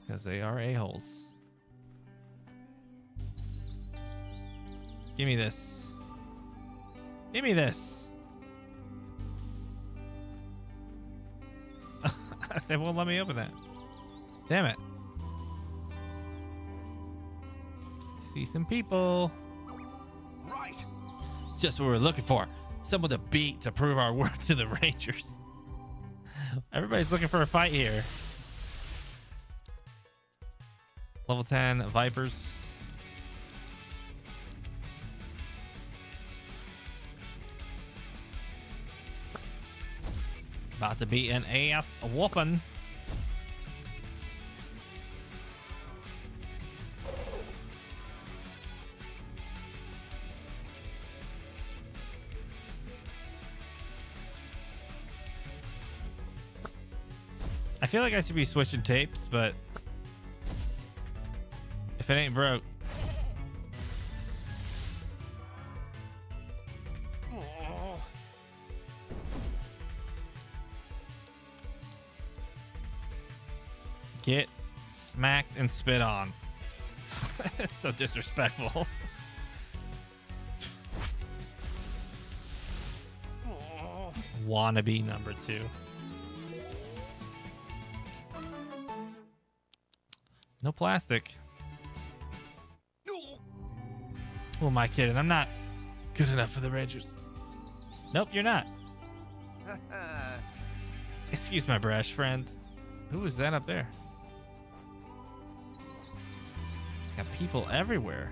Because they are a-holes. Give me this. Give me this. they won't let me open that. Damn it. See some people. Right. Just what we're looking for. Someone to beat to prove our worth to the Rangers. Everybody's looking for a fight here. Level 10 Vipers. About to be an ass whooping. I feel like I should be switching tapes, but if it ain't broke, get smacked and spit on. it's so disrespectful. oh. Wannabe number two. No plastic. Oh, no. Who am I kidding? I'm not good enough for the Rangers. Nope, you're not. Excuse my brash friend. Who is that up there? people everywhere.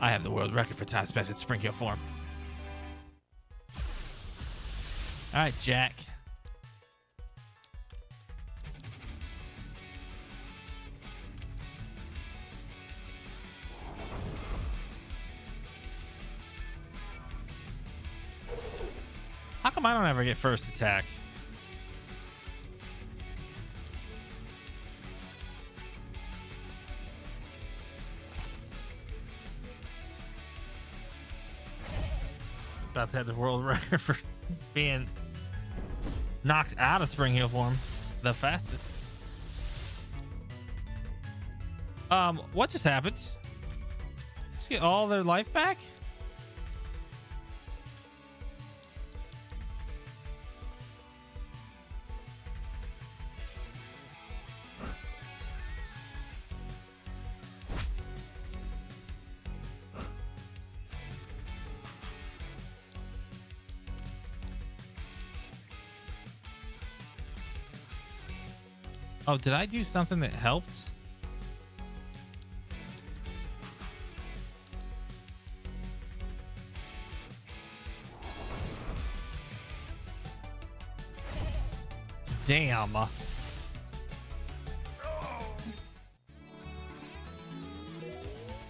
I have the world record for time spent in Springheel form. All right, Jack. How come I don't ever get first attack? To have the world record for being knocked out of Springheel form the fastest. Um, what just happened? Just get all their life back? Oh, did I do something that helped? Damn.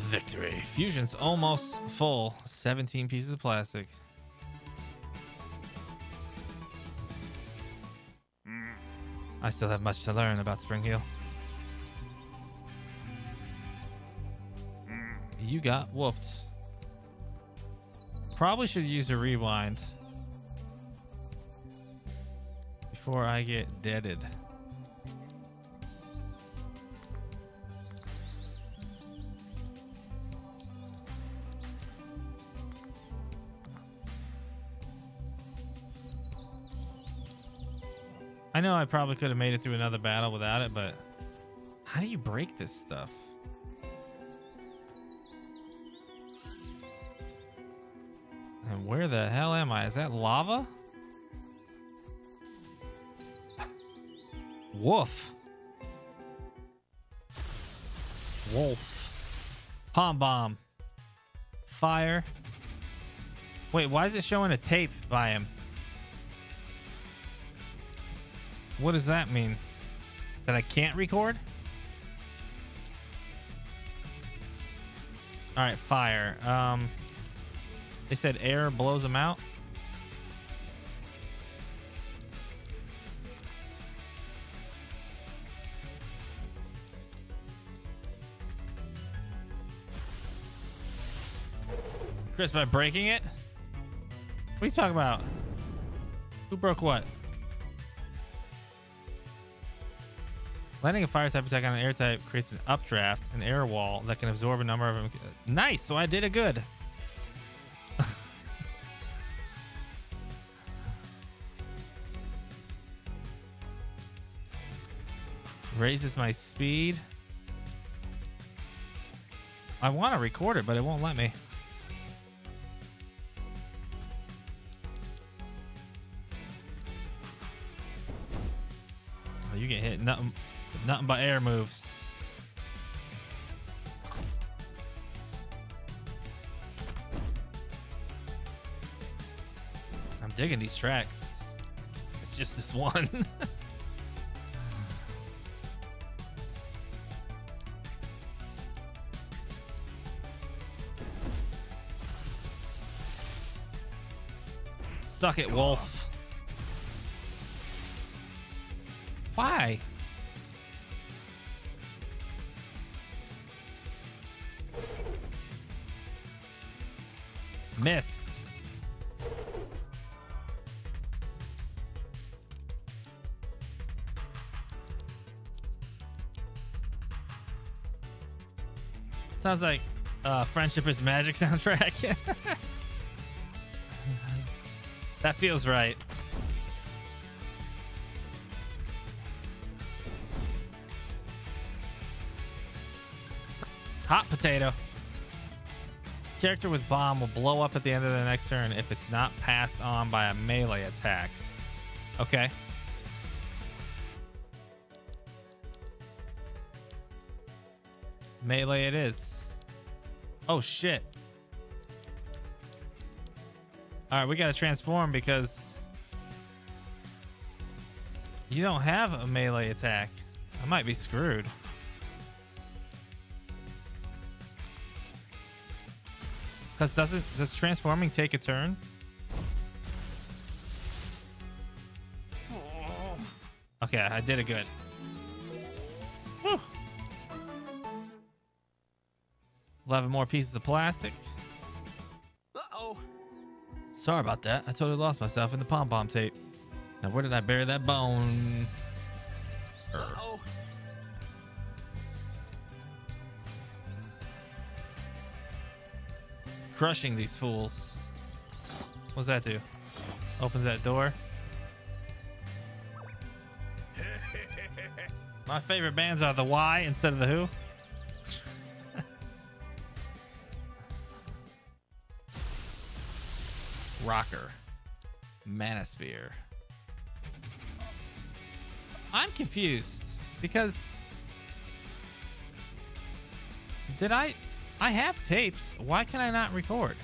Victory. Fusion's almost full. 17 pieces of plastic. I still have much to learn about Springheel. You got whooped. Probably should use a rewind before I get deaded. I know I probably could have made it through another battle without it, but how do you break this stuff? And where the hell am I? Is that lava? Woof. Wolf. Pombomb. Fire. Wait, why is it showing a tape by him? What does that mean? That I can't record? All right, fire. Um, they said air blows them out. Chris, by breaking it? What are you talking about? Who broke what? Landing a fire type attack on an air type creates an updraft, an air wall that can absorb a number of them. Nice, so I did it good. Raises my speed. I want to record it, but it won't let me. Nothing but air moves. I'm digging these tracks. It's just this one. Suck it, Wolf. Why? Missed. Sounds like uh, Friendship is Magic soundtrack. that feels right. Hot potato. Character with bomb will blow up at the end of the next turn if it's not passed on by a melee attack. Okay. Melee it is. Oh shit. All right, we got to transform because you don't have a melee attack. I might be screwed. Does does it does transforming take a turn? Okay, I did it good. Whew. Eleven more pieces of plastic. Uh oh. Sorry about that. I totally lost myself in the pom pom tape. Now where did I bury that bone? Crushing these fools. What's that do? Opens that door. My favorite bands are the Y instead of the Who. Rocker. Manosphere. I'm confused because did I I have tapes. Why can I not record?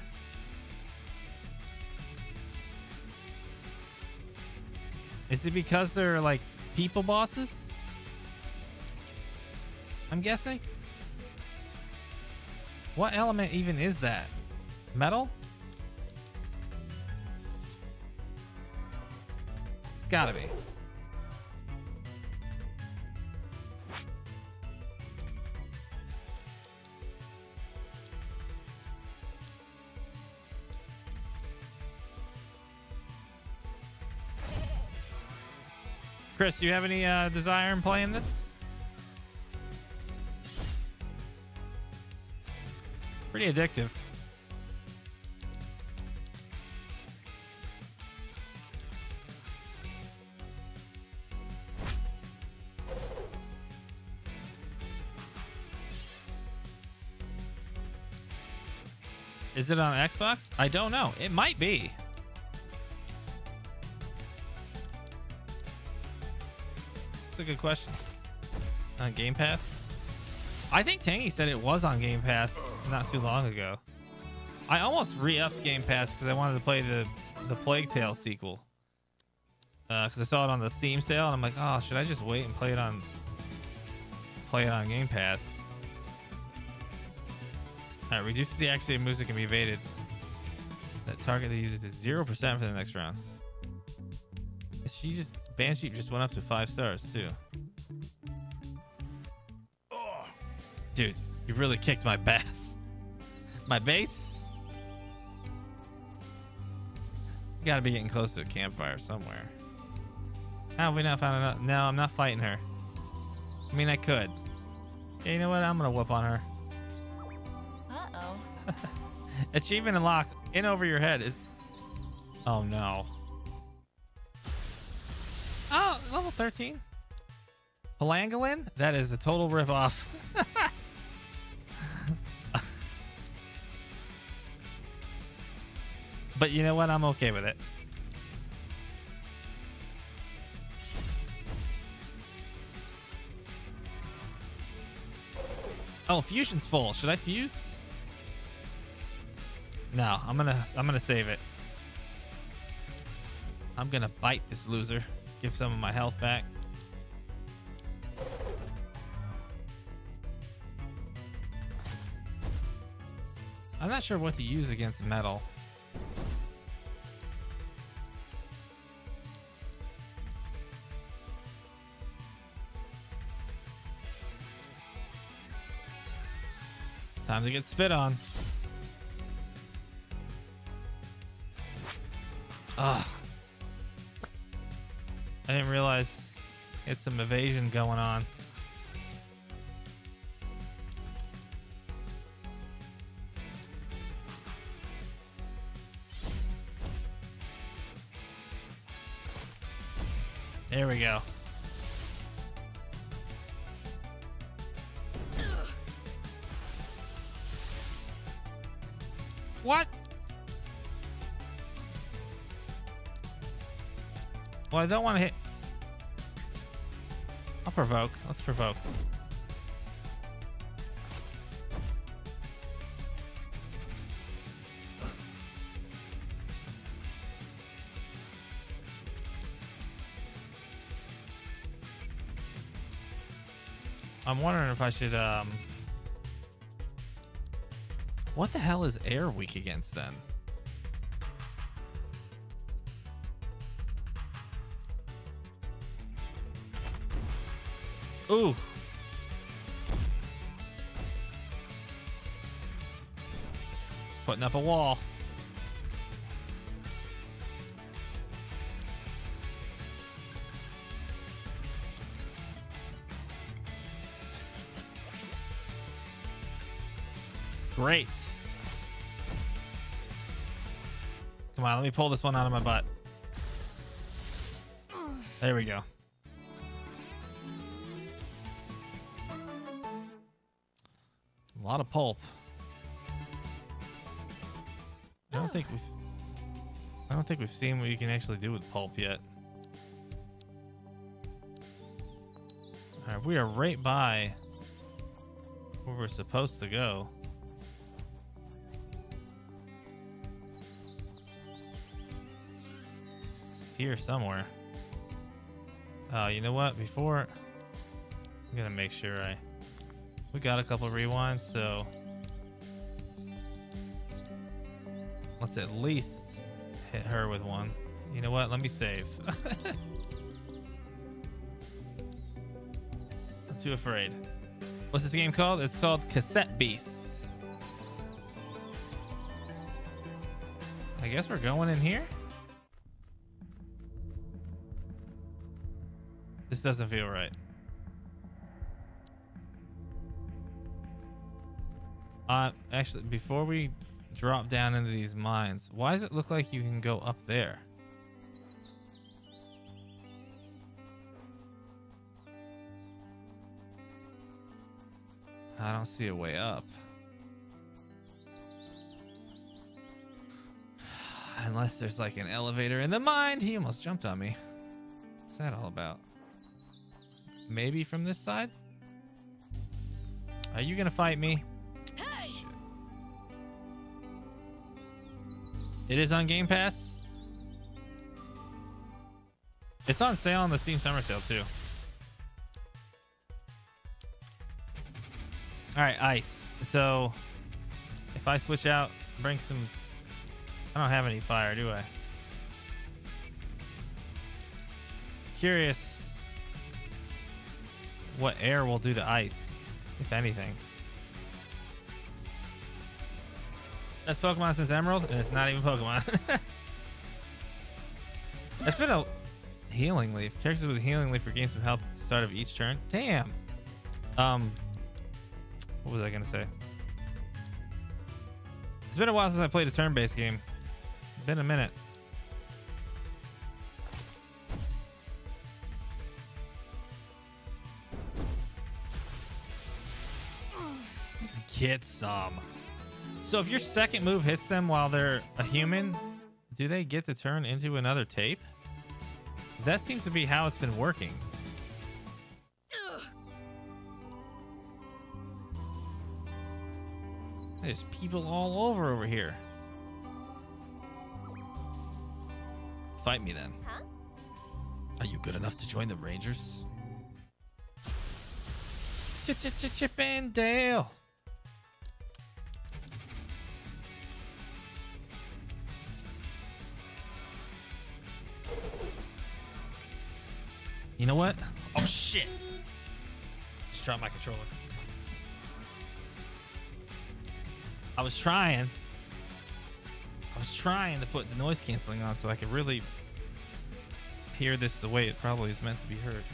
Is it because they're like people bosses? I'm guessing. What element even is that? Metal? It's gotta be. Chris, do you have any uh, desire in playing this? Pretty addictive. Is it on Xbox? I don't know. It might be. Good question. On Game Pass? I think Tangy said it was on Game Pass not too long ago. I almost re-upped Game Pass because I wanted to play the the Plague Tale sequel. Uh, because I saw it on the Steam sale, and I'm like, oh, should I just wait and play it on play it on Game Pass? All right, reduces the accuracy of moves that can be evaded. That target that uses is zero percent for the next round. Is She just Bansheep just went up to five stars too. Dude, you really kicked my bass. My base? Gotta be getting close to a campfire somewhere. How have we not found enough? No, I'm not fighting her. I mean, I could. Yeah, you know what? I'm gonna whoop on her. Uh-oh. Achievement unlocked. In over your head is. Oh no. 13. Pangolin? That is a total ripoff. but you know what? I'm okay with it. Oh, fusion's full. Should I fuse? No, I'm gonna I'm gonna save it. I'm gonna bite this loser. Give some of my health back. I'm not sure what to use against metal. Time to get spit on. Ah. I didn't realize it's some evasion going on. There we go. What? Well, I don't want to hit. I'll provoke. Let's provoke. I'm wondering if I should, um... What the hell is air weak against then? Ooh. Putting up a wall. Great. Come on, let me pull this one out of my butt. There we go. Lot of pulp. I don't ah. think we've I don't think we've seen what you can actually do with pulp yet. Alright, we are right by where we're supposed to go. It's here somewhere. Oh, you know what? Before I'm gonna make sure I we got a couple rewinds, so let's at least hit her with one. You know what? Let me save. I'm too afraid. What's this game called? It's called Cassette Beasts. I guess we're going in here. This doesn't feel right. Actually, before we drop down into these mines, why does it look like you can go up there? I don't see a way up. Unless there's like an elevator in the mine. He almost jumped on me. What's that all about? Maybe from this side? Are you gonna fight me? It is on Game Pass. It's on sale on the Steam Summer Sale too. All right, ice. So if I switch out, bring some. I don't have any fire, do I? Curious what air will do to ice, if anything. That's Pokemon since Emerald, and it's not even Pokemon. It's been a healing leaf. Characters with healing leaf regain some health at the start of each turn. Damn. Um, what was I gonna say? It's been a while since I played a turn-based game. Been a minute. Get some. So if your second move hits them while they're a human, do they get to turn into another tape? That seems to be how it's been working. There's people all over over here. Fight me then. Huh? Are you good enough to join the Rangers? Chip, chip, chip, chip You know what? Oh shit! Just dropped my controller. I was trying. I was trying to put the noise canceling on so I could really hear this the way it probably is meant to be heard.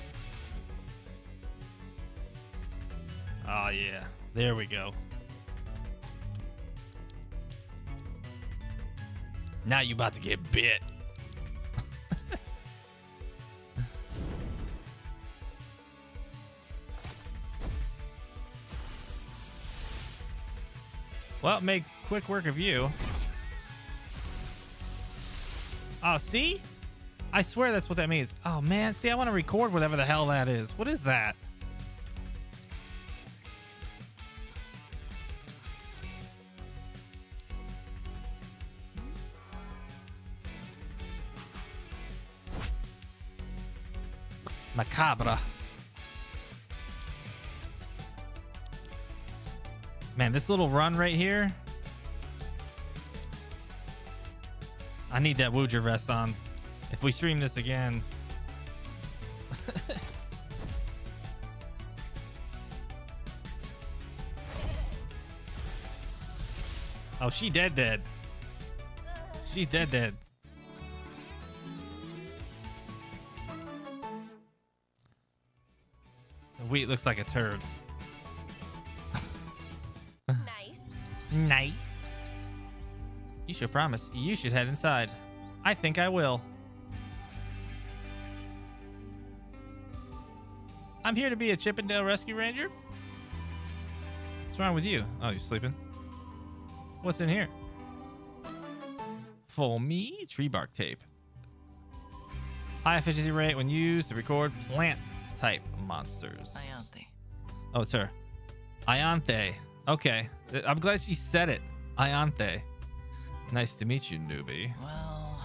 Oh yeah, there we go. Now you about to get bit. Well, make quick work of you. Oh, see? I swear that's what that means. Oh, man. See, I want to record whatever the hell that is. What is that? this little run right here. I need that Wooger vest on. If we stream this again. oh, she dead dead. She's dead dead. The wheat looks like a turd. Nice. You should promise. You should head inside. I think I will. I'm here to be a Chippendale Rescue Ranger. What's wrong with you? Oh, you're sleeping? What's in here? For me, tree bark tape. High efficiency rate when used to record plant type monsters. Ianthe. Oh, it's her. Ianthe. Okay. I'm glad she said it. Ianthe. Nice to meet you, newbie. Well,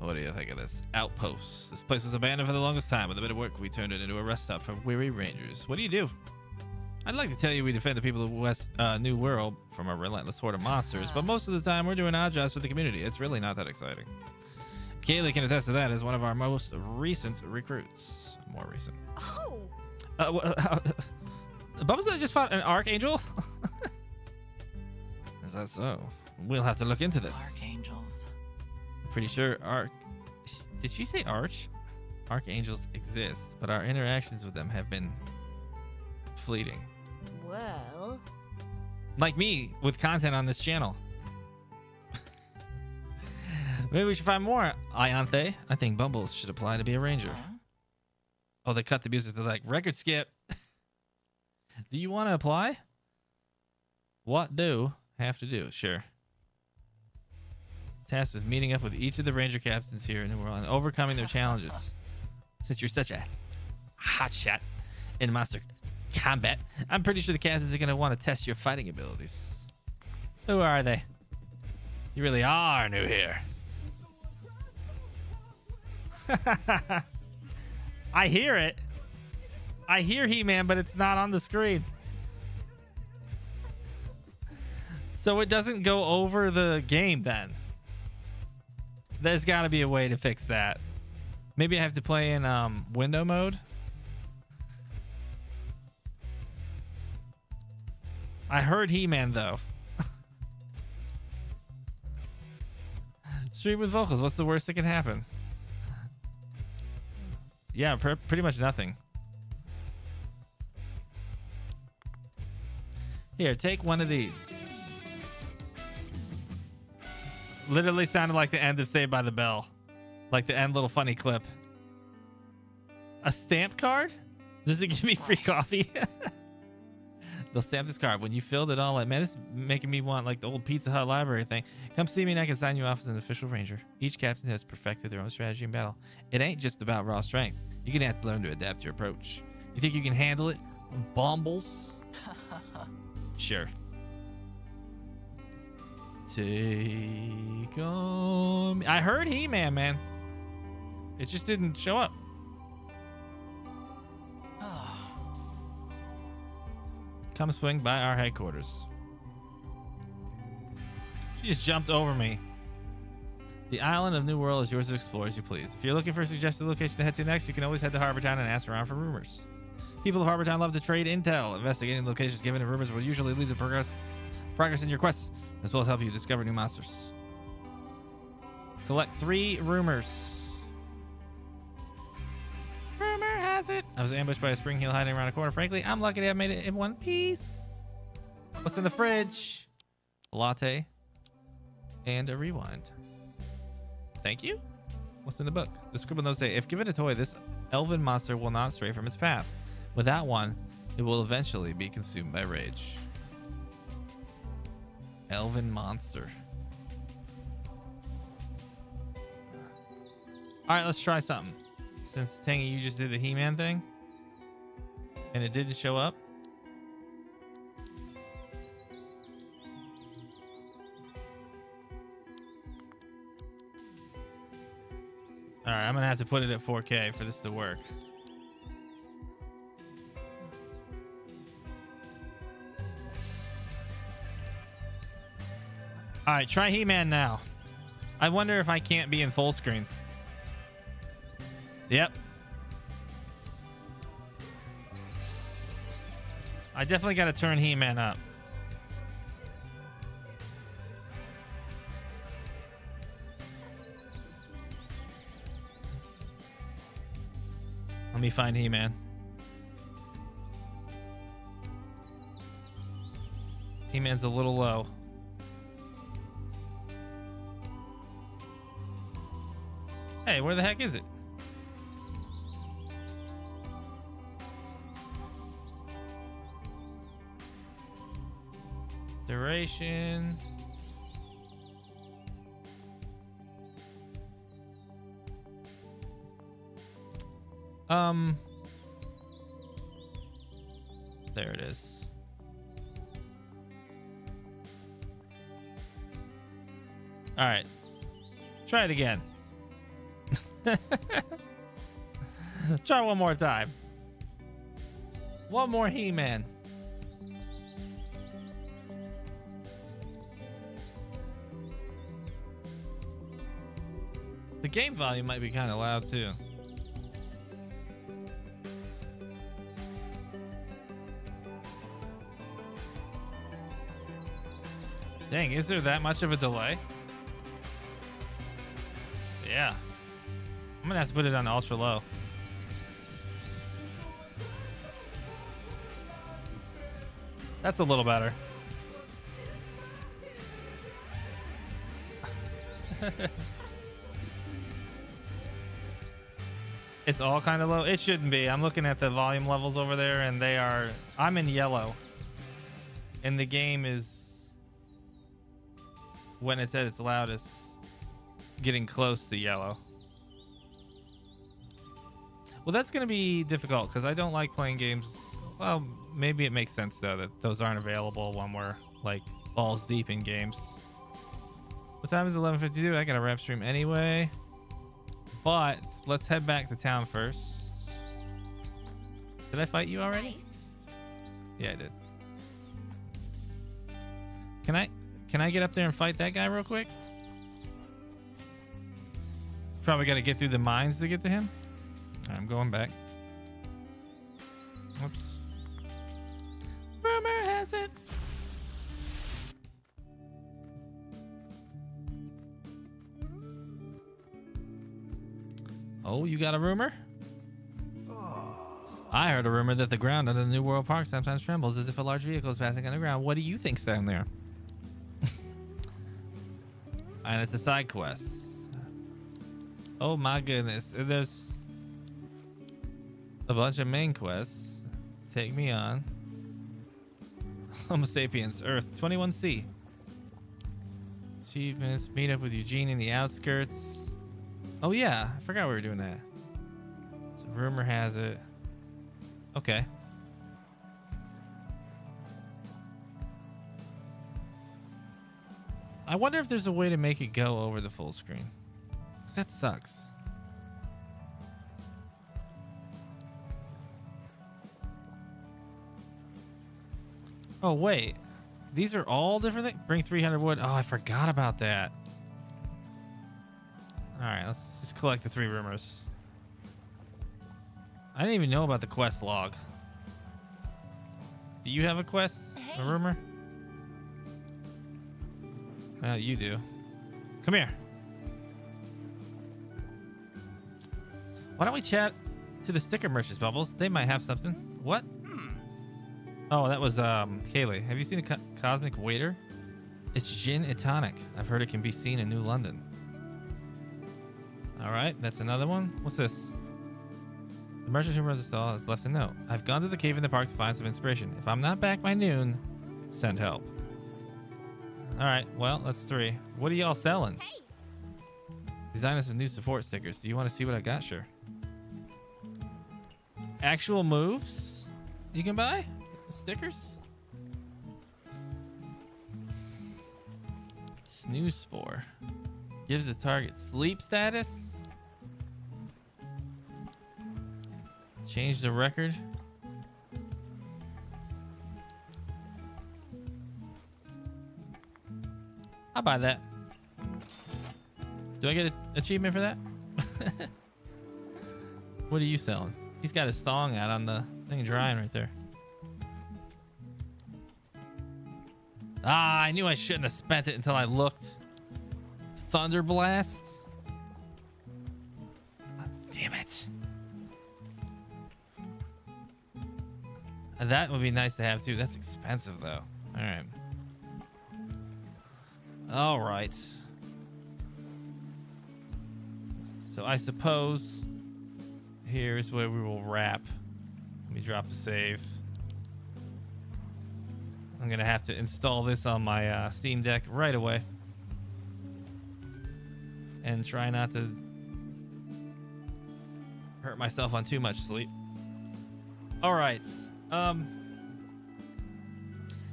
What do you think of this outpost? This place was abandoned for the longest time. With a bit of work, we turned it into a rest stop for weary rangers. What do you do? I'd like to tell you we defend the people of West uh, New Wirral from a relentless horde of monsters, but most of the time we're doing odd jobs for the community. It's really not that exciting. Kayleigh can attest to that as one of our most recent recruits. More recent. Oh, Uh, wha- Bubba's just fought an archangel. Is that so? We'll have to look into this. archangels. Pretty sure arch. Did she say arch? Archangels exist, but our interactions with them have been fleeting. well. Like me with content on this channel. Maybe we should find more Ianthe. I think Bumble should apply to be a ranger. Huh? Oh, they cut the music. They're like, record skip. Do you want to apply? What do have to do? Sure. Task is meeting up with each of the ranger captains here in the world and overcoming their challenges. Since you're such a hot shot in monster combat, I'm pretty sure the captains are going to want to test your fighting abilities. Who are they? You really are new here. I hear it. I hear He-Man, but it's not on the screen. So it doesn't go over the game then. There's got to be a way to fix that. Maybe I have to play in um, window mode. I heard He-Man though. Stream with vocals. What's the worst that can happen? Yeah, pr- pretty much nothing. Here, take one of these. Literally sounded like the end of Saved by the Bell. Like the end little funny clip. A stamp card? Does it give me free coffee? They'll stamp this card. When you filled it all out, man, this is making me want like the old Pizza Hut library thing. Come see me and I can sign you off as an official ranger. Each captain has perfected their own strategy in battle. It ain't just about raw strength. You're gonna have to learn to adapt your approach. You think you can handle it? Bumbles? sure. Take on me. I heard He-Man, man. It just didn't show up. Come swing by our headquarters. She just jumped over me. The island of New Wirral is yours to explore as you please. If you're looking for a suggested location to head to next, you can always head to Harbor Town and ask around for rumors. People of Harbor Town love to trade intel. Investigating locations given to rumors will usually lead to progress, progress in your quests, as well as help you discover new monsters. Collect three rumors. Rumor has it. I was ambushed by a Springheel hiding around a corner. Frankly, I'm lucky have made it in one piece. What's in the fridge? A latte and a rewind. Thank you. What's in the book? The scribble notes say if given a toy, this elven monster will not stray from its path. Without one, it will eventually be consumed by rage. Elven monster. All right, let's try something. Since Tangy, you just did the He-Man thing, and it didn't show up. All right, I'm gonna have to put it at 4K for this to work. All right, try He-Man now. I wonder if I can't be in full screen. Yep. I definitely got to turn He-Man up. Let me find He-Man. He-Man's a little low. Hey, where the heck is it? Duration. Um. There it is. All right. Try it again. Try one more time. One more He-Man. The game volume might be kind of loud too. Dang, is there that much of a delay? Yeah. I'm gonna have to put it on ultra low. That's a little better. it's all kind of low. It shouldn't be. I'm looking at the volume levels over there, and they are. I'm in yellow, and the game is when it's at its loudest, getting close to yellow. Well, that's going to be difficult because I don't like playing games. Well, maybe it makes sense though that those aren't available when we're like balls deep in games. What time is 11:52? I got a rep stream anyway. But let's head back to town first. Did I fight you already? Nice. Yeah, I did. Can I can I get up there and fight that guy real quick? Probably got to get through the mines to get to him. I'm going back. Whoops. Rumor has it. Oh, you got a rumor? I heard a rumor that the ground under the New Wirral Park sometimes trembles as if a large vehicle is passing underground. What do you think's down there? and it's a side quest. Oh my goodness. There's a bunch of main quests. Take me on. Homo sapiens, Earth 21C. Achievements, meet up with Eugene in the outskirts. Oh yeah, I forgot we were doing that. So rumor has it. Okay. I wonder if there's a way to make it go over the full screen. 'Cause that sucks. Oh, wait. These are all different things? Bring 300 wood. Oh, I forgot about that. All right, let's just collect the three rumors. I didn't even know about the quest log. Do you have a quest? A Hey. rumor? Uh, you do. Come here. Why don't we chat to the sticker merchants, Bumbles? They might have something. What? Oh, that was um Kayleigh. Have you seen a co- cosmic waiter? It's gin and tonic. I've heard it can be seen in New London. All right, that's another one. What's this? The merchant who runs the stall has left a note. I've gone to the cave in the park to find some inspiration. If I'm not back by noon, send help. All right, well, that's three. What are y'all selling? Hey, Designing some new support stickers. Do you want to see what I got? Sure. Actual moves you can buy? Stickers? Snooze Spore. Gives the target sleep status. Change the record. I'll buy that. Do I get an achievement for that? what are you selling? He's got his thong out on the thing drying right there. Ah, I knew I shouldn't have spent it until I looked. Thunder blasts. Ah, damn it. That would be nice to have too. That's expensive though. All right. All right. So I suppose here's where we will wrap. Let me drop the save. I'm gonna have to install this on my uh, Steam Deck right away, and try not to hurt myself on too much sleep. All right. Um.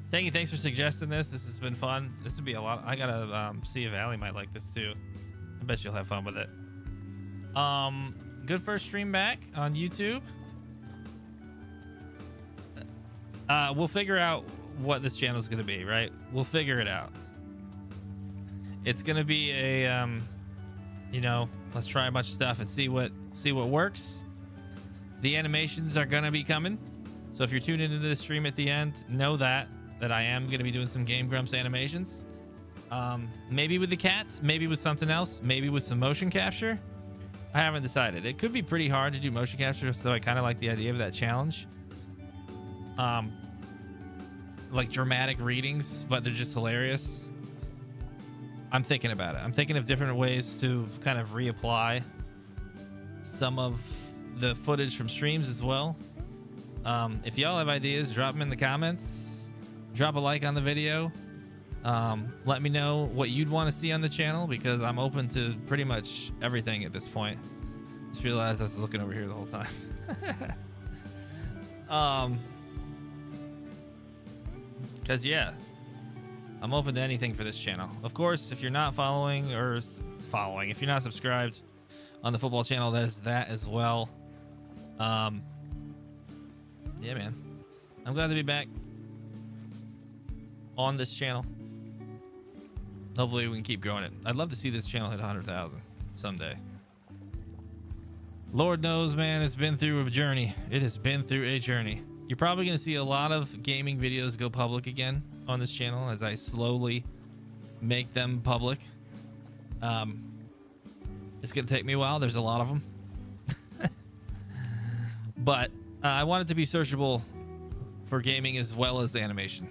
Thank you. Thanks for suggesting this. This has been fun. This would be a lot. I gotta um, see if Allie might like this too. I bet you'll have fun with it. Um, good first stream back on YouTube. Uh, we'll figure out what this channel is gonna be. Right? We'll figure it out. It's gonna be a um, you know, let's try a bunch of stuff and see what see what works. The animations are gonna be coming. So if you're tuned into this stream at the end, know that that I am gonna be doing some Game Grumps animations. Um, maybe with the cats, maybe with something else, maybe with some motion capture. I haven't decided. It could be pretty hard to do motion capture, so I kind of like the idea of that challenge. Um, like dramatic readings, but they're just hilarious. I'm thinking about it. I'm thinking of different ways to kind of reapply some of the footage from streams as well. Um, if y'all have ideas, drop them in the comments. Drop a like on the video. Um, let me know what you'd want to see on the channel because I'm open to pretty much everything at this point. Just realized I was looking over here the whole time. um, because yeah, I'm open to anything for this channel. Of course, if you're not following or following, if you're not subscribed on the football channel, there's that as well. Um, yeah, man, I'm glad to be back on this channel. Hopefully, we can keep growing it. I'd love to see this channel hit 100,000 someday. Lord knows, man, it's been through a journey. It has been through a journey. You're probably going to see a lot of gaming videos go public again on this channel as I slowly make them public. Um, it's going to take me a while. There's a lot of them. but uh, I want it to be searchable for gaming as well as animation.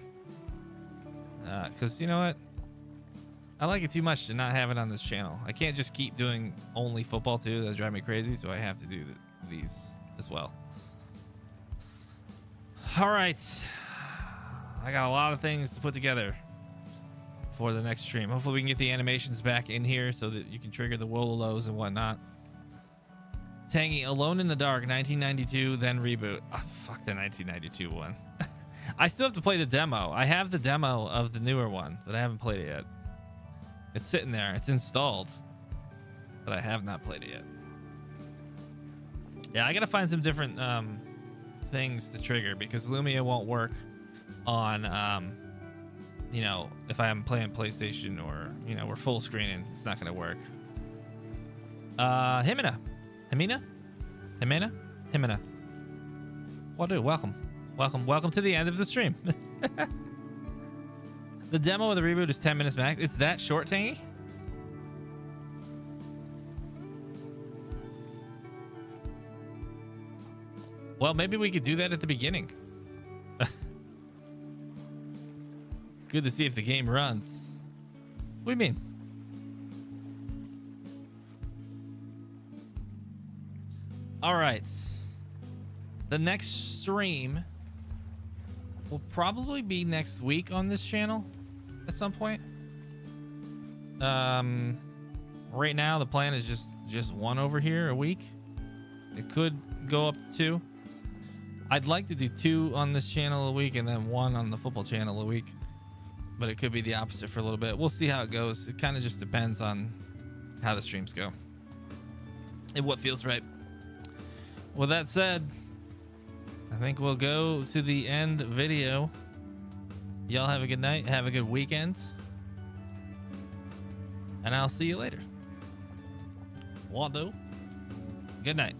Because you know what? I like it too much to not have it on this channel. I can't just keep doing only football too. That drive me crazy. So I have to do th- these as well. All right. I got a lot of things to put together for the next stream. Hopefully we can get the animations back in here so that you can trigger the Wololos and whatnot. Tangy, Alone in the Dark, 1992, then reboot. Ah, fuck the 1992 one. I still have to play the demo. I have the demo of the newer one, but I haven't played it yet. It's sitting there. It's installed, but I have not played it yet. Yeah, I gotta find some different um, things to trigger because Lumia won't work on, um, you know, if I'm playing PlayStation or you know we're full screening, it's not gonna work. Uh, Himina, Himina, Himina, Himina. What do? Welcome, welcome, welcome to the end of the stream. the demo of the reboot is 10 minutes max. It's that short, Tangy? Well, maybe we could do that at the beginning. Good to see if the game runs. What do you mean? All right. The next stream will probably be next week on this channel at some point. Um, right now the plan is just just one over here a week. It could go up to two. I'd like to do two on this channel a week and then one on the football channel a week. But it could be the opposite for a little bit. We'll see how it goes. It kind of just depends on how the streams go and what feels right. With that said, I think we'll go to the end video. Y'all have a good night. Have a good weekend. And I'll see you later. Waldo. Good night.